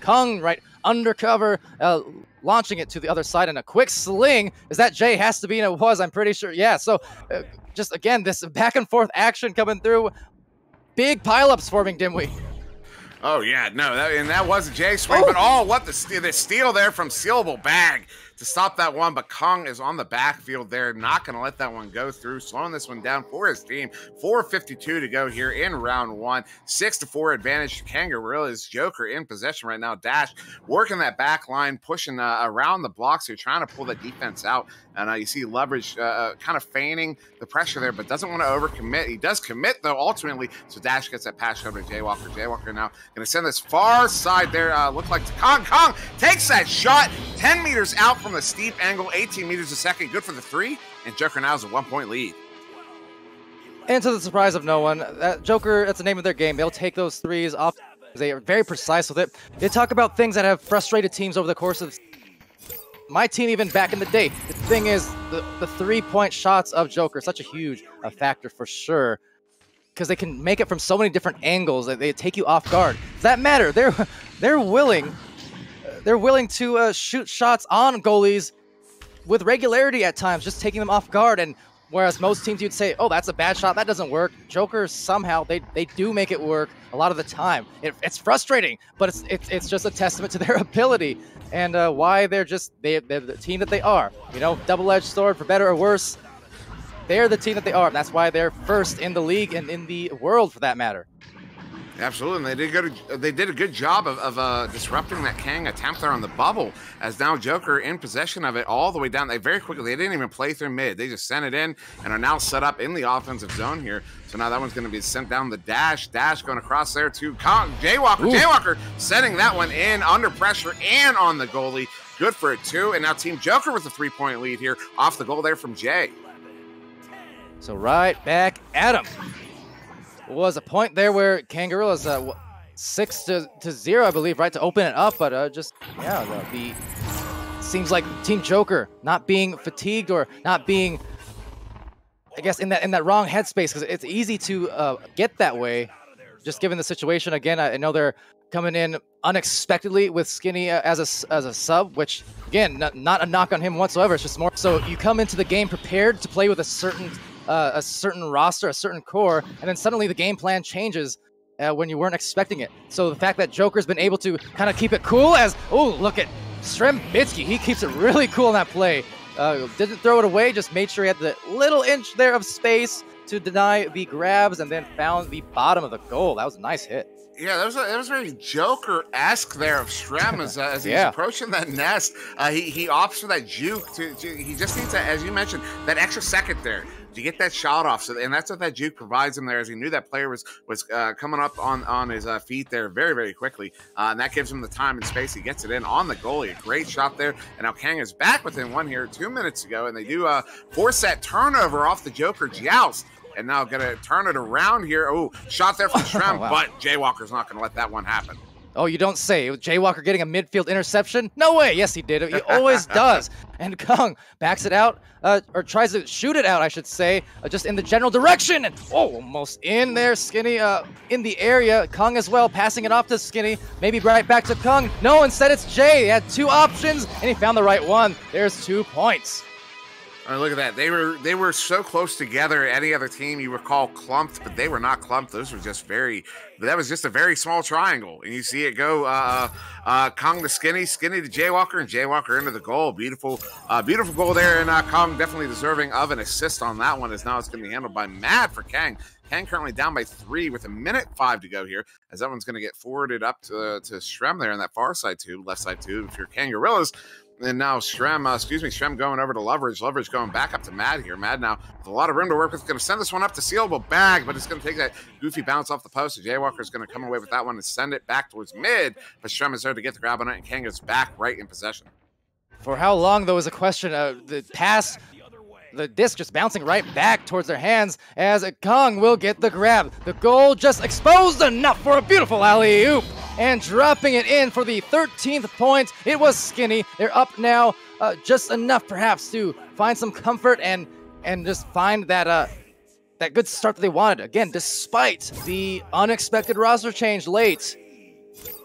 Kong right undercover, uh, launching it to the other side in a quick sling. Is that Jay has to be, and it was, I'm pretty sure. Yeah, so uh, just again, this back and forth action coming through. Big pileups forming, Dimwi. Oh yeah, no, that, and that was a J swing, oh. but oh, what the, the steal there from Sealable Bag to stop that one, but Kong is on the backfield there, not going to let that one go through, slowing this one down for his team. 4.52 to go here in round one. Six to four advantage to Kangorilla's Joker in possession right now. Dash working that back line, pushing uh, around the blocks here, trying to pull the defense out. And uh, you see leverage uh, uh, kind of feigning the pressure there, but doesn't want to overcommit. He does commit though ultimately. So Dash gets that pass over to Jaywalker. Jaywalker now going to send this far side there. Uh, look like Kong. Kong takes that shot 10 meters out from the steep angle, 18 meters a second. Good for the three. And Joker now has a one point lead. And to the surprise of no one, that Joker, that's the name of their game. They'll take those threes off. They are very precise with it. They talk about things that have frustrated teams over the course of my team even back in the day. The thing is, the, the three-point shots of Joker, such a huge a factor for sure, because they can make it from so many different angles that they take you off guard. Does that matter? They're (laughs) they're willing, they're willing to uh, shoot shots on goalies with regularity at times, just taking them off guard. And whereas most teams you'd say, "Oh, that's a bad shot, that doesn't work," Joker somehow they they do make it work a lot of the time. It, it's frustrating, but it's, it's it's just a testament to their (laughs) ability and uh, why they're just they, they're the team that they are. You know, double-edged sword for better or worse. They're the team that they are. And that's why they're first in the league and in the world, for that matter. Absolutely, and they did good. They did a good job of, of uh, disrupting that Kang attempt there on the bubble. As now Joker in possession of it all the way down. They very quickly. They didn't even play through mid. They just sent it in and are now set up in the offensive zone here. So now that one's going to be sent down the dash. Dash going across there to Kong. Jaywalker. Ooh. Jaywalker sending that one in under pressure and on the goalie. Good for it too. And now Team Joker with a three point lead here off the goal there from Jay. So right back at him was a point there where Kangorilla's uh, six to, to zero, I believe, right to open it up, but uh, just yeah, the, the seems like Team Joker not being fatigued or not being, I guess, in that in that wrong headspace because it's easy to uh, get that way, just given the situation. Again, I, I know they're coming in unexpectedly with Skinny uh, as a as a sub, which again, not, not a knock on him whatsoever. It's just more so you come into the game prepared to play with a certain uh, a certain roster, a certain core, and then suddenly the game plan changes uh, when you weren't expecting it. So the fact that Joker's been able to kind of keep it cool as, oh, look at Strembitsky. He keeps it really cool in that play. Uh, didn't throw it away, just made sure he had the little inch there of space to deny the grabs and then found the bottom of the goal. That was a nice hit. Yeah, that was a, that was very Joker esque there of Strem as, uh, as (laughs) he's yeah. approaching that nest. Uh, he he opts for that juke. To, to, he just needs to, as you mentioned, that extra second there to get that shot off. So, and that's what that juke provides him there, as he knew that player was was uh, coming up on on his uh, feet there very very quickly, uh, and that gives him the time and space. He gets it in on the goalie. A great shot there, and now Kang is back within one here two minutes ago, and they do uh, force that turnover off the Joker Joust and now gonna turn it around here. Oh, shot there from (laughs) Strem, oh, wow. but Jaywalker's not gonna let that one happen. Oh, you don't say. Jaywalker getting a midfield interception? No way. Yes, he did. He always (laughs) does. And Kong backs it out, uh, or tries to shoot it out, I should say, uh, just in the general direction. And oh, almost in there, Skinny, uh, in the area. Kong as well, passing it off to Skinny. Maybe right back to Kong. No, instead it's Jay. He had two options, and he found the right one. There's two points. I mean, look at that. They were they were so close together. Any other team you would call clumped, but they were not clumped. Those were just very. That was just a very small triangle, and you see it go. Uh, uh, Kong to Skinny, Skinny to Jaywalker, and Jaywalker into the goal. Beautiful, uh, beautiful goal there, and uh, Kong definitely deserving of an assist on that one. As now it's going to be handled by Mad for Kang. Kang currently down by three with a minute five to go here, as that one's going to get forwarded up to to Strem there in that far side tube, left side tube. If you're Kangorillas, and now Strem, uh, excuse me, Strem going over to Leverage. Leverage going back up to Mad here. Mad now with a lot of room to work with. Going to send this one up to Sealable Bag, but it's going to take that goofy bounce off the post. Jaywalker is going to come away with that one and send it back towards mid. But Strem is there to get the grab on it, and Kang is back right in possession. For how long, though, is a question. Uh, the pass the disc just bouncing right back towards their hands as Kong will get the grab. The goal just exposed enough for a beautiful alley oop and dropping it in for the 13th point. It was Skinny. They're up now, uh, just enough perhaps to find some comfort and and just find that uh that good start that they wanted. Again, despite the unexpected roster change late,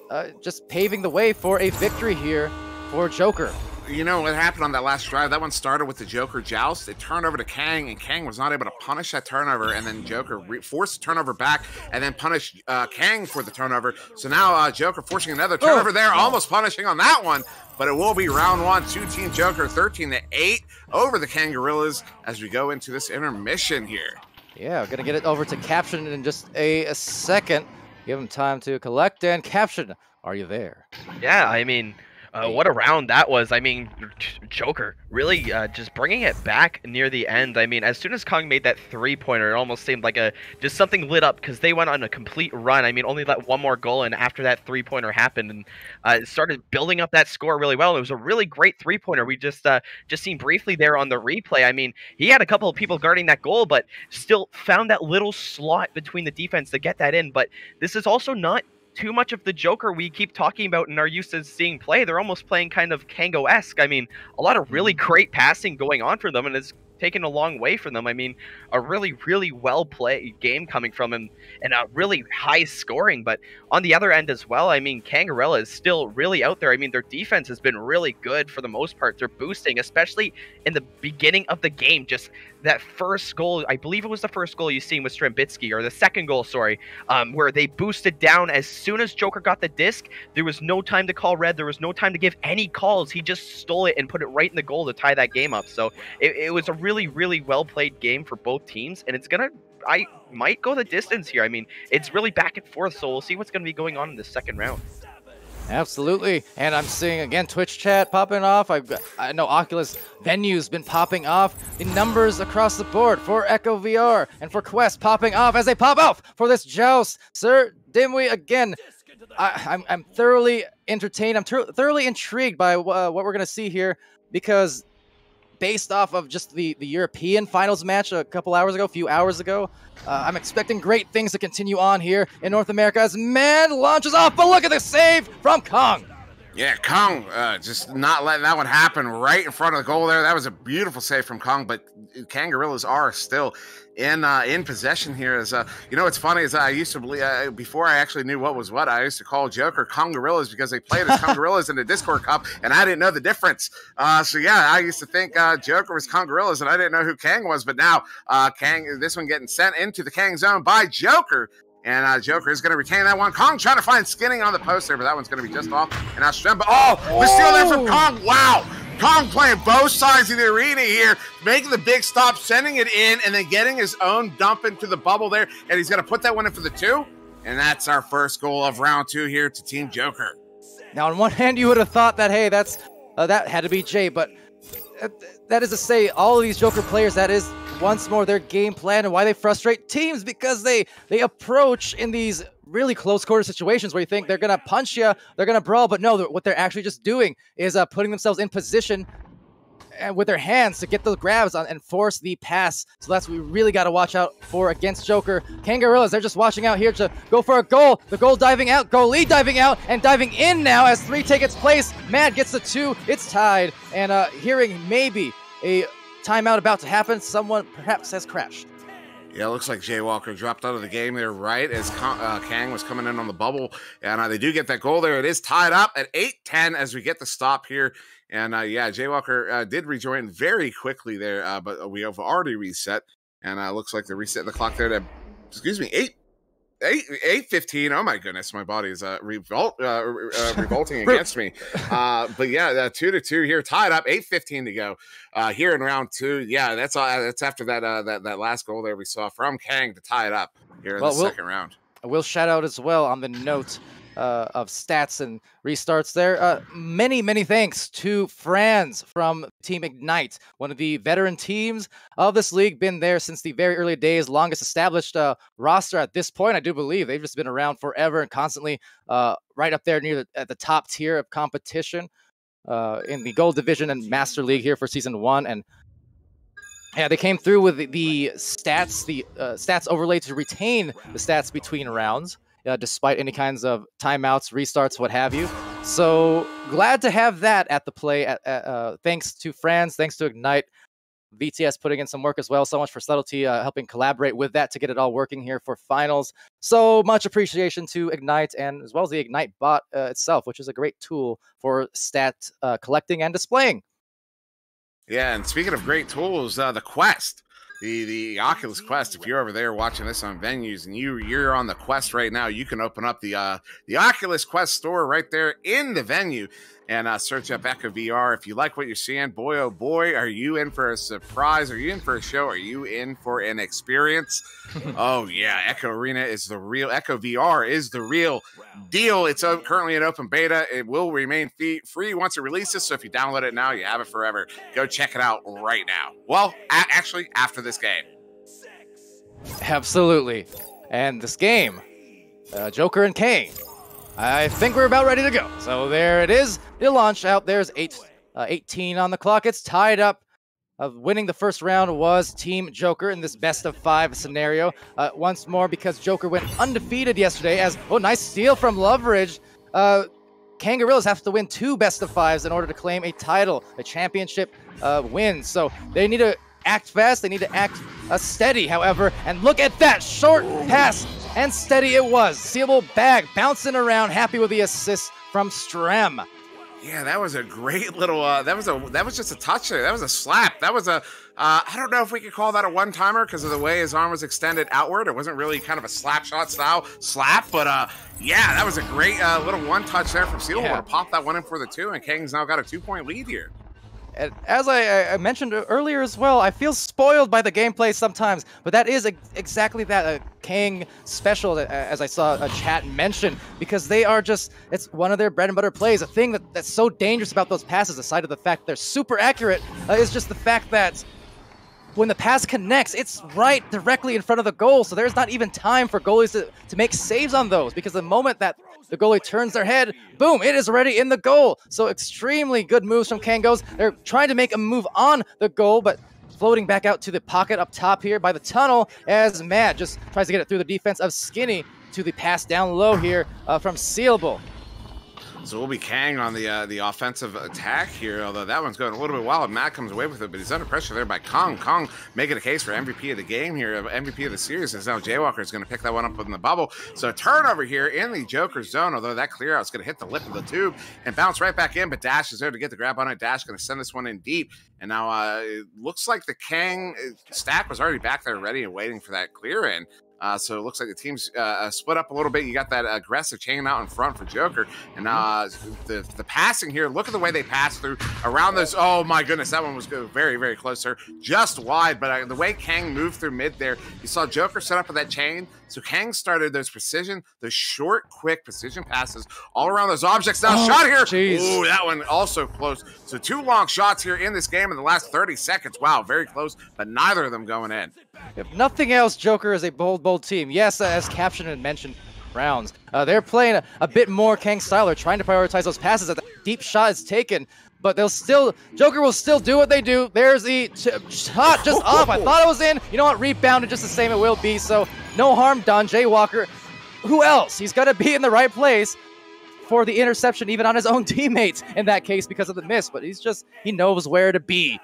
uh, just paving the way for a victory here for Joker you know what happened on that last drive? That one started with the Joker joust. It turned over to Kang, and Kang was not able to punish that turnover. And then Joker re- forced the turnover back, and then punished uh, Kang for the turnover. So now uh, Joker forcing another turnover oh, there, almost punishing on that one. but it will be round one, two Team Joker, 13 to 8 over the Kangorillas as we go into this intermission here. Yeah, we're going to get it over to Caption in just a, a second. Give him time to collect and Caption. Are you there? Yeah, I mean, uh, what a round that was. I mean, Joker really uh, just bringing it back near the end. I mean, as soon as Kong made that three pointer, it almost seemed like a just something lit up because they went on a complete run. I mean, only let one more goal, and after that three pointer happened, and uh, started building up that score really well. It was a really great three pointer. We just uh, just seen briefly there on the replay. I mean, he had a couple of people guarding that goal, but still found that little slot between the defense to get that in. But this is also not too much of the Joker we keep talking about and are used to seeing play. They're almost playing kind of Kango esque. I mean, a lot of really mm-hmm. great passing going on for them, and it's taken a long way for them. I mean, a really, really well played game coming from him and a really high scoring. But on the other end as well, I mean, Kangorilla is still really out there. I mean, their defense has been really good for the most part. They're boosting, especially in the beginning of the game. Just that first goal, I believe it was the first goal you seen with Strembitsky, or the second goal, sorry, um, where they boosted down as soon as Joker got the disc. There was no time to call red. There was no time to give any calls. He just stole it and put it right in the goal to tie that game up. So it, it was a really, really well played game for both teams, and it's gonna. I might go the distance here. I mean, it's really back and forth, so we'll see what's to be going on in the second round. Absolutely. And I'm seeing again Twitch chat popping off. I've got, I know Oculus venues been popping off. The numbers across the board for Echo VR and for Quest popping off as they pop off for this joust. Sir Dimwi again. I, am I'm, I'm thoroughly entertained. I'm thoroughly intrigued by uh, what we're gonna see here because based off of just the, the European finals match a couple hours ago, a few hours ago. Uh, I'm expecting great things to continue on here in North America as Man launches off, but look at the save from Kong. Yeah, Kong uh, just not letting that one happen right in front of the goal there. That was a beautiful save from Kong, but Kangorillas are still in uh, in possession here. Is uh, you know what's funny is I used to believe uh, before I actually knew what was what. I used to call Joker Congorillas because they played as (laughs) Congorillas in the Discord Cup, and I didn't know the difference. Uh, so yeah, I used to think uh, Joker was Congorillas, and I didn't know who Kang was. But now uh, Kang, this one getting sent into the Kang zone by Joker. And uh, Joker is going to retain that one. Kong trying to find Skinny on the poster, but that one's going to be just off. And now Stremba. Oh, the steal there from Kong. Wow. Kong playing both sides of the arena here, making the big stop, sending it in, and then getting his own dump into the bubble there. And he's going to put that one in for the two. And that's our first goal of round two here to Team Joker. Now, on one (laughs) hand, you would have thought that, hey, that's uh, that had to be Jay, but uh, that is to say, all of these Joker players, that is once more their game plan and why they frustrate teams because they they approach in these really close quarter situations where you think they're gonna punch you, they're gonna brawl, but no, what they're actually just doing is uh, putting themselves in position and uh, with their hands to get those grabs on and force the pass. So that's what we really got to watch out for against Joker. Kangorillas, they're just watching out here to go for a goal. The goal diving out, goalie diving out, and diving in now as three take its place. Mad gets the two. It's tied. And uh, hearing maybe a timeout about to happen, someone perhaps has crashed. Yeah, it looks like Jay Walker dropped out of the game there right as uh, Kang was coming in on the bubble. And uh, they do get that goal there. It is tied up at 8 10 as we get the stop here. And uh, yeah, Jay Walker uh, did rejoin very quickly there, uh, but we have already reset. And uh, looks like they're resetting the clock there to, excuse me, 8 eight eight fifteen. Oh my goodness, my body is uh, revolt uh, uh, (laughs) revolting against me. Uh, but yeah, uh, two to two here, tied up. Eight fifteen to go uh, here in round two. Yeah, that's all. That's after that uh, that that last goal there we saw from Kang to tie it up here in well, the we'll, second round. I will shout out as well on the note uh, of stats and restarts there. Uh, many, many thanks to Franz from Team Ignite, one of the veteran teams of this league, been there since the very early days, longest established uh, roster at this point. I do believe they've just been around forever and constantly uh, right up there near the, at the top tier of competition uh, in the Gold Division and Master League here for season one. And yeah, they came through with the, the stats, the uh, stats overlay to retain the stats between rounds uh, despite any kinds of timeouts, restarts, what have you. So glad to have that at the play. At, uh, thanks to Franz, thanks to Ignite. VTS putting in some work as well. So much for subtlety, uh, helping collaborate with that to get it all working here for finals. So much appreciation to Ignite and as well as the Ignite bot uh, itself, which is a great tool for stat uh, collecting and displaying. Yeah, and speaking of great tools, uh, the Quest the the Oculus Quest. If you're over there watching this on venues and you you're on the Quest right now, you can open up the uh, the Oculus Quest store right there in the venue. And uh, search up Echo VR. If you like what you're seeing, boy oh boy, are you in for a surprise? Are you in for a show? Are you in for an experience? (laughs) oh yeah, Echo Arena is the real. Echo VR is the real deal. It's uh, currently in open beta. It will remain fee- free once it releases. So if you download it now, you have it forever. Go check it out right now. Well, a- actually, after this game. Absolutely. And this game, uh, Joker and Kang. I think we're about ready to go. So there it is. The launched out. There's eight, uh, 18 on the clock. It's tied up. Uh, winning the first round was Team Joker in this best of five scenario. Uh, once more, because Joker went undefeated yesterday. As oh, nice steal from Loveridge. Uh, Kangorillas have to win two best of fives in order to claim a title, a championship uh, win. So they need to act fast. They need to act uh, steady, however. And look at that short pass. And steady it was. Sealable bag bouncing around, happy with the assist from Strem. Yeah, that was a great little. Uh, that was a that was just a touch there. That was a slap. That was a. Uh, I don't know if we could call that a one timer because of the way his arm was extended outward. It wasn't really kind of a slap shot style slap, but uh, yeah, that was a great uh, little one touch there from Seal. Yeah. To pop that one in for the two, and Kang's now got a two point lead here as I, I, mentioned earlier as well, I feel spoiled by the gameplay sometimes, but that is exactly that a Kang special, as I saw a chat mention, because they are just, it's one of their bread and butter plays. A thing that, that's so dangerous about those passes, aside of the fact they're super accurate, uh, is just the fact that when the pass connects, it's right directly in front of the goal, so there's not even time for goalies to, to make saves on those, because the moment that the goalie turns their head. Boom, it is already in the goal. So extremely good moves from Kangos. They're trying to make a move on the goal, but floating back out to the pocket up top here by the tunnel as Mad just tries to get it through the defense of Skinny to the pass down low here uh, from Sealable. So we'll be Kang on the uh, the offensive attack here, although that one's going a little bit wild. Mad comes away with it, but he's under pressure there by Kong. Kong making a case for MVP of the game here, MVP of the series, as now Jaywalker is going to pick that one up in the bubble. So turnover here in the Joker zone, although that clear out is going to hit the lip of the tube and bounce right back in, but Dash is there to get the grab on it. Dash going to send this one in deep. And now uh, it looks like the Kang uh, stack was already back there ready and waiting for that clear in. Uh, so it looks like the team's uh, uh, split up a little bit. You got that aggressive chain out in front for Joker, and uh, the the passing here. Look at the way they pass through around those. Oh my goodness, that one was very very close there, just wide. But uh, the way Kang moved through mid there, you saw Joker set up with that chain. So Kang started those precision, those short, quick precision passes all around those objects. Now oh, shot here. Ooh, that one also close. So two long shots here in this game in the last 30 seconds. Wow, very close, but neither of them going in. If nothing else, Joker is a bold, bold team. Yes, as Caption had mentioned, rounds. Uh, they're playing a, a, bit more Kang style. They're trying to prioritize those passes. That the deep shot is taken, but they'll still Joker will still do what they do. There's the shot just (laughs) off. I thought it was in. You know what? Rebounded just the same. It will be. So no harm done. Jay Walker. Who else? He's got to be in the right place for the interception, even on his own (laughs) teammates in that case because of the miss. But he's just he knows where to be.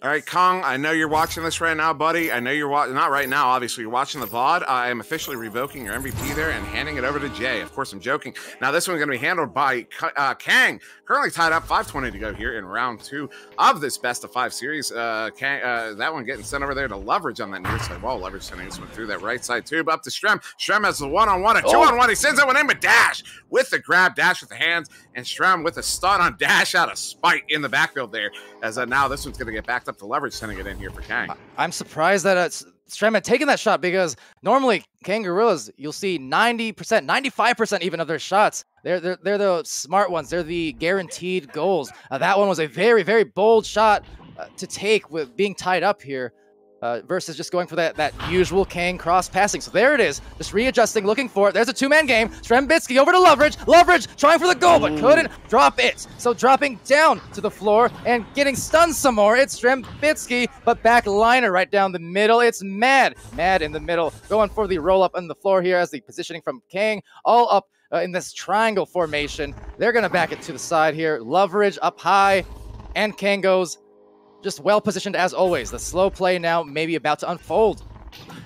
All right, Kong, I know you're watching this right now, buddy. I know you're watching, not right now, obviously. You're watching the VOD. I am officially revoking your MVP there and handing it over to Jay. Of course, I'm joking. Now, this one's going to be handled by uh, Kang, currently tied up 520 to go here in round two of this best of five series. Uh, Kang, uh, that one getting sent over there to Leverage on that near side wall. Leverage sending this one through that right side tube up to Strem. Strem has the one on one, a two on one. He sends that one in, but Dash with the grab, Dash with the hands, and Strem with a stun on Dash out of spite in the backfield there. As uh, now this one's going to get backed up to Leverage, sending it in here for Kang. I'm surprised that it's Strem had taken that shot because normally Kangorillas, you'll see 90%, 95% even of their shots. They're, they're, they're the smart ones. They're the guaranteed goals. Uh, that one was a very, very bold shot uh, to take with being tied up here uh, versus just going for that, that usual Kang cross passing. So there it is, just readjusting, looking for it. There's a two-man game. Strembitsky over to Loveridge. Loveridge trying for the goal, but couldn't drop it. So dropping down to the floor and getting stunned some more. It's Strembitsky, but back liner right down the middle. It's Mad. Mad in the middle, going for the roll-up on the floor here as the positioning from Kang all up uh, in this triangle formation. They're going to back it to the side here. Loveridge up high, and Kang goes just well positioned as always. The slow play now maybe about to unfold.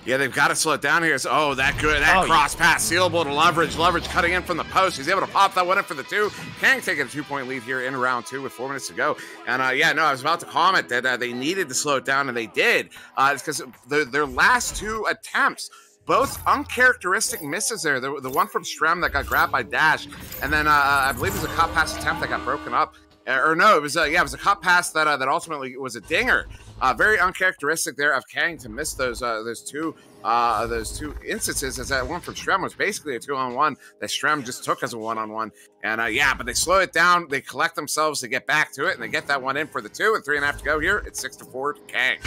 Yeah, they've got to slow it down here. So, oh, that good. That oh, cross yeah. pass, sealable to Leverage. Leverage cutting in from the post. He's able to pop that one in for the two. Kang taking a two point lead here in round two with four minutes to go. And uh, yeah, no, I was about to comment that uh, they needed to slow it down, and they did. Uh, it's because their last two attempts both uncharacteristic misses there. The, the one from Strem that got grabbed by Dash, and then uh, I believe it was a cut pass attempt that got broken up. Uh, or no, it was a, yeah, it was a cut pass that uh, that ultimately was a dinger. Uh, very uncharacteristic there of Kang to miss those uh, those two uh, those two instances. As that one from Strem was basically a two on one that Strem just took as a one on one. And uh, yeah, but they slow it down. They collect themselves to get back to it, and they get that one in for the two and three and a half to go here. It's six to four Kang.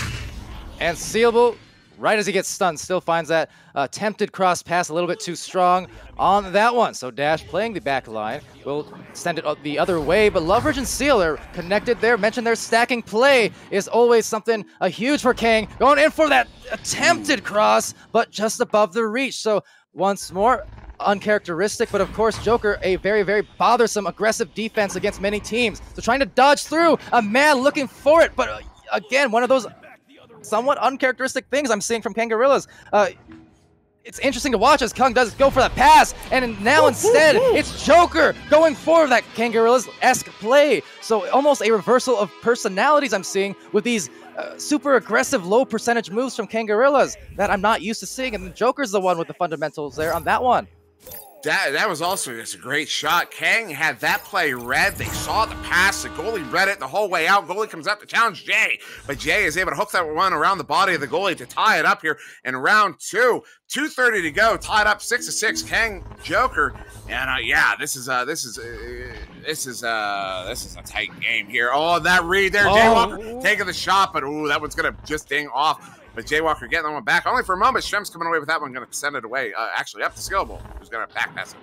And Sealable right as he gets stunned, still finds that attempted cross pass a little bit too strong on that one. So Dash playing the back line will send it the other way, but Loveridge and Seal are connected there. Mentioned their stacking play is always something a huge for Kang. Going in for that attempted cross, but just above the reach. So once more, uncharacteristic, but of course, Joker, a very, very bothersome, aggressive defense against many teams. So trying to dodge through, a man looking for it, but uh, again, one of those somewhat uncharacteristic things I'm seeing from Kangorillas. Uh, it's interesting to watch as Kong does go for that pass, and now instead it's Joker going for that Kangorillas-esque play. So almost a reversal of personalities I'm seeing with these uh, super aggressive low percentage moves from Kangorillas that I'm not used to seeing, and Joker's the one with the fundamentals there on that one that that was also just a great shot. Kang had that play read. They saw the pass. The goalie read it the whole way out. Goalie comes up to challenge Jay, but Jay is able to hook that one around the body of the goalie to tie it up here in round two. 2.30 to go, tied up six to six. Kang Joker, and uh, yeah, this is uh, this is uh, this is uh, this is a tight game here. Oh, that read there, Jay Walker oh. taking the shot, but ooh, that one's gonna just ding off. But Jaywalker getting that one back only for a moment. Strem's coming away with that one, going to send it away. Uh, actually, up to Sealable, who's going to back pass it.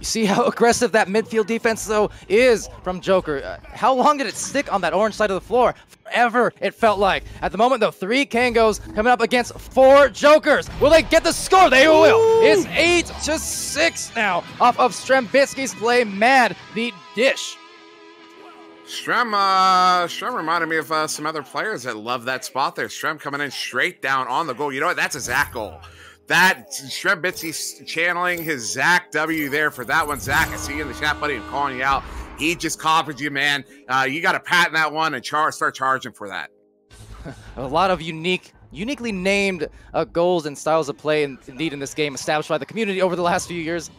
You see how (laughs) aggressive that midfield defense, though, is from Joker. Uh, how long did it stick on that orange side of the floor? Forever, it felt like. At the moment, though, three Kangos coming up against four Jokers. Will they get the score? They Ooh. will. It's 8 to 6 now off of Strembitsky's play. Mad the dish. Strem, uh, Strem reminded me of uh, some other players that love that spot there. Strem coming in straight down on the goal. You know what? That's a Zach goal. That Strembitsky channeling his Zach W there for that one. Zach, I see you in the chat, buddy. I'm calling you out. He just copied you, man. Uh, you got to patent that one and char- start charging for that. (laughs) a lot of unique uniquely named uh, goals and styles of play in, indeed in this game established by the community over the last few years.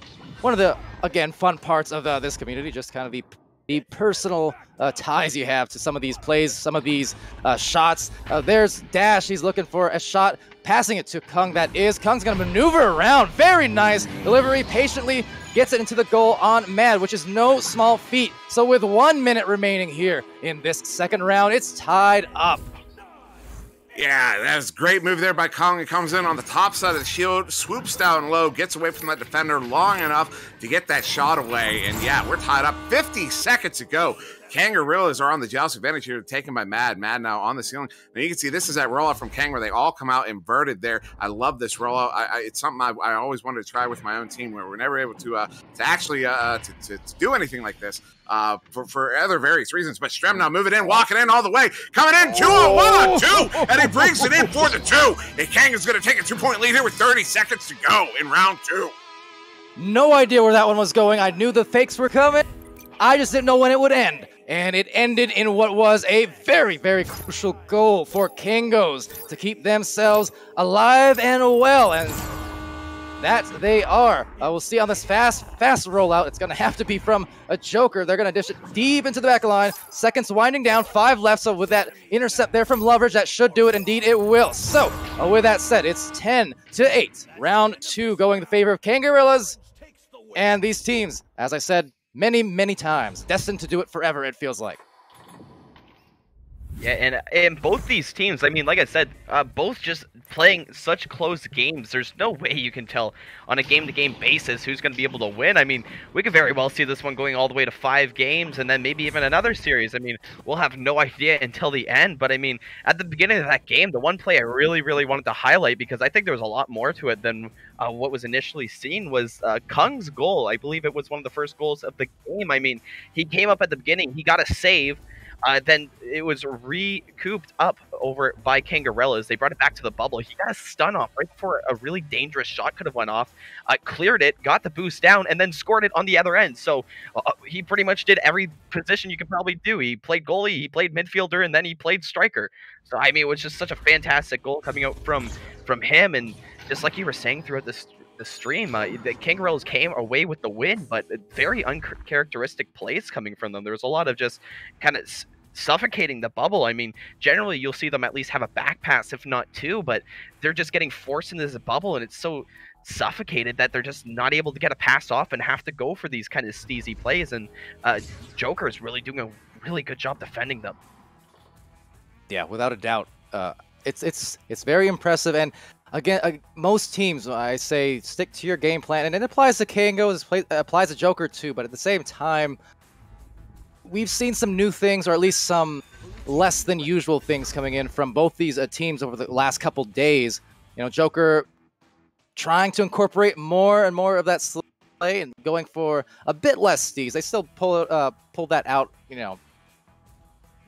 One of the, again, fun parts of uh, this community, just kind of the the personal uh, ties you have to some of these plays, some of these uh, shots. Uh, there's Dash. He's looking for a shot, passing it to Kong. That is. Kong's going to maneuver around. Very nice delivery. Patiently gets it into the goal on Mad, which is no small feat. So with one minute remaining here in this second round, it's tied up. Yeah, that was a great move there by Kong. He comes in on the top side of the shield, swoops down low, gets away from that defender long enough to get that shot away. And yeah, we're tied up 50 seconds to go. Kangarillas are on the joust advantage here, taken by Mad. Mad now on the ceiling. And you can see this is that rollout from Kang where they all come out inverted there. I love this rollout. I, I, it's something I, I, always wanted to try with my own team where we're never able to uh, to actually uh, to, to, to, do anything like this uh, for, for other various reasons. But Strem now moving in, walking in all the way, coming in, two on one on two, and he brings it in for the two. And Kang is going to take a two point lead here with 30 seconds to go in round two. No idea where that one was going. I knew the fakes were coming. I just didn't know when it would end and it ended in what was a very, very crucial goal for Kangos to keep themselves alive and well, and that they are. Uh, we'll see on this fast, fast rollout. It's going to have to be from a Joker. They're going to dish it deep into the back line. Seconds winding down, five left. So with that intercept there from Loveridge, that should do it. Indeed, it will. So uh, with that said, it's 10 to 8. Round two going in favor of Kangorillas. And these teams, as I said, many, many times. Destined to do it forever, it feels like. Yeah, and and both these teams, I mean, like I said, uh, both just playing such close games. There's no way you can tell on a game-to-game basis who's going to be able to win. I mean, we could very well see this one going all the way to five games, and then maybe even another series. I mean, we'll have no idea until the end. But I mean, at the beginning of that game, the one play I really, really wanted to highlight because I think there was a lot more to it than uh, what was initially seen was uh, Kong's goal. I believe it was one of the first goals of the game. I mean, he came up at the beginning, he got a save uh, then it was recouped up over by Kangorillas. They brought it back to the bubble. He got a stun off right before a really dangerous shot could have went off. Uh, cleared it, got the boost down, and then scored it on the other end. So uh, uh, he pretty much did every position you could probably do. He played goalie, he played midfielder, and then he played striker. So I mean, it was just such a fantastic goal coming out from from him and just like you were saying throughout this the stream, uh, the Kangaroos came away with the win, but very uncharacteristic plays coming from them. There was a lot of just kind of suffocating the bubble. I mean, generally you'll see them at least have a back pass, if not two, but they're just getting forced into this bubble, and it's so suffocated that they're just not able to get a pass off and have to go for these kind of steezy plays. And uh, Joker is really doing a really good job defending them. Yeah, without a doubt. Uh, it's it's it's very impressive, and again, uh, most teams, I say, stick to your game plan, and it applies to Kangos, it applies to Joker too. But at the same time, we've seen some new things, or at least some less than usual things coming in from both these uh, teams over the last couple days. You know, Joker trying to incorporate more and more of that play and going for a bit less steez. They still pull uh, pull that out, you know,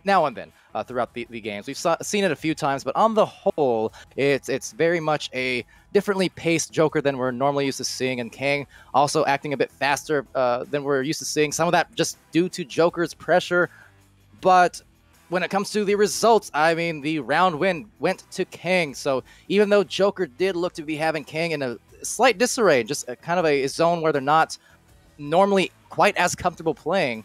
now and then uh, throughout the, the games. We've saw, seen it a few times, but on the whole, it's it's very much a differently paced Joker than we're normally used to seeing, and Kang also acting a bit faster uh, than we're used to seeing. Some of that just due to Joker's pressure, but when it comes to the results, I mean, the round win went to Kang. So even though Joker did look to be having Kang in a slight disarray, just a, kind of a zone where they're not normally quite as comfortable playing,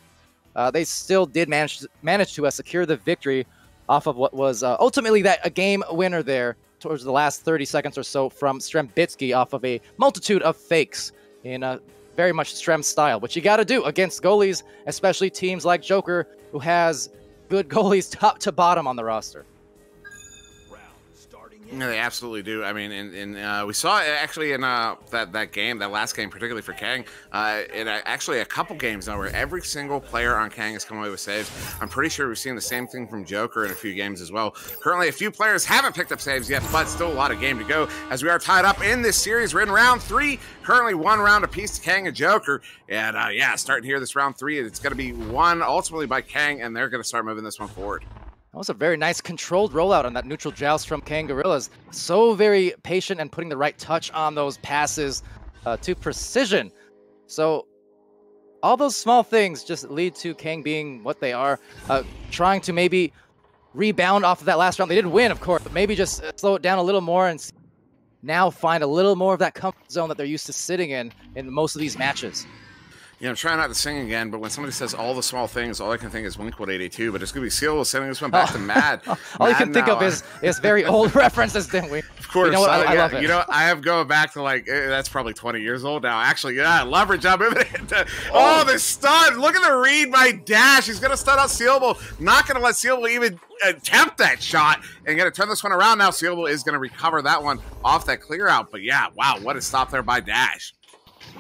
uh, they still did manage to, manage to uh, secure the victory off of what was uh, ultimately that a game winner there towards the last 30 seconds or so from Strembitsky off of a multitude of fakes in a very much Strem style, which you got to do against goalies, especially teams like Joker, who has good (laughs) goalies top to bottom on the roster. Yeah, they absolutely do. I mean, and, and uh, we saw it actually in uh, that that game, that last game, particularly for Kang. Uh, it uh, actually a couple games now where every single player on Kang has come away with saves. I'm pretty sure we've seen the same thing from Joker in a few games as well. Currently, a few players haven't picked up saves yet, but still a lot of game to go as we are tied up in this series. We're in round three. Currently, one round apiece to Kang and Joker, and uh, yeah, starting here this round three, it's going to be won ultimately by Kang, and they're going to start moving this one forward. That was a very nice controlled rollout on that neutral joust from Kangorillas. So very patient and putting the right touch on those passes uh, to precision. So all those small things just lead to Kang being what they are, uh, trying to maybe rebound off of that last round. They did win, of course, but maybe just uh, slow it down a little more and now find a little more of that comfort zone that they're used to sitting in in most of these matches you know, I'm trying not to sing again, but when somebody says all the small things, all I can think is Blink-182, but it's going to be Seal sending this one back oh. to Mad. (laughs) all Mad you can think of is, is very old (laughs) references, didn't we? Of course. You know what? I, I yeah, love it. You know, I have going back to like, eh, that's probably 20 years old now. Actually, yeah, leverage up. (laughs) oh, oh, the stun. Look at the read by Dash. He's going to stun out Sealable. Not going to let Sealable even attempt that shot and going to turn this one around now. Sealable is going to recover that one off that clear out. But yeah, wow, what a stop there by Dash.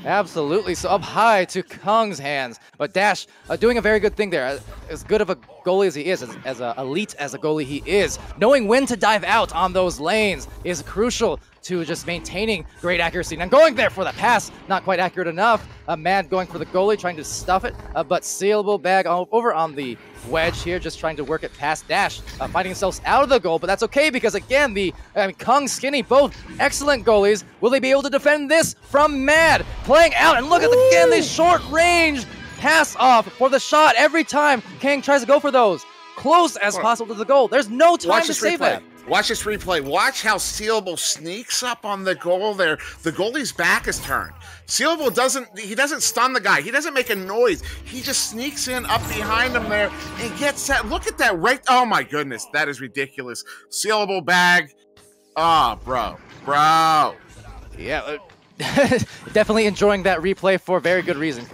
Absolutely. So up high to Kong's hands. But Dash uh, doing a very good thing there. As good of a goalie as he is, as, as a elite as a goalie he is, knowing when to dive out on those lanes is crucial to just maintaining great accuracy. Now going there for the pass, not quite accurate enough. Uh, Mad going for the goalie, trying to stuff it, uh, but sealable bag over on the wedge here, just trying to work it past Dash, uh, finding themselves out of the goal, but that's okay because again, the I mean, Kong, Skinny, both excellent goalies. Will they be able to defend this from Mad? Playing out, and look at the, again, the short range pass off for the shot every time Kang tries to go for those. Close as possible to the goal. There's no time Watch to save replay. that. Watch this replay. Watch how Sealable sneaks up on the goal there. The goalie's back is turned. Sealable doesn't he doesn't stun the guy. He doesn't make a noise. He just sneaks in up behind him there and gets that. Look at that right. Oh my goodness, that is ridiculous. Sealable bag. Ah, oh, bro. Bro. Yeah, (laughs) definitely enjoying that replay for very good reason.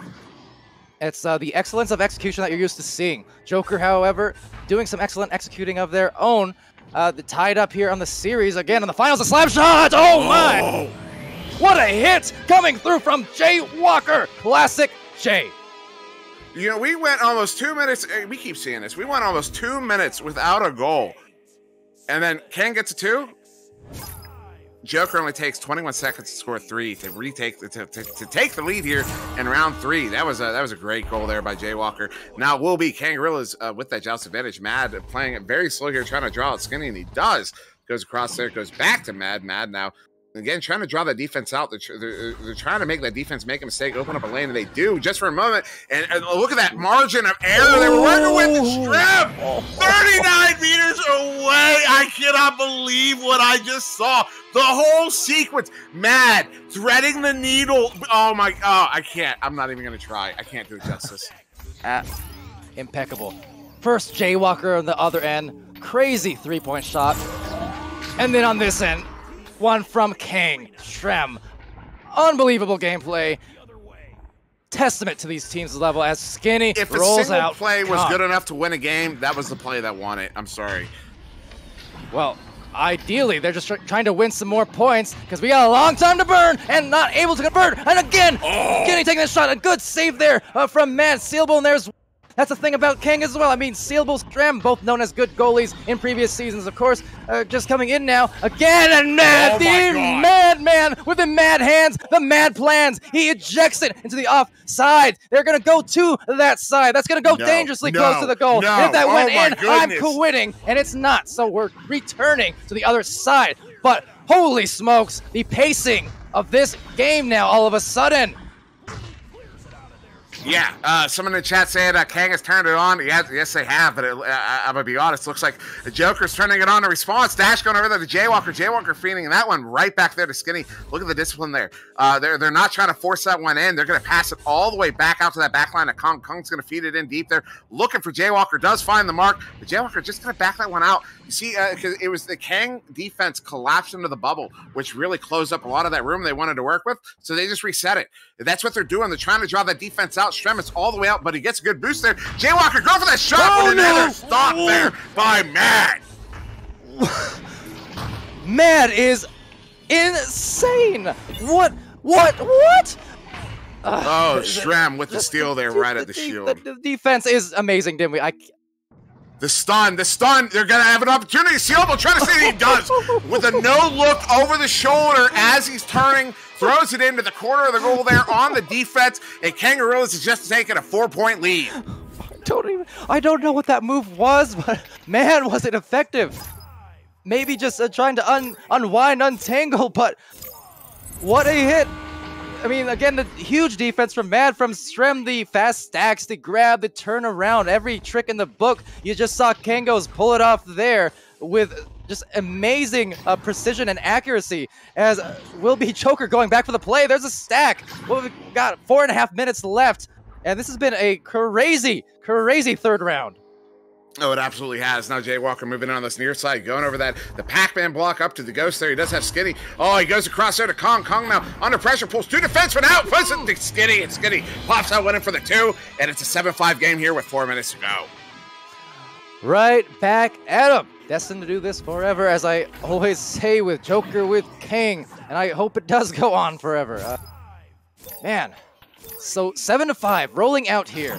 It's uh, the excellence of execution that you're used to seeing. Joker, however, doing some excellent executing of their own. Uh, tied up here on the series again in the finals. A slap shot! Oh, oh my! What a hit coming through from Jay Walker. Classic Jay. You know, we went almost two minutes. Eh, we keep seeing this. We went almost two minutes without a goal. And then Kang gets a two. Joker only takes 21 seconds to score three to retake to, to, to, take the lead here in round three. That was a that was a great goal there by Jay Walker. Now will be Kangorillas uh, with that joust advantage. Mad playing it very slow here, trying to draw out Skinny, and he does. Goes across there, goes back to Mad. Mad now Again, trying to draw that defense out. They're, they're, they're, trying to make that defense make a mistake, open up a lane, and they do just for a moment. And, and look at that margin of error they were working with the strip. 39 meters away. I cannot believe what I just saw. The whole sequence, mad, threading the needle. Oh my! Oh, I can't. I'm not even gonna try. I can't do it justice. (laughs) Ah, impeccable. First Jaywalker on the other end, crazy three-point shot, and then on this end, one from King Shrem. Unbelievable gameplay. Testament to these teams' level as Skinny if rolls a single out. play was good enough to win a game, that was the play that won it. I'm sorry. Well, ideally, they're just tr- trying to win some more points because we got a long time to burn and not able to convert. And again, Skinny taking the shot. A good save there uh, from Mad Sealable. And there's that's the thing about Kang as well. I mean, Sealable, Strem, both known as good goalies in previous seasons, of course, uh, just coming in now again. And Mad, Oh the madman with the mad hands, the mad plans. He ejects it into the offside. They're gonna go to that side. That's gonna go No, dangerously no, close to the goal. no. If that Oh went in, I'm goodness. quitting, and it's not. So we're returning to the other side. But holy smokes, the pacing of this game now all of a sudden. Yeah, uh, someone in the chat said uh, Kang has turned it on. Yes, yes they have, but it, uh, I'm gonna be honest. Looks like the Joker's turning it on. A response. Dash going over there to Jaywalker. Jaywalker feeding that one right back there to Skinny. Look at the discipline there. Uh, they're they're not trying to force that one in. They're gonna pass it all the way back out to that back line. Of Kong Kong's gonna feed it in deep there, looking for Jaywalker. Does find the mark, but Jaywalker just gonna back that one out. See, uh, because it was the Kang defense collapsed into the bubble, which really closed up a lot of that room they wanted to work with. So they just reset it. That's what they're doing. They're trying to draw that defense out. Stremitz all the way out, but he gets a good boost there. Jaywalker, go for that shot, Oh, but no! another stop there by Mad. (laughs) Mad is insane. What? What? What? Oh, (laughs) Strem with the steal there right at the de- shield. The, the defense is amazing, didn't we? I, The stun, the stun. They're gonna have an opportunity. Sealable trying to see what he does with a no look over the shoulder as he's turning, throws it into the corner of the goal there on the defense, and Kangaroos is just taking a four point lead. I don't even. I don't know what that move was, (laughs) but man, was it effective. Maybe just uh, trying to un unwind, untangle, but what a hit! I mean, again, the huge defense from Mad, from Strem, the fast stacks, the grab, the turnaround, every trick in the book. You just saw Kangos pull it off there with just amazing uh, precision and accuracy. As uh, will be (laughs) Joker going back for the play. There's a stack. Well, we've got four and a half minutes left, and this has been a crazy, crazy third round. Oh, it absolutely has. Now Jay Walker moving in on this near side, going over that the Pac-Man block up to the Ghost there. He does have Skinny. Oh, he goes across there to Kong. Kong now under pressure, pulls two defensemen out, puts it to Skinny, and Skinny pops out winning for the two, and it's a 7-5 game here with four minutes to go. Right back at him. Destined to do this forever, as I always say with Joker with Kang, and I hope it does go on forever. Uh, man, so seven to five, rolling out here.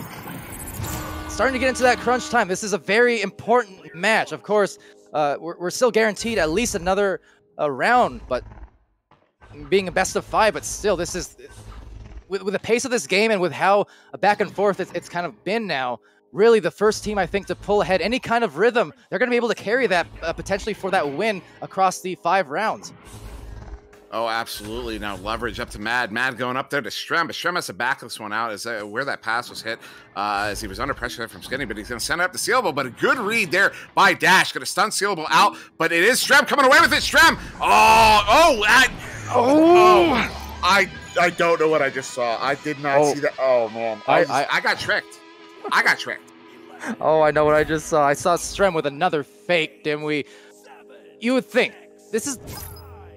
Starting to get into that crunch time. This is a very important match. Of course, uh, we're, we're still guaranteed at least another uh, round, but being a best of five, but still, this is with, with the pace of this game and with how back and forth it's, it's kind of been now, really the first team I think to pull ahead any kind of rhythm, they're going to be able to carry that uh, potentially for that win across the five rounds. Oh, absolutely. Now leverage up to Mad. Mad going up there to Strem, but Strem has to back this one out as uh, where that pass was hit uh, as he was under pressure there from Skinny, but he's going to send it up to Sealable. But a good read there by Dash. Going to stun Sealable out, but it is Strem coming away with it. Strem. Oh, oh, I, oh, I, I don't know what I just saw. I did not Oh. see that. Oh man, I- I, I- I got tricked. I got tricked. (laughs) Oh, I know what I just saw. I saw Strem with another fake, didn't we? You would think this is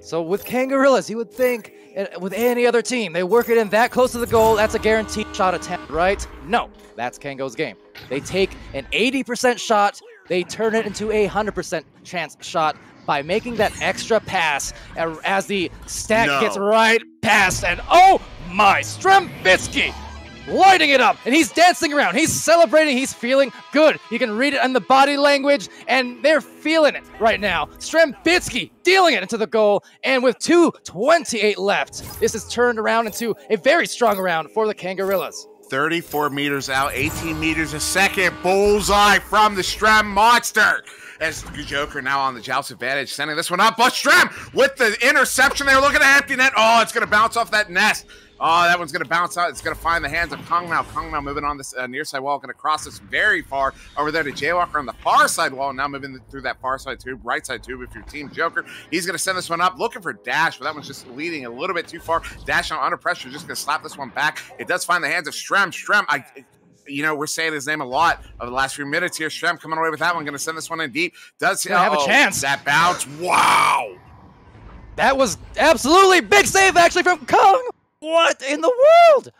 so with Kangorillas. You would think with any other team they work it in that close to the goal. That's a guaranteed shot attempt, right? No, that's Kango's game. They take an 80% shot, they turn it into a 100% chance shot by making that extra pass as the stack No. gets right past. And oh my, Strembitsky lighting it up, and he's dancing around. He's celebrating. He's feeling good. You can read it in the body language, and they're feeling it right now. Strembitsky dealing it into the goal, and with 2:28 left, this is turned around into a very strong round for the Kangorillas. 34 meters out, 18 meters a second. Bullseye from the Strem Monster. as Joker now on the Joust advantage, sending this one up. But Strem with the interception there, looking at empty net. Oh, it's going to bounce off that nest. Oh, that one's going to bounce out. It's going to find the hands of Kong now. Kong now moving on this uh, near side wall, going to cross this very far over there to Jaywalker on the far side wall. Now moving through that far side tube, right side tube. If you're Team Joker, he's going to send this one up, looking for Dash, but that one's just leading a little bit too far. Dash now under pressure, just going to slap this one back. It does find the hands of Strem. Strem, I you know, we're saying his name a lot over the last few minutes here. Strem coming away with that one, going to send this one in deep. Does he have a chance? That bounce. Wow. That was absolutely big save actually from Kong. What in the world?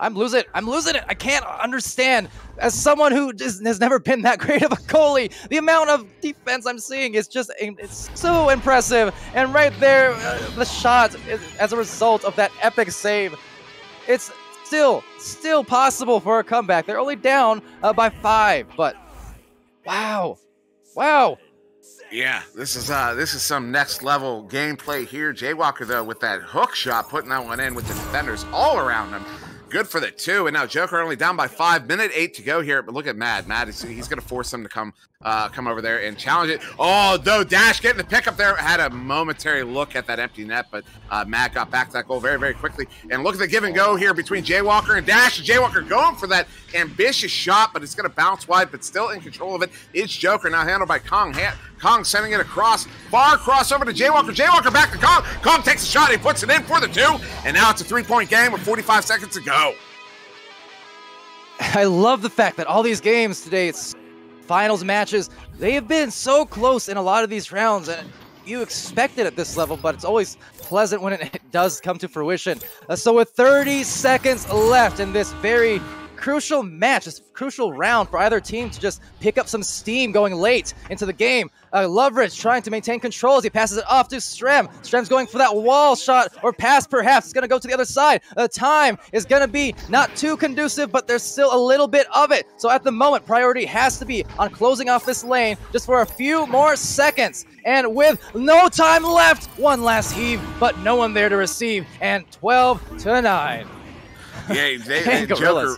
I'm losing it. I'm losing it. I can't understand. As someone who just has never been that (laughs) great of a goalie, the amount of defense I'm seeing is just it's so impressive. And right there, uh, the shot is, as a result of that epic save, it's still, still possible for a comeback. They're only down uh, by five, but wow, wow. Yeah, this is uh this is some next level gameplay here. Jaywalker though with that hook shot, putting that one in with the defenders all around him. Good for the two, and now Joker only down by five. Minute eight to go here, but look at Mad. Mad, he's, he's going to force him to come uh, come over there and challenge it. Oh, though Dash getting the pick up there had a momentary look at that empty net, but uh, Mad got back to that goal very, very quickly. And look at the give and go here between Jaywalker and Dash. Jaywalker going for that ambitious shot, but it's going to bounce wide, but still in control of it. It's Joker now handled by Kong. Ha- Kong sending it across, far cross over to Jaywalker. Jaywalker back to Kong. Kong takes a shot. He puts it in for the two, and now it's a three-point game with 45 seconds to go. (laughs) I love the fact that all these games today, it's finals matches, they have been so close in a lot of these rounds, and you expect it at this level, but it's always pleasant when it (laughs) does come to fruition. Uh, so with 30 seconds left in this very crucial match, this crucial round for either team to just pick up some steam going late into the game. Uh, Loveridge trying to maintain control as he passes it off to Strem. Strem's going for that wall shot or pass perhaps. It's going to go to the other side. The time is going to be not too conducive, but there's still a little bit of it. So at the moment, priority has to be on closing off this lane just for a few more seconds. And with no time left, one last heave, but no one there to receive. And 12 to 9. Yeah, they, (laughs) they Joker,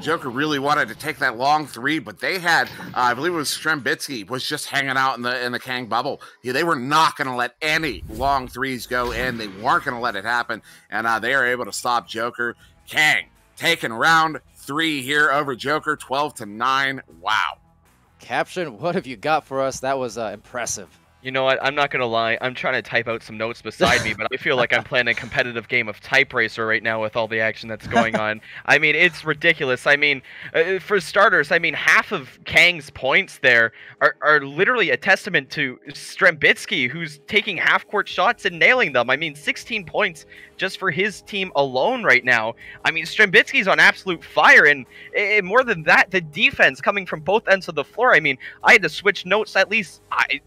Joker really wanted to take that long three, but they had, uh, I believe it was Strembitsky, was just hanging out in the in the Kang bubble. Yeah, they were not going to let any long threes go in. They weren't going to let it happen, and uh, they are able to stop Joker. Kang taking round three here over Joker, twelve to nine. Wow. Caption, what have you got for us? That was uh, impressive. You know what? I'm not gonna lie. I'm trying to type out some notes beside me, but I feel like I'm (laughs) playing a competitive game of Type Racer right now with all the action that's going on. I mean, it's ridiculous. I mean, uh, for starters, I mean, half of Kang's points there are, are literally a testament to Strembitsky, who's taking half-court shots and nailing them. I mean, 16 points just for his team alone right now. I mean, Strembitsky's on absolute fire, and, and more than that, the defense coming from both ends of the floor. I mean, I had to switch notes at least. I,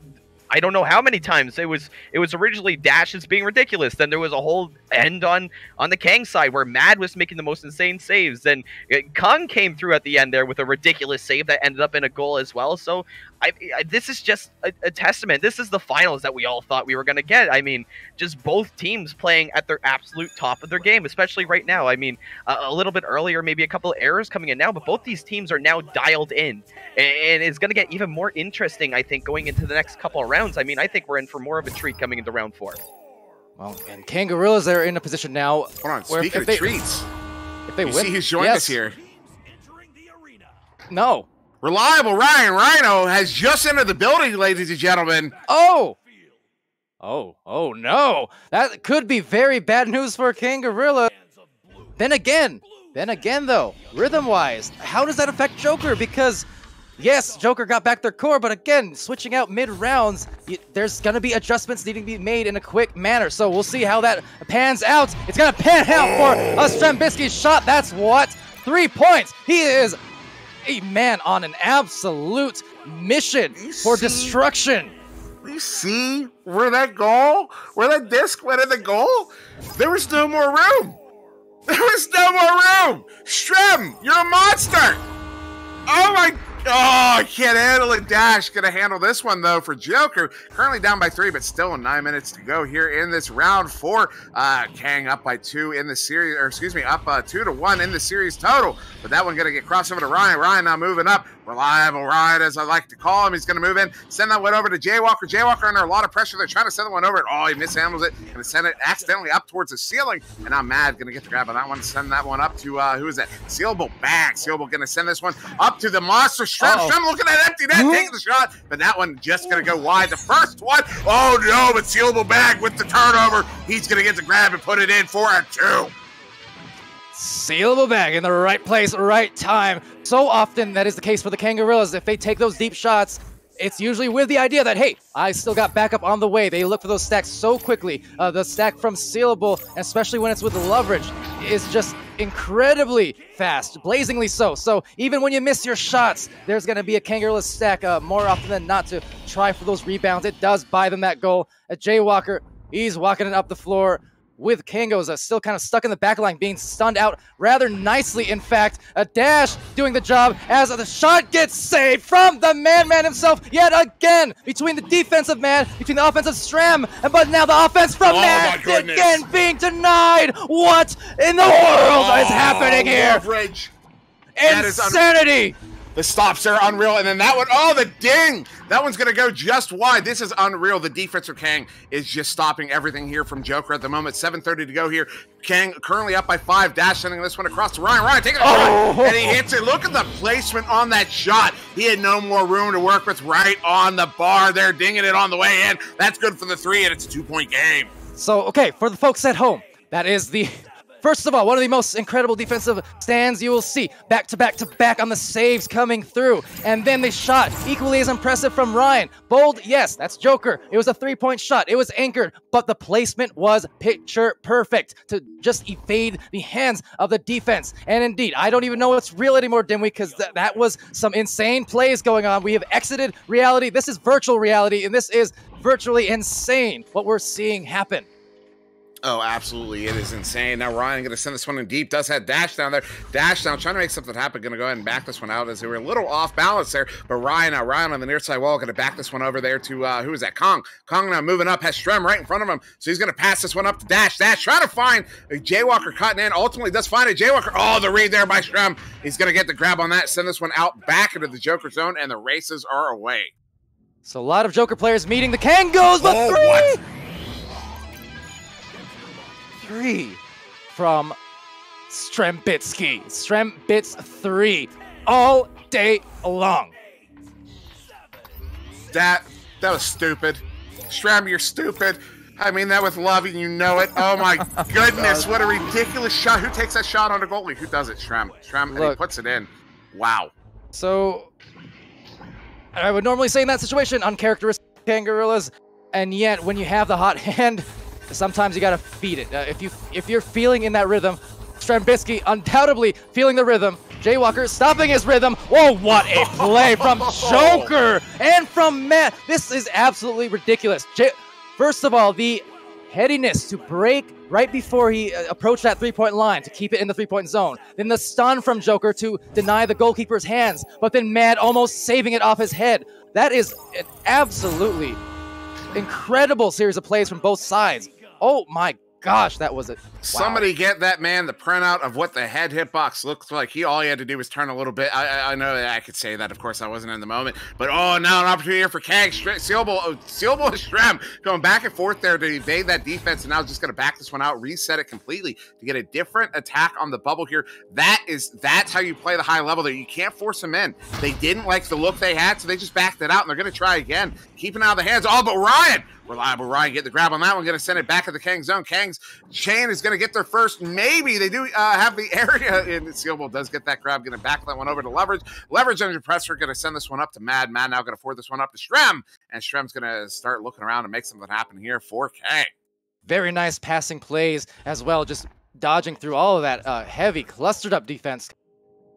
I don't know how many times it was it was originally Dashes being ridiculous. Then there was a whole end on on the Kang side where Mad was making the most insane saves. Then uh, Kong came through at the end there with a ridiculous save that ended up in a goal as well. So I, I, this is just a, a, testament. This is the finals that we all thought we were going to get. I mean, just both teams playing at their absolute top of their game, especially right now. I mean, a, a little bit earlier, maybe a couple of errors coming in now, but both these teams are now dialed in, and, and it's going to get even more interesting. I think going into the next couple of rounds. I mean, I think we're in for more of a treat coming into round four. Well, and Kangaroos are in a position now. Hold on, speaking of they, treats, if they you win, see who's joined yes. us here. No, Reliable Ryan Rhino has just entered the building, ladies and gentlemen. Oh! Oh, oh no. That could be very bad news for Kangorilla. Then again, then again though, rhythm-wise, how does that affect Joker? Because, yes, Joker got back their core, but again, switching out mid-rounds, there's going to be adjustments needing to be made in a quick manner. So we'll see how that pans out. It's going to pan out for a Strembitsky shot. That's what? Three points. He is a man on an absolute mission for destruction. You see where that goal, where that disc went in the goal? There was no more room. (laughs) There was no more room. Strem, you're a monster. Oh my Oh, I can't handle it. Dash gonna handle this one though for Joker. Currently down by three, but still nine minutes to go here in this round four. Uh, Kang up by two in the series, or excuse me, up uh, two to one in the series total. But that one gonna get crossed over to Ryan. Ryan now moving up. Reliable ride, as I like to call him. He's going to move in, send that one over to Jaywalker. Jaywalker under a lot of pressure. They're trying to send the one over. Oh, he mishandles it and send it accidentally up towards the ceiling. And now Mad going to get the grab on that one. Send that one up to, uh, who is that? Sealable bag. Sealable going to send this one up to the monster. Strem looking at empty net, taking the shot. But that one just going to go wide. The first one, oh no, but Sealable bag with the turnover. He's going to get the grab and put it in for a two. Sealable bag in the right place, right time. So often that is the case for the Kangorillas. If they take those deep shots, it's usually with the idea that, hey, I still got backup on the way. They look for those stacks so quickly. Uh, the stack from Sealable, especially when it's with leverage, is just incredibly fast, blazingly so. So even when you miss your shots, there's going to be a Kangaroo stack uh, more often than not to try for those rebounds. It does buy them that goal. A Jaywalker, he's walking it up the floor with Kangos uh, still kind of stuck in the back line, being stunned out rather nicely. In fact, a dash doing the job as the shot gets saved from the man man himself yet again between the defensive man, between the offensive Strem, and but now the offense from Oh, Matt again being denied. What in the world is happening here? Leverage. that is un- Insanity! The stops are unreal. And then that one, oh, the ding! That one's going to go just wide. This is unreal. The defense for Kang is just stopping everything here from Joker at the moment. 7.30 to go here. Kang currently up by five, dash sending this one across to Ryan. Ryan taking a Oh. shot, and he hits it. Look at the placement on that shot. He had no more room to work with right on the bar there, dinging it on the way in. That's good for the three, and it's a two-point game. So, okay, for the folks at home, that is the first of all one of the most incredible defensive stands you will see. Back to back to back on the saves coming through, and then the shot equally as impressive from Ryan. Bold, yes, that's Joker. It was a three-point shot. It was anchored, but the placement was picture perfect to just evade the hands of the defense. And indeed, I don't even know what's real anymore, Dimwi, because th- that was some insane plays going on. We have exited reality. This is virtual reality, and this is virtually insane what we're seeing happen. Oh, absolutely. It is insane. Now Ryan going to send this one in deep. Does have Dash down there. Dash down, trying to make something happen. Going to go ahead and back this one out as they were a little off balance there. But Ryan now, Ryan on the near side wall, going to back this one over there to, uh, who is that? Kong. Kong now moving up, has Strem right in front of him. So he's going to pass this one up to Dash. Dash trying to find a Jaywalker cutting in. Ultimately does find a Jaywalker. Oh, the read there by Strem. He's going to get the grab on that, send this one out back into the Joker zone, and the races are away. So a lot of Joker players meeting the Kangos, but Oh, three, what? Three from Strembitsky. Strembits three all day long. That that was stupid. Strem, you're stupid. I mean that with love, and you know it. Oh my (laughs) goodness, what a ridiculous shot! Who takes that shot on a goalie? Who does it? Strem. Strem, and he puts it in. Wow. So I would normally say in that situation, uncharacteristic Kangorillas, and yet when you have the hot (laughs) hand, sometimes you gotta feed it. Uh, if you if you're feeling in that rhythm, Strembitsky undoubtedly feeling the rhythm. Jaywalker stopping his rhythm. Whoa, what a (laughs) play from Joker and from Mad. This is absolutely ridiculous. Jay- First of all, the headiness to break right before he uh, approached that three-point line to keep it in the three-point zone. Then the stun from Joker to deny the goalkeeper's hands, but then Mad almost saving it off his head. That is an absolutely incredible series of plays from both sides. Oh my gosh, that was it. Somebody get that man the printout of what the head hitbox looks like. He all he had to do was turn a little bit. I, I, I know that I could say that. Of course, I wasn't in the moment. But oh, now an opportunity here for Kang. Stra- Sealable, oh, Sealable and Strem going back and forth there to evade that defense, and now just going to back this one out, reset it completely to get a different attack on the bubble here. That is that's how you play the high level there. You can't force them in. They didn't like the look they had, so they just backed it out, and they're going to try again, keeping out of the hands. Oh, but Ryan. Reliable Ryan get the grab on that one. Going to send it back to the Kang zone. Kang's chain is going to get their first. Maybe they do uh, have the (laughs) area. And Sealable does get that grab. Going to back that one over to Leverage. Leverage under pressure. Going to send this one up to Mad. Mad now going to forward this one up to Strem. And Strem's going to start looking around and make something happen here for Kang. Very nice passing plays as well, just dodging through all of that uh, heavy, clustered up defense.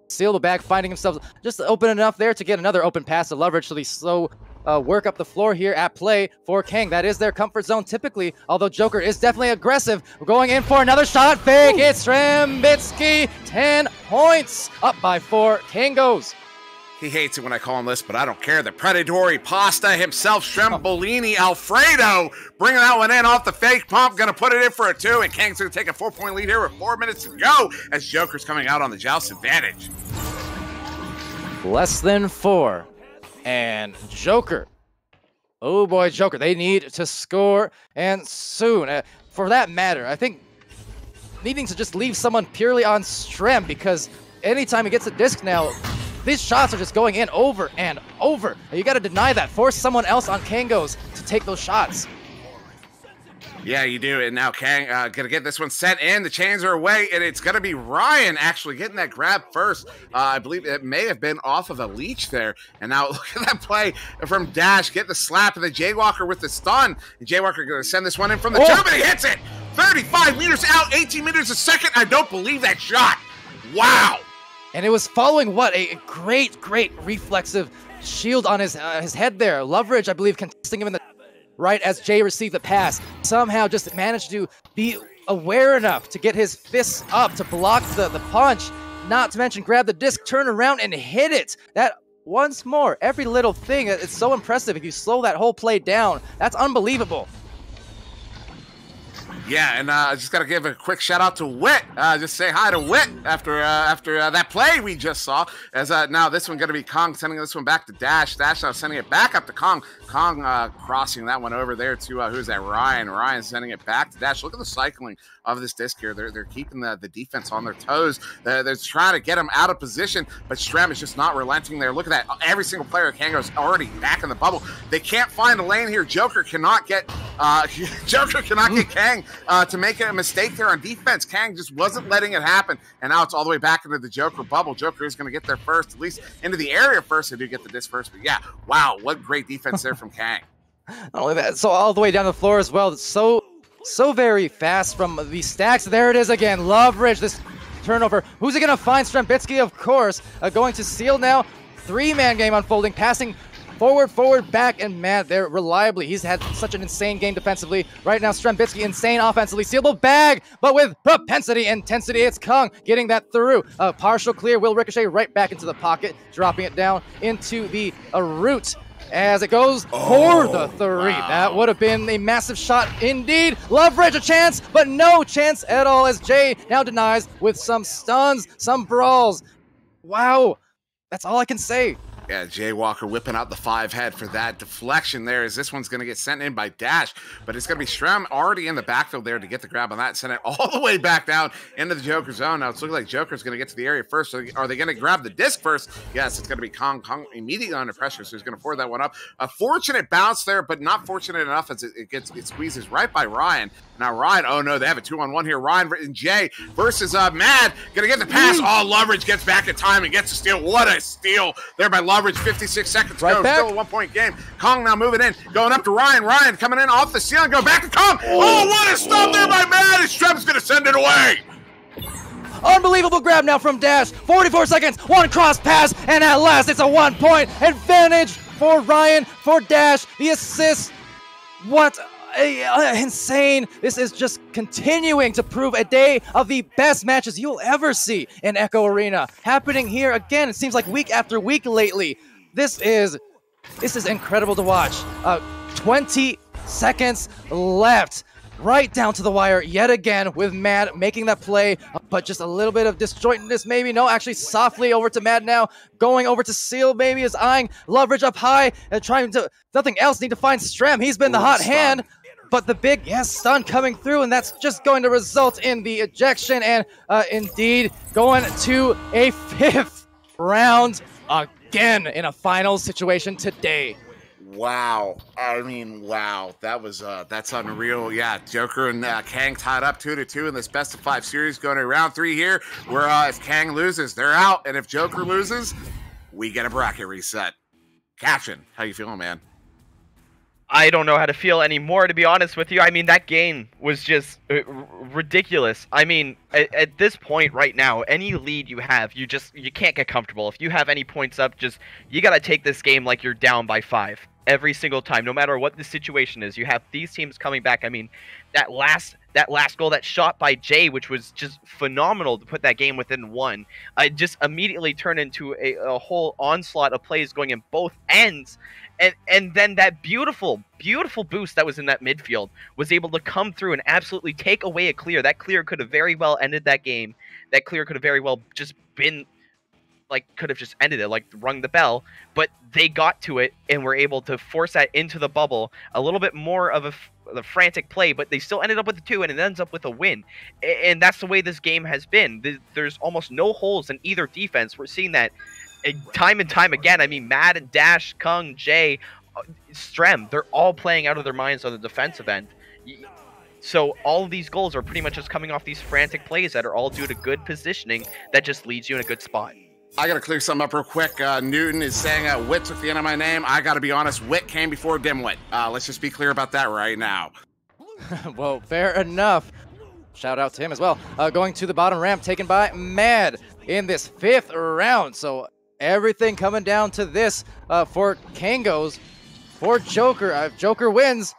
Seal the bag, finding himself just open enough there to get another open pass to leverage so the slow uh, work up the floor here at play for Kang. That is their comfort zone typically, although Joker is definitely aggressive. We're going in for another shot. Fake it, Strembitsky. 10 points. Up by four. Kang goes. He hates it when I call him this, but I don't care. The Predatory Pasta himself, Strembolini Alfredo, bringing that one in off the fake pump, going to put it in for a two, and Kang's going to take a four point lead here with four minutes to go as Joker's coming out on the Joust advantage. less than four. And Joker. Oh boy, Joker. They need to score and soon. Uh, for that matter, I think needing to just leave someone purely on Strem because anytime he gets a disc now, these shots are just going in over and over. You got to deny that. Force someone else on Kangos to take those shots. Yeah, you do. And now Kang uh, gonna get this one sent in. The chains are away, and it's gonna be Ryan actually getting that grab first. Uh, I believe it may have been off of a leech there. And now (laughs) look at that play from Dash. Get the slap, and the Jaywalker with the stun. And Jaywalker gonna send this one in from the oh. tube, and he hits it. 35 meters out, 18 meters a second. I don't believe that shot. Wow. And it was following what a great, great reflexive shield on his uh, his head there. Loveridge, I believe, contesting him in the right as Jay received the pass. Somehow just managed to be aware enough to get his fists up to block the, the punch. Not to mention grab the disc, turn around, and hit it. That once more, every little thing, it's so impressive. If you slow that whole play down, that's unbelievable. Yeah, and uh, I just got to give a quick shout out to Wit. Uh, just say hi to Wit after uh, after uh, that play we just saw. As uh, now this one going to be Kong sending this one back to Dash. Dash now sending it back up to Kong. Kong uh, crossing that one over there to who's that? Ryan. Ryan sending it back to Dash. Look at the cycling of this disc here. They're, they're keeping the, the defense on their toes. They're, they're trying to get them out of position, but Strem is just not relenting there. Look at that. Every single player at Kango is already back in the bubble. They can't find a lane here. Joker cannot get uh, (laughs) Joker cannot get (laughs) Kang uh, to make a mistake there on defense. Kang just wasn't letting it happen, and now it's all the way back into the Joker bubble. Joker is going to get there first, at least into the area first. They do get the disc first, but yeah, wow, what great defense there from Kang. (laughs) Not only that, so all the way down the floor as well. So so very fast from the stacks. There it is again. Loveridge, this turnover. Who's he going to find? Strembitsky, of course, uh, going to seal now. Three-man game unfolding, passing forward, forward, back, and man, there reliably. He's had such an insane game defensively. Right now, Strembitsky, insane offensively. Sealable bag, but with propensity, intensity, it's Kong getting that through. A partial clear will ricochet right back into the pocket, dropping it down into the uh, root as it goes oh, for the three. Wow. That would have been a massive shot indeed. Loveridge a chance, but no chance at all as Jay now denies with some stuns, some brawls. Wow, that's all I can say. Yeah, Jay Walker whipping out the five head for that deflection there. Is this one's going to get sent in by Dash, but it's going to be Strem already in the backfield there to get the grab on that, send it (laughs) all the way back down into the Joker zone. Now it's looking like Joker's going to get to the area first. So are they going to grab the disc first? Yes, it's going to be Kong. Kong immediately under pressure, so he's going to forward that one up. A fortunate bounce there, but not fortunate enough as it, it gets it squeezes right by Ryan. Now Ryan, oh no, they have a two on one here. Ryan and Jay versus uh, Mad, gonna get the pass. Mm. Oh, Loveridge gets back in time and gets a steal. What a steal there by Loveridge. 56 seconds right go. Back. Still a one point game. Kong now moving in, going up to Ryan. Ryan coming in off the ceiling, go back to Kong. Oh, what a stop there by Mad. And Strem's gonna send it away. Unbelievable grab now from Dash. 44 seconds, one cross pass, and at last it's a one point advantage for Ryan, for Dash. The assist. What insane. This is just continuing to prove a day of the best matches you'll ever see in Echo Arena. Happening here again, it seems like week after week lately. This is this is incredible to watch. Uh, 20 seconds left. Right down to the wire yet again with Mad making that play, but just a little bit of disjointedness maybe. No, actually softly over to Mad now. Going over to Seal maybe is eyeing Loveridge up high and trying to, nothing else, need to find Strem. He's been the hot hand. But the big yes stun coming through, and that's just going to result in the ejection, and uh, indeed going to a (laughs) fifth round again in a final situation today. Wow. I mean, wow. That was uh that's unreal. Yeah, Joker and uh, Kang tied up two to two in this best of five series going to round three here. Where uh, if Kang loses, they're out, and if Joker loses, we get a bracket reset. Caption, how you feeling, man? I don't know how to feel anymore, to be honest with you. I mean, that game was just uh, ridiculous. I mean, at, at, this point right now, any lead you have, you just you can't get comfortable. If you have any points up, just you gotta take this game like you're down by five every single time, no matter what the situation is. You have these teams coming back. I mean, that last that last goal, that shot by Jay, which was just phenomenal to put that game within one, I just immediately turned into a, a whole onslaught of plays going in both ends and and then that beautiful beautiful boost that was in that midfield was able to come through and absolutely take away a clear that clear could have very well ended that game that clear could have very well just been like could have just ended it, like rung the bell, but they got to it and were able to force that into the bubble. A little bit more of a the frantic play, but they still ended up with the two, and it ends up with a win. And that's the way this game has been. There's almost no holes in either defense. We're seeing that time and time again. I mean, Mad and Dash, Kong, Jay, uh, Strem, they're all playing out of their minds on the defensive end. So all of these goals are pretty much just coming off these frantic plays that are all due to good positioning that just leads you in a good spot. I gotta clear something up real quick. Uh, Newton is saying uh, Wit's took the end of my name. I gotta be honest, Wit came before Dimwit. Uh, let's just be clear about that right now. (laughs) well, fair enough. Shout out to him as well. Uh, going to the bottom ramp, taken by Mad in this fifth round. So everything coming down to this uh, for Kangos, for Joker. Uh, if Joker wins,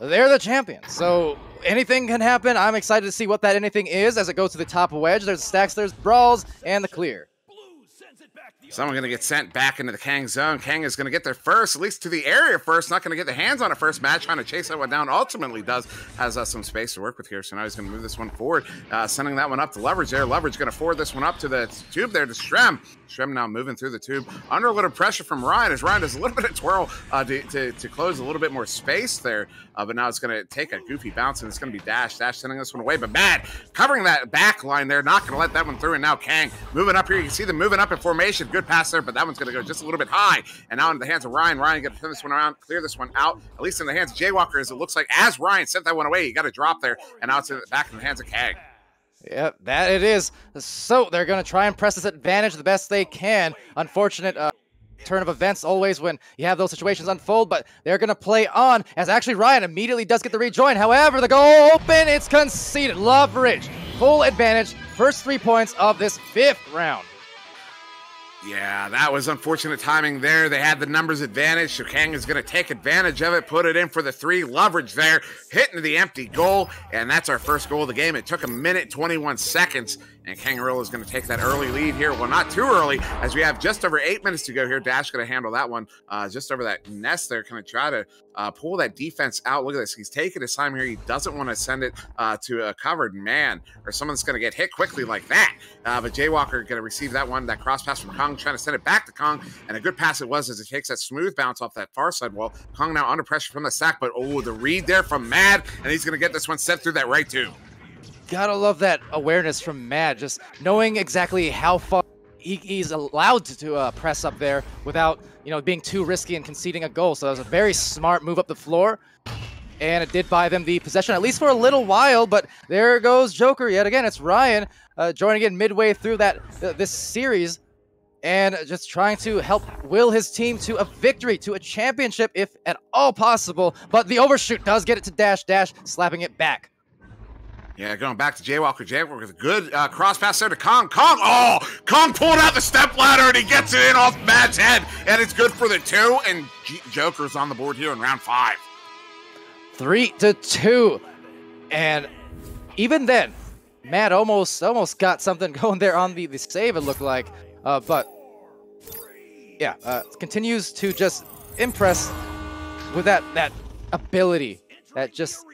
they're the champions. So anything can happen. I'm excited to see what that anything is as it goes to the top of wedge. There's stacks, there's brawls, and the clear. Someone gonna get sent back into the Kang zone. Kang is gonna get there first, at least to the area first. Not gonna get the hands on it first. Match trying to chase that one down. Ultimately, does has uh, some space to work with here. So now he's gonna move this one forward, uh, sending that one up to Leverage there. Leverage gonna forward this one up to the tube there to Strem. Strem now moving through the tube under a little pressure from Ryan as Ryan does a little bit of twirl uh, to, to, to close a little bit more space there. Uh, but now it's gonna take a goofy bounce and it's gonna be Dash. Dash sending this one away, but Mad covering that back line there, not gonna let that one through. And now Kang moving up here. You can see them moving up in formation. Good pass there, but that one's going to go just a little bit high. And now into the hands of Ryan. Ryan going to turn this one around, clear this one out. At least in the hands of Jaywalker, as it looks like as Ryan sent that one away, he got a drop there. And now it's back in the hands of Kang. Yep, that it is. So they're going to try and press this advantage the best they can. Unfortunate uh, turn of events always when you have those situations unfold, but they're going to play on as actually Ryan immediately does get the rejoin. However, the goal open, it's conceded. Loveridge, full advantage. First three points of this fifth round. Yeah, that was unfortunate timing there. They had the numbers advantage. So Kang is going to take advantage of it, put it in for the three. Leverage there, hitting the empty goal. And that's our first goal of the game. It took a minute, 21 seconds. And Kangaroo is going to take that early lead here. Well, not too early, as we have just over eight minutes to go here. Dash going to handle that one uh, just over that nest there. Kind of try to uh, pull that defense out. Look at this. He's taking his time here. He doesn't want to send it uh, to a covered man or someone's going to get hit quickly like that. Uh, but Jaywalker going to receive that one, that cross pass from Kong, trying to send it back to Kong. And a good pass it was as it takes that smooth bounce off that far side wall. Kong now under pressure from the sack, but oh, the read there from Mad. And he's going to get this one sent through that right too. Gotta love that awareness from Mad, just knowing exactly how far he, he's allowed to, uh, press up there without, you know, being too risky and conceding a goal. So that was a very smart move up the floor. And it did buy them the possession, at least for a little while. But there goes Joker yet again. It's Ryan uh, joining in midway through that th- this series, and just trying to help will his team to a victory, to a championship, if at all possible. But the overshoot does get it to Dash. Dash slapping it back. Yeah, going back to Jaywalker. Jaywalker with a good uh, cross pass there to Kong. Kong, oh, Kong pulled out the step ladder and he gets it in off Mad's head, and it's good for the two. And G- Joker's on the board here in round five. three to two, and even then, Mad almost almost got something (laughs) going there on the, the save. It looked like, uh, but yeah, uh, continues to just impress with that that ability, that just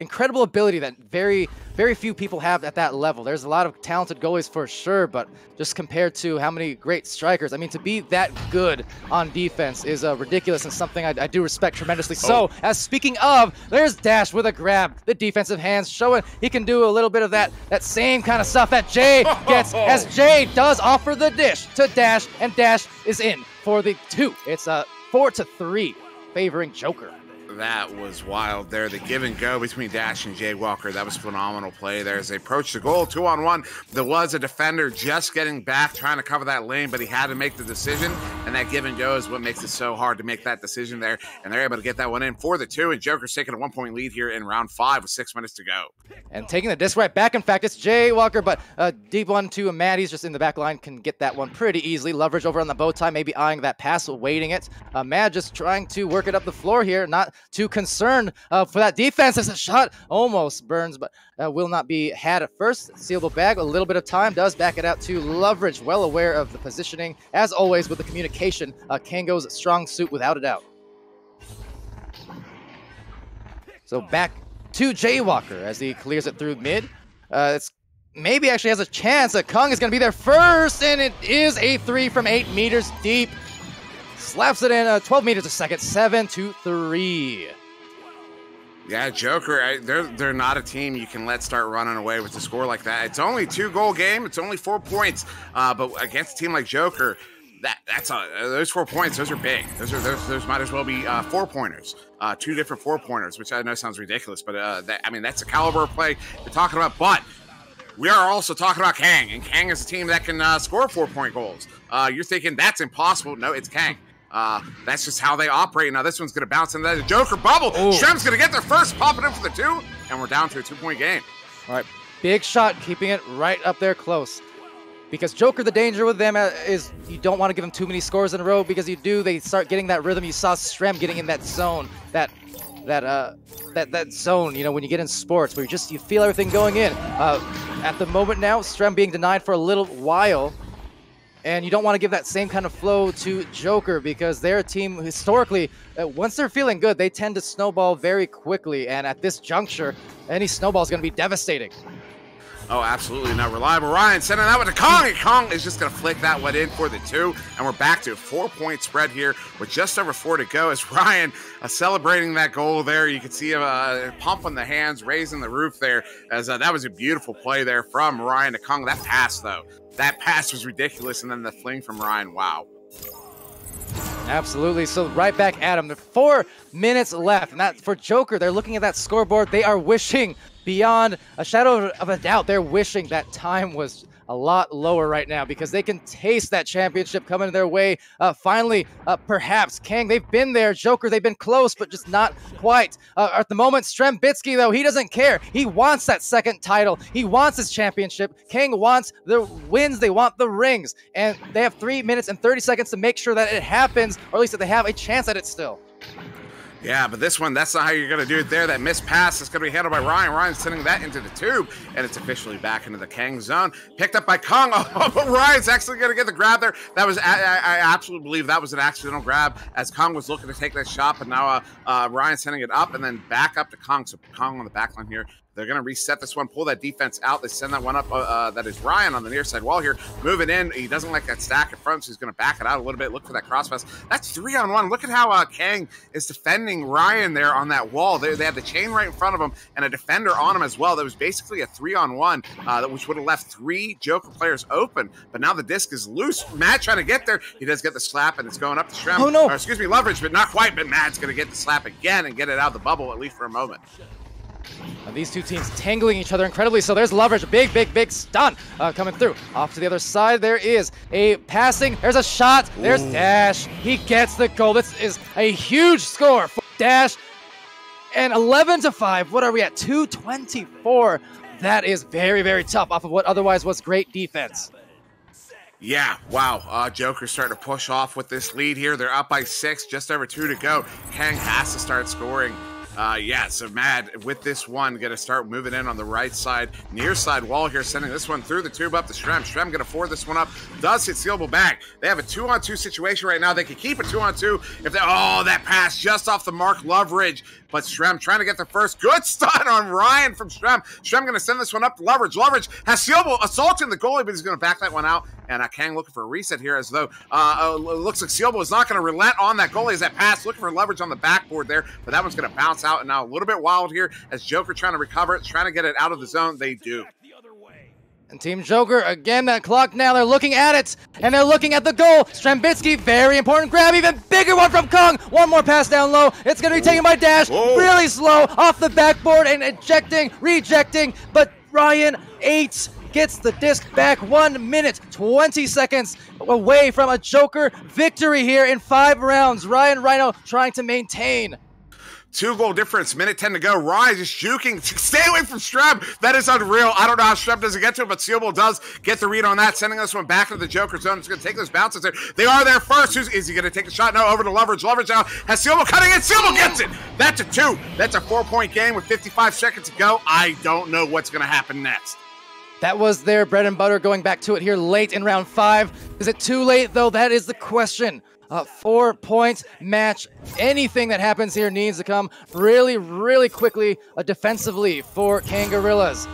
incredible ability that very very few people have at that level. There's a lot of talented goalies for sure, but just compared to how many great strikers, I mean, to be that good on defense is uh, ridiculous and something I, I do respect tremendously. So, as speaking of, there's Dash with a grab, the defensive hands showing he can do a little bit of that that same kind of stuff that Jay (laughs) gets, as Jay does offer the dish to Dash, and Dash is in for the two. It's a uh, four to three, favoring Joker. That was wild there. The give and go between Dash and Jaywalker. That was phenomenal play there as they approached the goal two on one. There was a defender just getting back, trying to cover that lane, but he had to make the decision. And that give and go is what makes it so hard to make that decision there. And they're able to get that one in for the two. And Joker's taking a one point lead here in round five with six minutes to go. And taking the disc right back. In fact, it's Jay Walker, but uh, deep one to Maddie's just in the back line can get that one pretty easily. Leverage over on the bow tie, maybe eyeing that pass, waiting it. Uh, Mad just trying to work it up the floor here, not too concerned uh, for that defense. As a shot almost burns, but uh, will not be had at first. Sealable bag, a little bit of time does back it out to Leverage, well aware of the positioning. As always, with the communication, uh, Kango's strong suit without a doubt. So back to Jaywalker as he clears it through mid. Uh, it's maybe actually has a chance that Kong is going to be there first, and it is a three from eight meters deep. Slaps it in uh, 12 meters a second, seven to three. Yeah, Joker, I, they're they're not a team you can let start running away with a score like that. It's only two goal game. It's only four points. Uh, but against a team like Joker, that that's a, those four points. Those are big. Those are those, those might as well be uh, four pointers. Uh, two different four pointers, which I know sounds ridiculous, but uh, that, I mean that's the caliber of play you're talking about. But we are also talking about Kang, and Kang is a team that can uh, score four point goals. Uh, you're thinking that's impossible. No, it's Kang. Uh, that's just how they operate. Now this one's going to bounce into the Joker bubble. Ooh. Strem's going to get there first, popping in for the two, and we're down to a two-point game. All right, big shot, keeping it right up there close. Because Joker, the danger with them uh, is you don't want to give them too many scores in a row because you do, they start getting that rhythm. You saw Strem getting in that zone, that that uh that that zone. You know when you get in sports where you just you feel everything going in. Uh, at the moment now, Strem being denied for a little while. And you don't want to give that same kind of flow to Joker because they're team historically, uh, once they're feeling good, they tend to snowball very quickly. And at this juncture, any snowball is going to be devastating. Oh, absolutely not reliable. Ryan sending that one to Kong, and Kong is just going to flick that one in for the two. And we're back to a four point spread here with just over four to go. As (laughs) Ryan uh, celebrating that goal there, you can see him uh, pumping the hands, raising the roof there. As uh, that was a beautiful play there from Ryan to Kong. That pass, though, that pass was ridiculous. And then the fling from Ryan, wow. Absolutely. So right back at him. There four minutes left. And that for Joker, they're looking at that scoreboard. They are wishing beyond a shadow of a doubt. They're wishing that time was a lot lower right now because they can taste that championship coming their way. Uh, finally, uh, perhaps Kang, they've been there. Joker, they've been close, but just not quite. Uh, at the moment, Strembitsky, though, he doesn't care. He wants that second title. He wants his championship. Kang wants the wins. They want the rings. And they have three minutes and 30 seconds to make sure that it happens, or at least that they have a chance at it still. Yeah, but this one, that's not how you're going to do it there. That missed pass is going to be handled by Ryan. Ryan's sending that into the tube, and it's officially back into the Kang zone. Picked up by Kong. (laughs) Oh, but Ryan's actually going to get the grab there. That was, I, I, absolutely believe that was an accidental grab as Kong was looking to take that shot, but now uh, uh, Ryan's sending it up and then back up to Kong. So Kong on the back line here they're going to reset this one, pull that defense out. They send that one up. Uh, uh, that is Ryan on the near side wall here, moving in. He doesn't like that stack in front, so he's going to back it out a little bit. Look for that crosspass. That's three on one. Look at how uh, Kang is defending Ryan there on that wall. They, they had the chain right in front of him and a defender on him as well. That was basically a three on one, uh, which would have left three Joker players open. But now the disc is loose. Mad trying to get there. He does get the slap, and it's going up to Strem. Oh, no. Or, excuse me, leverage, but not quite. But Mad's going to get the slap again and get it out of the bubble, at least for a moment. Uh, these two teams tangling each other incredibly. So there's leverage, big, big, big stun uh, coming through. Off to the other side, there is a passing. There's a shot. There's Ooh. Dash. He gets the goal. This is a huge score for Dash. And 11 to 5. What are we at? 224. That is very, very tough off of what otherwise was great defense. Yeah, wow. Uh, Joker's starting to push off with this lead here. They're up by six, just over two to go. Kang has to start scoring. Uh, yeah, so Mad with this one going to start moving in on the right side, near side wall here, sending this one through the tube up to Strem. Strem going to forward this one up. Does hit Sealable bag. They have a two on two situation right now. They could keep a two on two if they. Oh, that pass just off the mark. Loveridge but Strem trying to get the first good stun on Ryan from Strem. Strem going to send this one up Leverage. Leverage has Sealable assaulting the goalie, but he's going to back that one out. And uh, Kang looking for a reset here as though uh, uh, looks like Sealable is not going to relent on that goalie as that pass. Looking for leverage on the backboard there, but that one's going to bounce out. And now a little bit wild here as Joker trying to recover it, trying to get it out of the zone. They do. And Team Joker, again, that clock now, they're looking at it, and they're looking at the goal. Strembitsky, very important grab, even bigger one from Kong. One more pass down low. It's going to be taken by Dash, Whoa. really slow, off the backboard, and ejecting, rejecting. But Ryan, eight, gets the disc back. One minute, 20 seconds away from a Joker victory here in five rounds. Ryan Rhino trying to maintain Two goal difference, minute 10 to go. Rise is juking. Stay away from Streb. That is unreal. I don't know how Streb doesn't get to it, but Sealable does get the read on that, sending this one back into the Joker zone. It's going to take those bounces there. They are there first. Who's, is he going to take a shot? No, over to Leverage. Leverage now has Sealable cutting it. Sealable gets it. That's a two. That's a four point game with 55 seconds to go. I don't know what's going to happen next. That was their bread and butter going back to it here late in round five. Is it too late, though? That is the question a four point match. Anything that happens here needs to come really, really quickly uh, defensively for Kangorillas.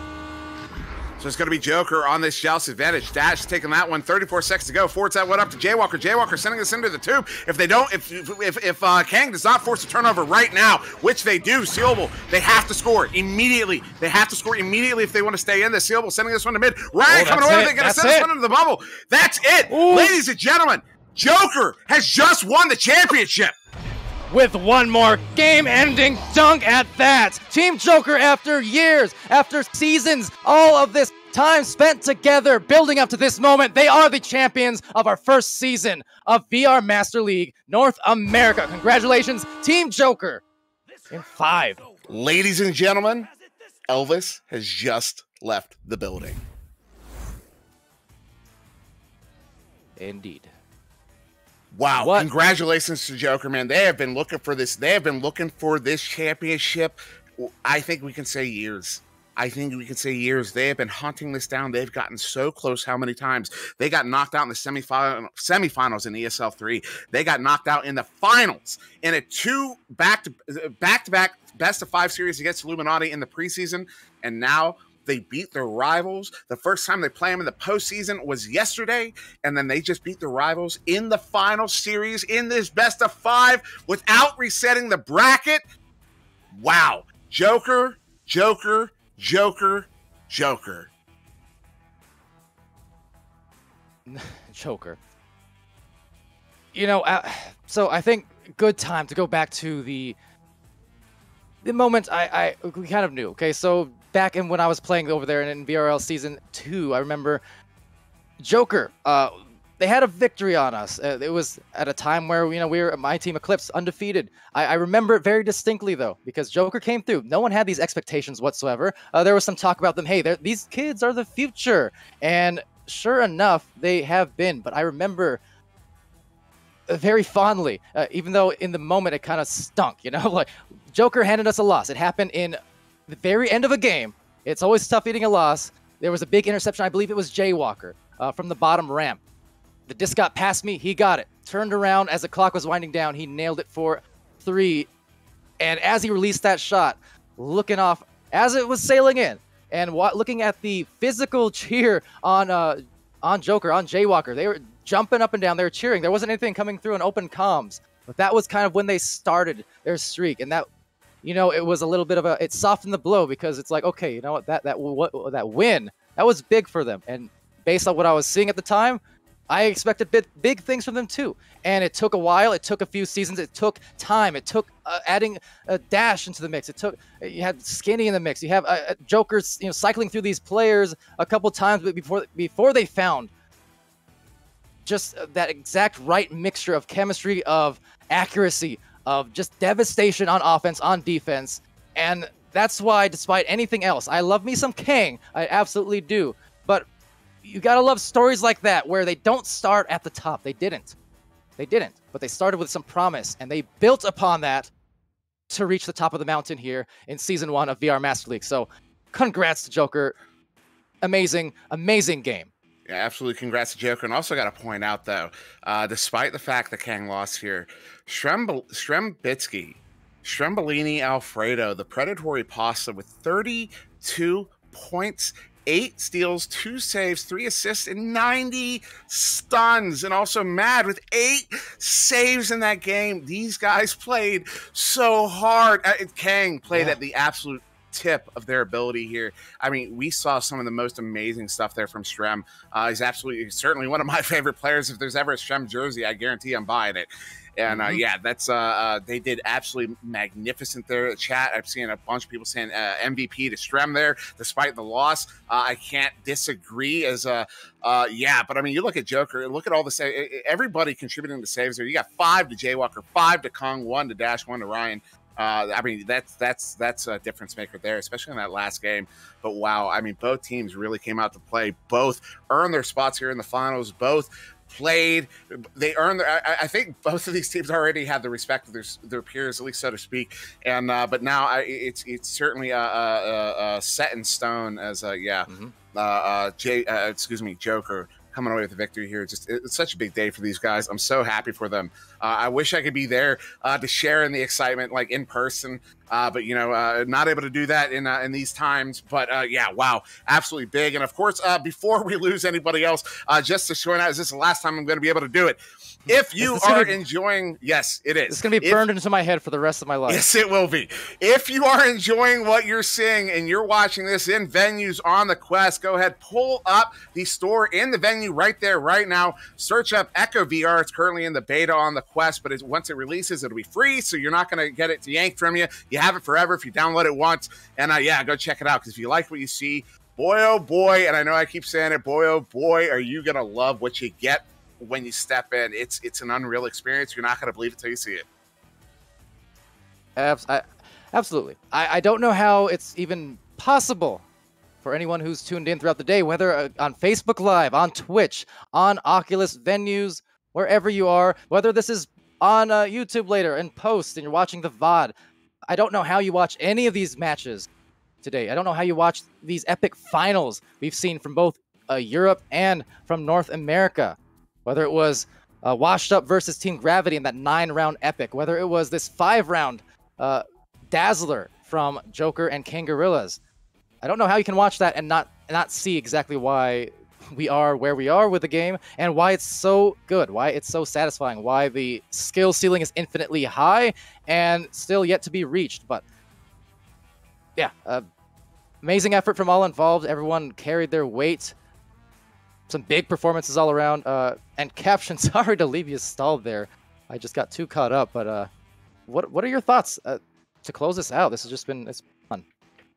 So it's going to be Joker on this Joust advantage. Dash taking that one. 34 seconds to go. Forwards that one up to Jaywalker. Jaywalker sending this into the tube. If they don't, if if if uh, Kang does not force a turnover right now, which they do, Sealable, they have to score immediately. They have to score immediately if they want to stay in this. Sealable sending this one to mid. Ryan Oh, coming that's away it. with. Going to That's send this one into the bubble. That's it, Ooh. ladies and gentlemen. Joker has just won the championship. with one more game-ending dunk at that. Team Joker, after years, after seasons, all of this time spent together building up to this moment, they are the champions of our first season of VR Master League North America. Congratulations, Team Joker. In five. Ladies and gentlemen, Elvis has just left the building. Indeed. Wow. What? Congratulations to Joker, man. They have been looking for this. They have been looking for this championship. I think we can say years. I think we can say years. They have been hunting this down. They've gotten so close. How many times they got knocked out in the semifinal semifinals in ESL three? They got knocked out in the finals in a two back to uh, back to back best of five series against Illuminati in the preseason, and now they beat their rivals. The first time they play them in the postseason was yesterday, and then they just beat their rivals in the final series in this best of five without resetting the bracket. Wow. Joker, Joker, Joker, Joker. (laughs) Joker. You know, uh, so I think good time to go back to the the moment I, I we kind of knew. Okay, so back in when I was playing over there in VRL season two, I remember Joker. Uh, they had a victory on us. Uh, it was at a time where you know we were my team Eclipse undefeated. I, I remember it very distinctly though because Joker came through. No one had these expectations whatsoever. Uh, there was some talk about them. Hey, these kids are the future, and sure enough, they have been. But I remember very fondly, uh, even though in the moment it kind of stunk. You know, (laughs) like Joker handed us a loss. It happened in the very end of a game. It's always tough eating a loss. There was a big interception. I believe it was Jaywalker uh, from the bottom ramp. The disc got past me. He got it. Turned around as the clock was winding down. He nailed it for three. And as he released that shot, looking off as it was sailing in, and wa- looking at the physical (laughs) cheer on uh, on Joker, on Jaywalker, they were jumping up and down. They were cheering. There wasn't anything coming through in open comms, but that was kind of when they started their streak, and that you know it was a little bit of a it softened the blow because it's like okay, you know what that that what that win that was big for them, and based on what I was seeing at the time, I expected big, big things from them too. And it took a while. It took a few seasons. It took time. It took uh, adding a dash into the mix. It took you had Skinny in the mix. You have uh, uh, Joker's you know cycling through these players a couple times, before before they found just uh, that exact right mixture of chemistry, of accuracy, of just devastation on offense, on defense, and that's why, despite anything else, I love me some Kang. I absolutely do. But you gotta love stories like that where they don't start at the top. They didn't. They didn't. But they started with some promise, and they built upon that to reach the top of the mountain here in season one of VR Master League. So, congrats to Joker. Amazing, amazing game. Yeah, absolutely. Congrats to Joker. And also got to point out, though, uh, despite the fact that Kang lost here, Stremb- Strembitsky, Strembellini Alfredo, the predatory pasta with 32 points, eight steals, two saves, three assists, and 90 stuns. And also Mad with eight saves in that game. These guys played so hard. Uh, Kang played Yeah. at the absolute tip of their ability here. I mean, we saw some of the most amazing stuff there from Strem. Uh, he's absolutely certainly one of my (laughs) favorite players. If there's ever a Strem jersey, I guarantee I'm buying it. And uh, Mhm. yeah, that's uh, uh, they did absolutely magnificent there. Chat, I've seen a bunch of people saying uh, MVP to Strem there, despite the loss. Uh, I can't disagree. As uh, uh, yeah, but I mean, you look at Joker, look at all the sa- everybody contributing to saves there. You got five to Jaywalker, five to Kong, one to Dash, one to Ryan. Uh, I mean, that's that's that's a difference maker there, especially in that last game. But wow, I mean, both teams really came out to play. Both earned their spots here in the finals. Both played. They earned. Their, I, I think both of these teams already had the respect of their their peers, at least so to speak. And uh, but now I, it's it's certainly uh, uh, uh, set in stone as a yeah, Mhm. uh, uh, Jay, uh, excuse me, Joker coming away with the victory here. Just it's such a big day for these guys. I'm so happy for them. Uh, I wish I could be there uh, to share in the excitement, like in person. Uh, but you know, uh, not able to do that in uh, in these times. But uh, yeah, wow, absolutely big. And of course, before (laughs) we lose anybody else, just to show out, is this the last time I'm going to be able to do it? If you are enjoying, yes, it is. It's going to be burned if, into my head for the rest of my life. Yes, it will be. If you are enjoying what you're seeing and you're watching this in venues on the Quest, go ahead, pull up the store in the venue right there, right now. Search up Echo VR. It's currently in the beta on the Quest, but once it releases, it'll be free, so you're not going to get it yanked from you. You have it forever if you download it once. And uh, yeah, go check it out because if you like what you see, boy oh boy, and I know I keep saying it, boy oh boy, are you gonna love what you get when you step in. It's it's an unreal experience. You're not gonna believe it till you see it. Abs- I, absolutely. I, I don't know how it's even possible for anyone who's tuned in throughout the day, whether uh, on Facebook Live, on Twitch, on Oculus venues, wherever you are, whether this is on uh, YouTube later and post and you're watching the VOD. I don't know how you watch any of these matches today. I don't know how you watch these epic finals we've seen from both uh, Europe and from North America. Whether it was uh, Washed Up versus Team Gravity in that nine round epic, whether it was this five round uh, Dazzler from Joker and Kangorillas. I don't know how you can watch that and not not see exactly why we are where we are with the game and why it's so good, why it's so satisfying, why the skill ceiling is infinitely high and still yet to be reached. But yeah, uh, amazing effort from all involved. Everyone carried their weight. Some big performances all around. Uh, and (laughs) caption, sorry to leave you stalled there. I just got too caught up. But uh, what what are your thoughts uh, to close this out? This has just been it's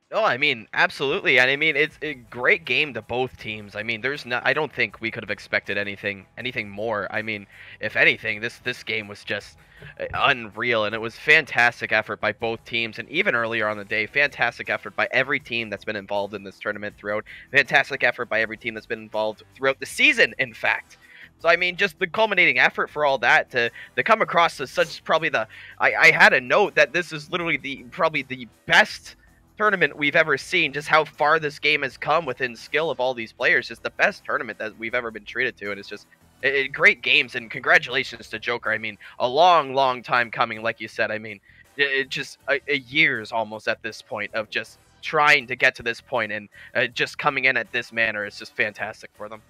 Oh, I mean, absolutely. And I mean, it's a great game to both teams. I mean, there's not. I don't think we could have expected anything, anything more. I mean, if anything, this this game was just uh, unreal, and it was fantastic effort by both teams. And even earlier on the day, fantastic effort by every team that's been involved in this tournament throughout. Fantastic effort by every team that's been involved throughout the season. In fact. So I mean, just the culminating effort for all that to to come across as such probably the I, I had a note that this is literally the probably the best tournament we've ever seen. Just how far this game has come within skill of all these players. Just the best tournament that we've ever been treated to, and it's just it, it, great games. And congratulations to Joker. I mean, a long, long time coming, like you said. I mean, it, it just a, a, years almost at this point of just trying to get to this point and uh, just coming in at this manner is just fantastic for them.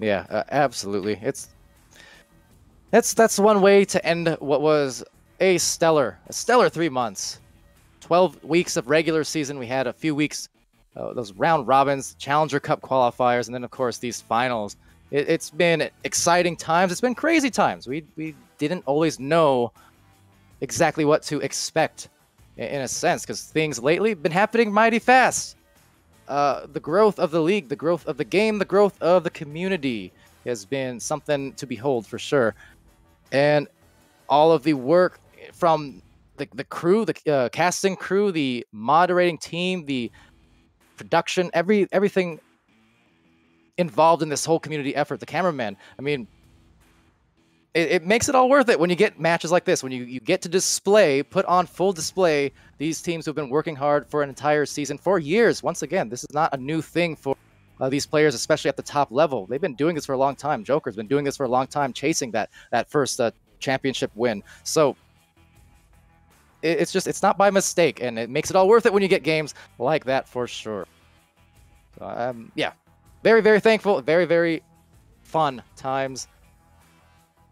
Yeah, uh, absolutely. It's that's that's one way to end what was a stellar, a stellar three months 12 weeks of regular season. We had a few weeks, uh, those round robins, Challenger Cup qualifiers, and then, of course, these finals. It, has been exciting times. It's been crazy times. We, we didn't always know exactly what to expect in, in a sense because things lately been happening mighty fast. Uh, the growth of the league, the growth of the game, the growth of the community has been something to behold for sure. And all of the work from the, the crew, the uh, casting crew, the moderating team, the production, every everything involved in this whole community effort. The cameraman. I mean, it, it, makes it all worth it when you get matches like this. When you, you get to display, put on full display these teams who've been working hard for an entire season for years. Once again, this is not a new thing for uh, these players, especially at the top level. They've been doing this for a long time. Joker's been doing this for a long time, chasing that that first uh, championship win. So it's just it's not by mistake, and it makes it all worth it when you get games like that for sure. So, um, yeah, very very thankful, very very fun times,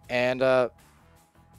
and uh,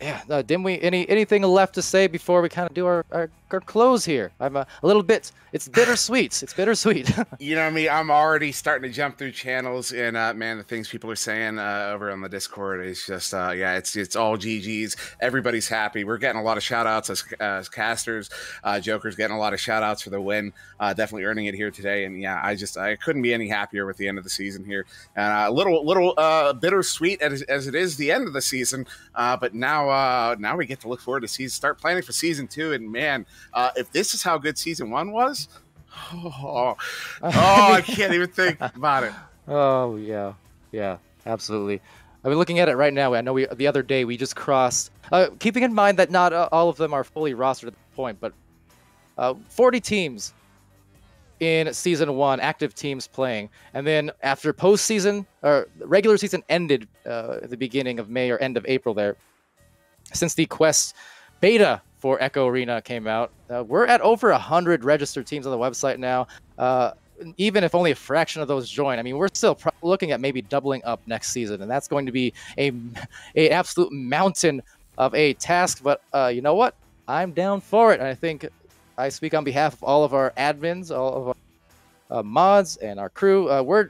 yeah, uh, didn't we any anything left to say before we kind of do our, our, our close here? I'm a, a little bit. It's bittersweet. it's bittersweet. (laughs) you know I me. Mean? I'm already starting to jump through channels, and uh, man, the things people are saying uh, over on the Discord is just uh, yeah, it's it's all GGs. Everybody's happy. We're getting a lot of shout outs as, as casters. Uh, Joker's getting a lot of shout outs for the win. Uh, definitely earning it here today, and yeah, I just I couldn't be any happier with the end of the season here, and a uh, little little bittersweet as, as it is the end of the season, but now uh, now we get to look forward to season, start planning for season two. And man, uh, if this is how good season one was, oh, (laughs) oh I can't even think about it. Oh yeah, yeah, absolutely. I mean, looking at it right now, I know we the other day we just crossed. Uh, keeping in mind that not uh, all of them are fully rostered at the point, but uh, 40 teams in season one, active teams playing, and then after postseason or regular season ended uh, at the beginning of May or end of April, there since the Quest beta for Echo Arena came out. Uh, we're at over 100 registered teams on the website now. Uh, even if only a fraction of those join, I mean, we're still pro- looking at maybe doubling up next season, and that's going to be a, a absolute mountain of a task. But uh, you know what? I'm down for it. And I think I speak on behalf of all of our admins, all of our uh, mods, and our crew. Uh, we're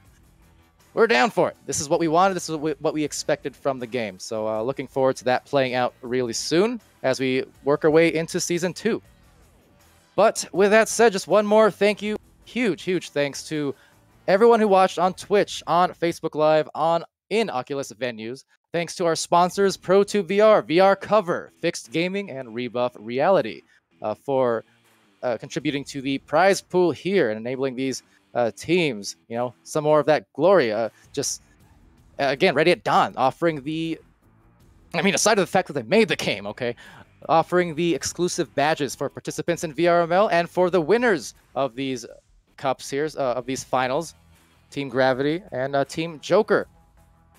we're down for it. This is what we wanted. This is what we expected from the game. So uh, looking forward to that playing out really soon as we work our way into season two. But with that said, just one more thank you, huge, huge thanks to everyone who watched on Twitch, on Facebook Live, on in Oculus venues. Thanks to our sponsors, ProTube VR, VR Cover, FiXT Gaming, and Rebuff Reality uh, for uh, contributing to the prize pool here and enabling these uh, teams, you know, some more of that glory. Uh, just again, ready at dawn, offering the. I mean, aside of the fact that they made the game, okay, offering the exclusive badges for participants in VRML and for the winners of these cups here, uh, of these finals, Team Gravity and uh, Team Joker,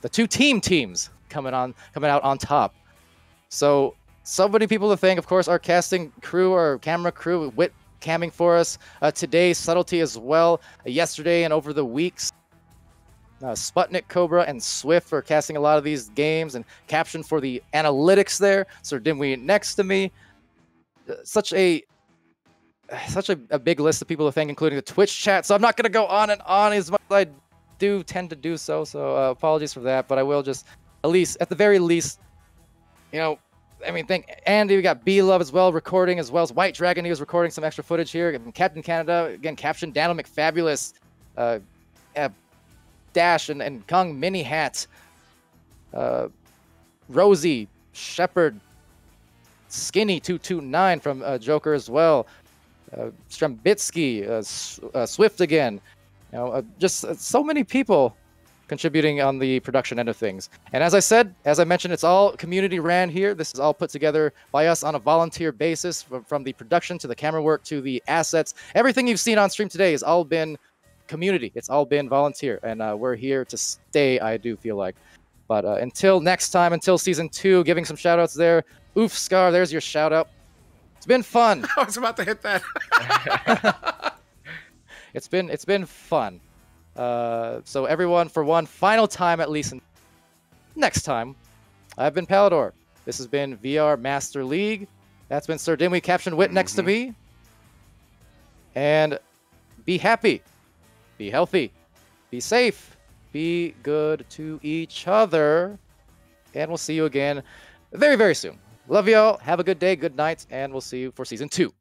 the two team teams coming on, coming out on top. So so many people to thank. Of course, our casting crew, our camera crew, Wit camming for us uh, today, Subtlety as well, uh, yesterday and over the weeks. Uh, Sputnik, Kobra, and Swiift for casting a lot of these games and caption for the analytics there. Sir Dimwi next to me. Uh, such a such a, a, big list of people to thank, including the Twitch chat. So I'm not going to go on and on as much as I do tend to do so. So uh, apologies for that, but I will just at least, at the very least, you know, I mean, thank Andy. We got B Love as well, recording as well as White Dragon. He was recording some extra footage here. Captain Canada again, caption Daniel McFabulous, uh, uh, Dash and, and Kung Mini Hat, uh, Rosie Shepherd, Skinny two two nine from uh, Joker as well, uh, Strembitsky, uh, uh, Swiift again. You know, uh, just uh, so many people contributing on the production end of things. And as I said, as I mentioned, it's all community ran here. This is all put together by us on a volunteer basis from, from the production to the camera work to the assets. Everything you've seen on stream today has all been community. It's all been volunteer. And uh, we're here to stay, I do feel like. But uh, until next time, until season two, giving some shout outs there. Oof, Scar, there's your shout out. It's been fun. (laughs) I was about to hit that. (laughs) it's been it's been fun. Uh, so everyone, for one final time at least, next time, I've been Palidore. This has been VR Master League. That's been Sir Dimwi Caption Wit next mm-hmm. to me. And be happy, be healthy, be safe, be good to each other. And we'll see you again very, very soon. Love y'all. Have a good day, good night, and we'll see you for season two.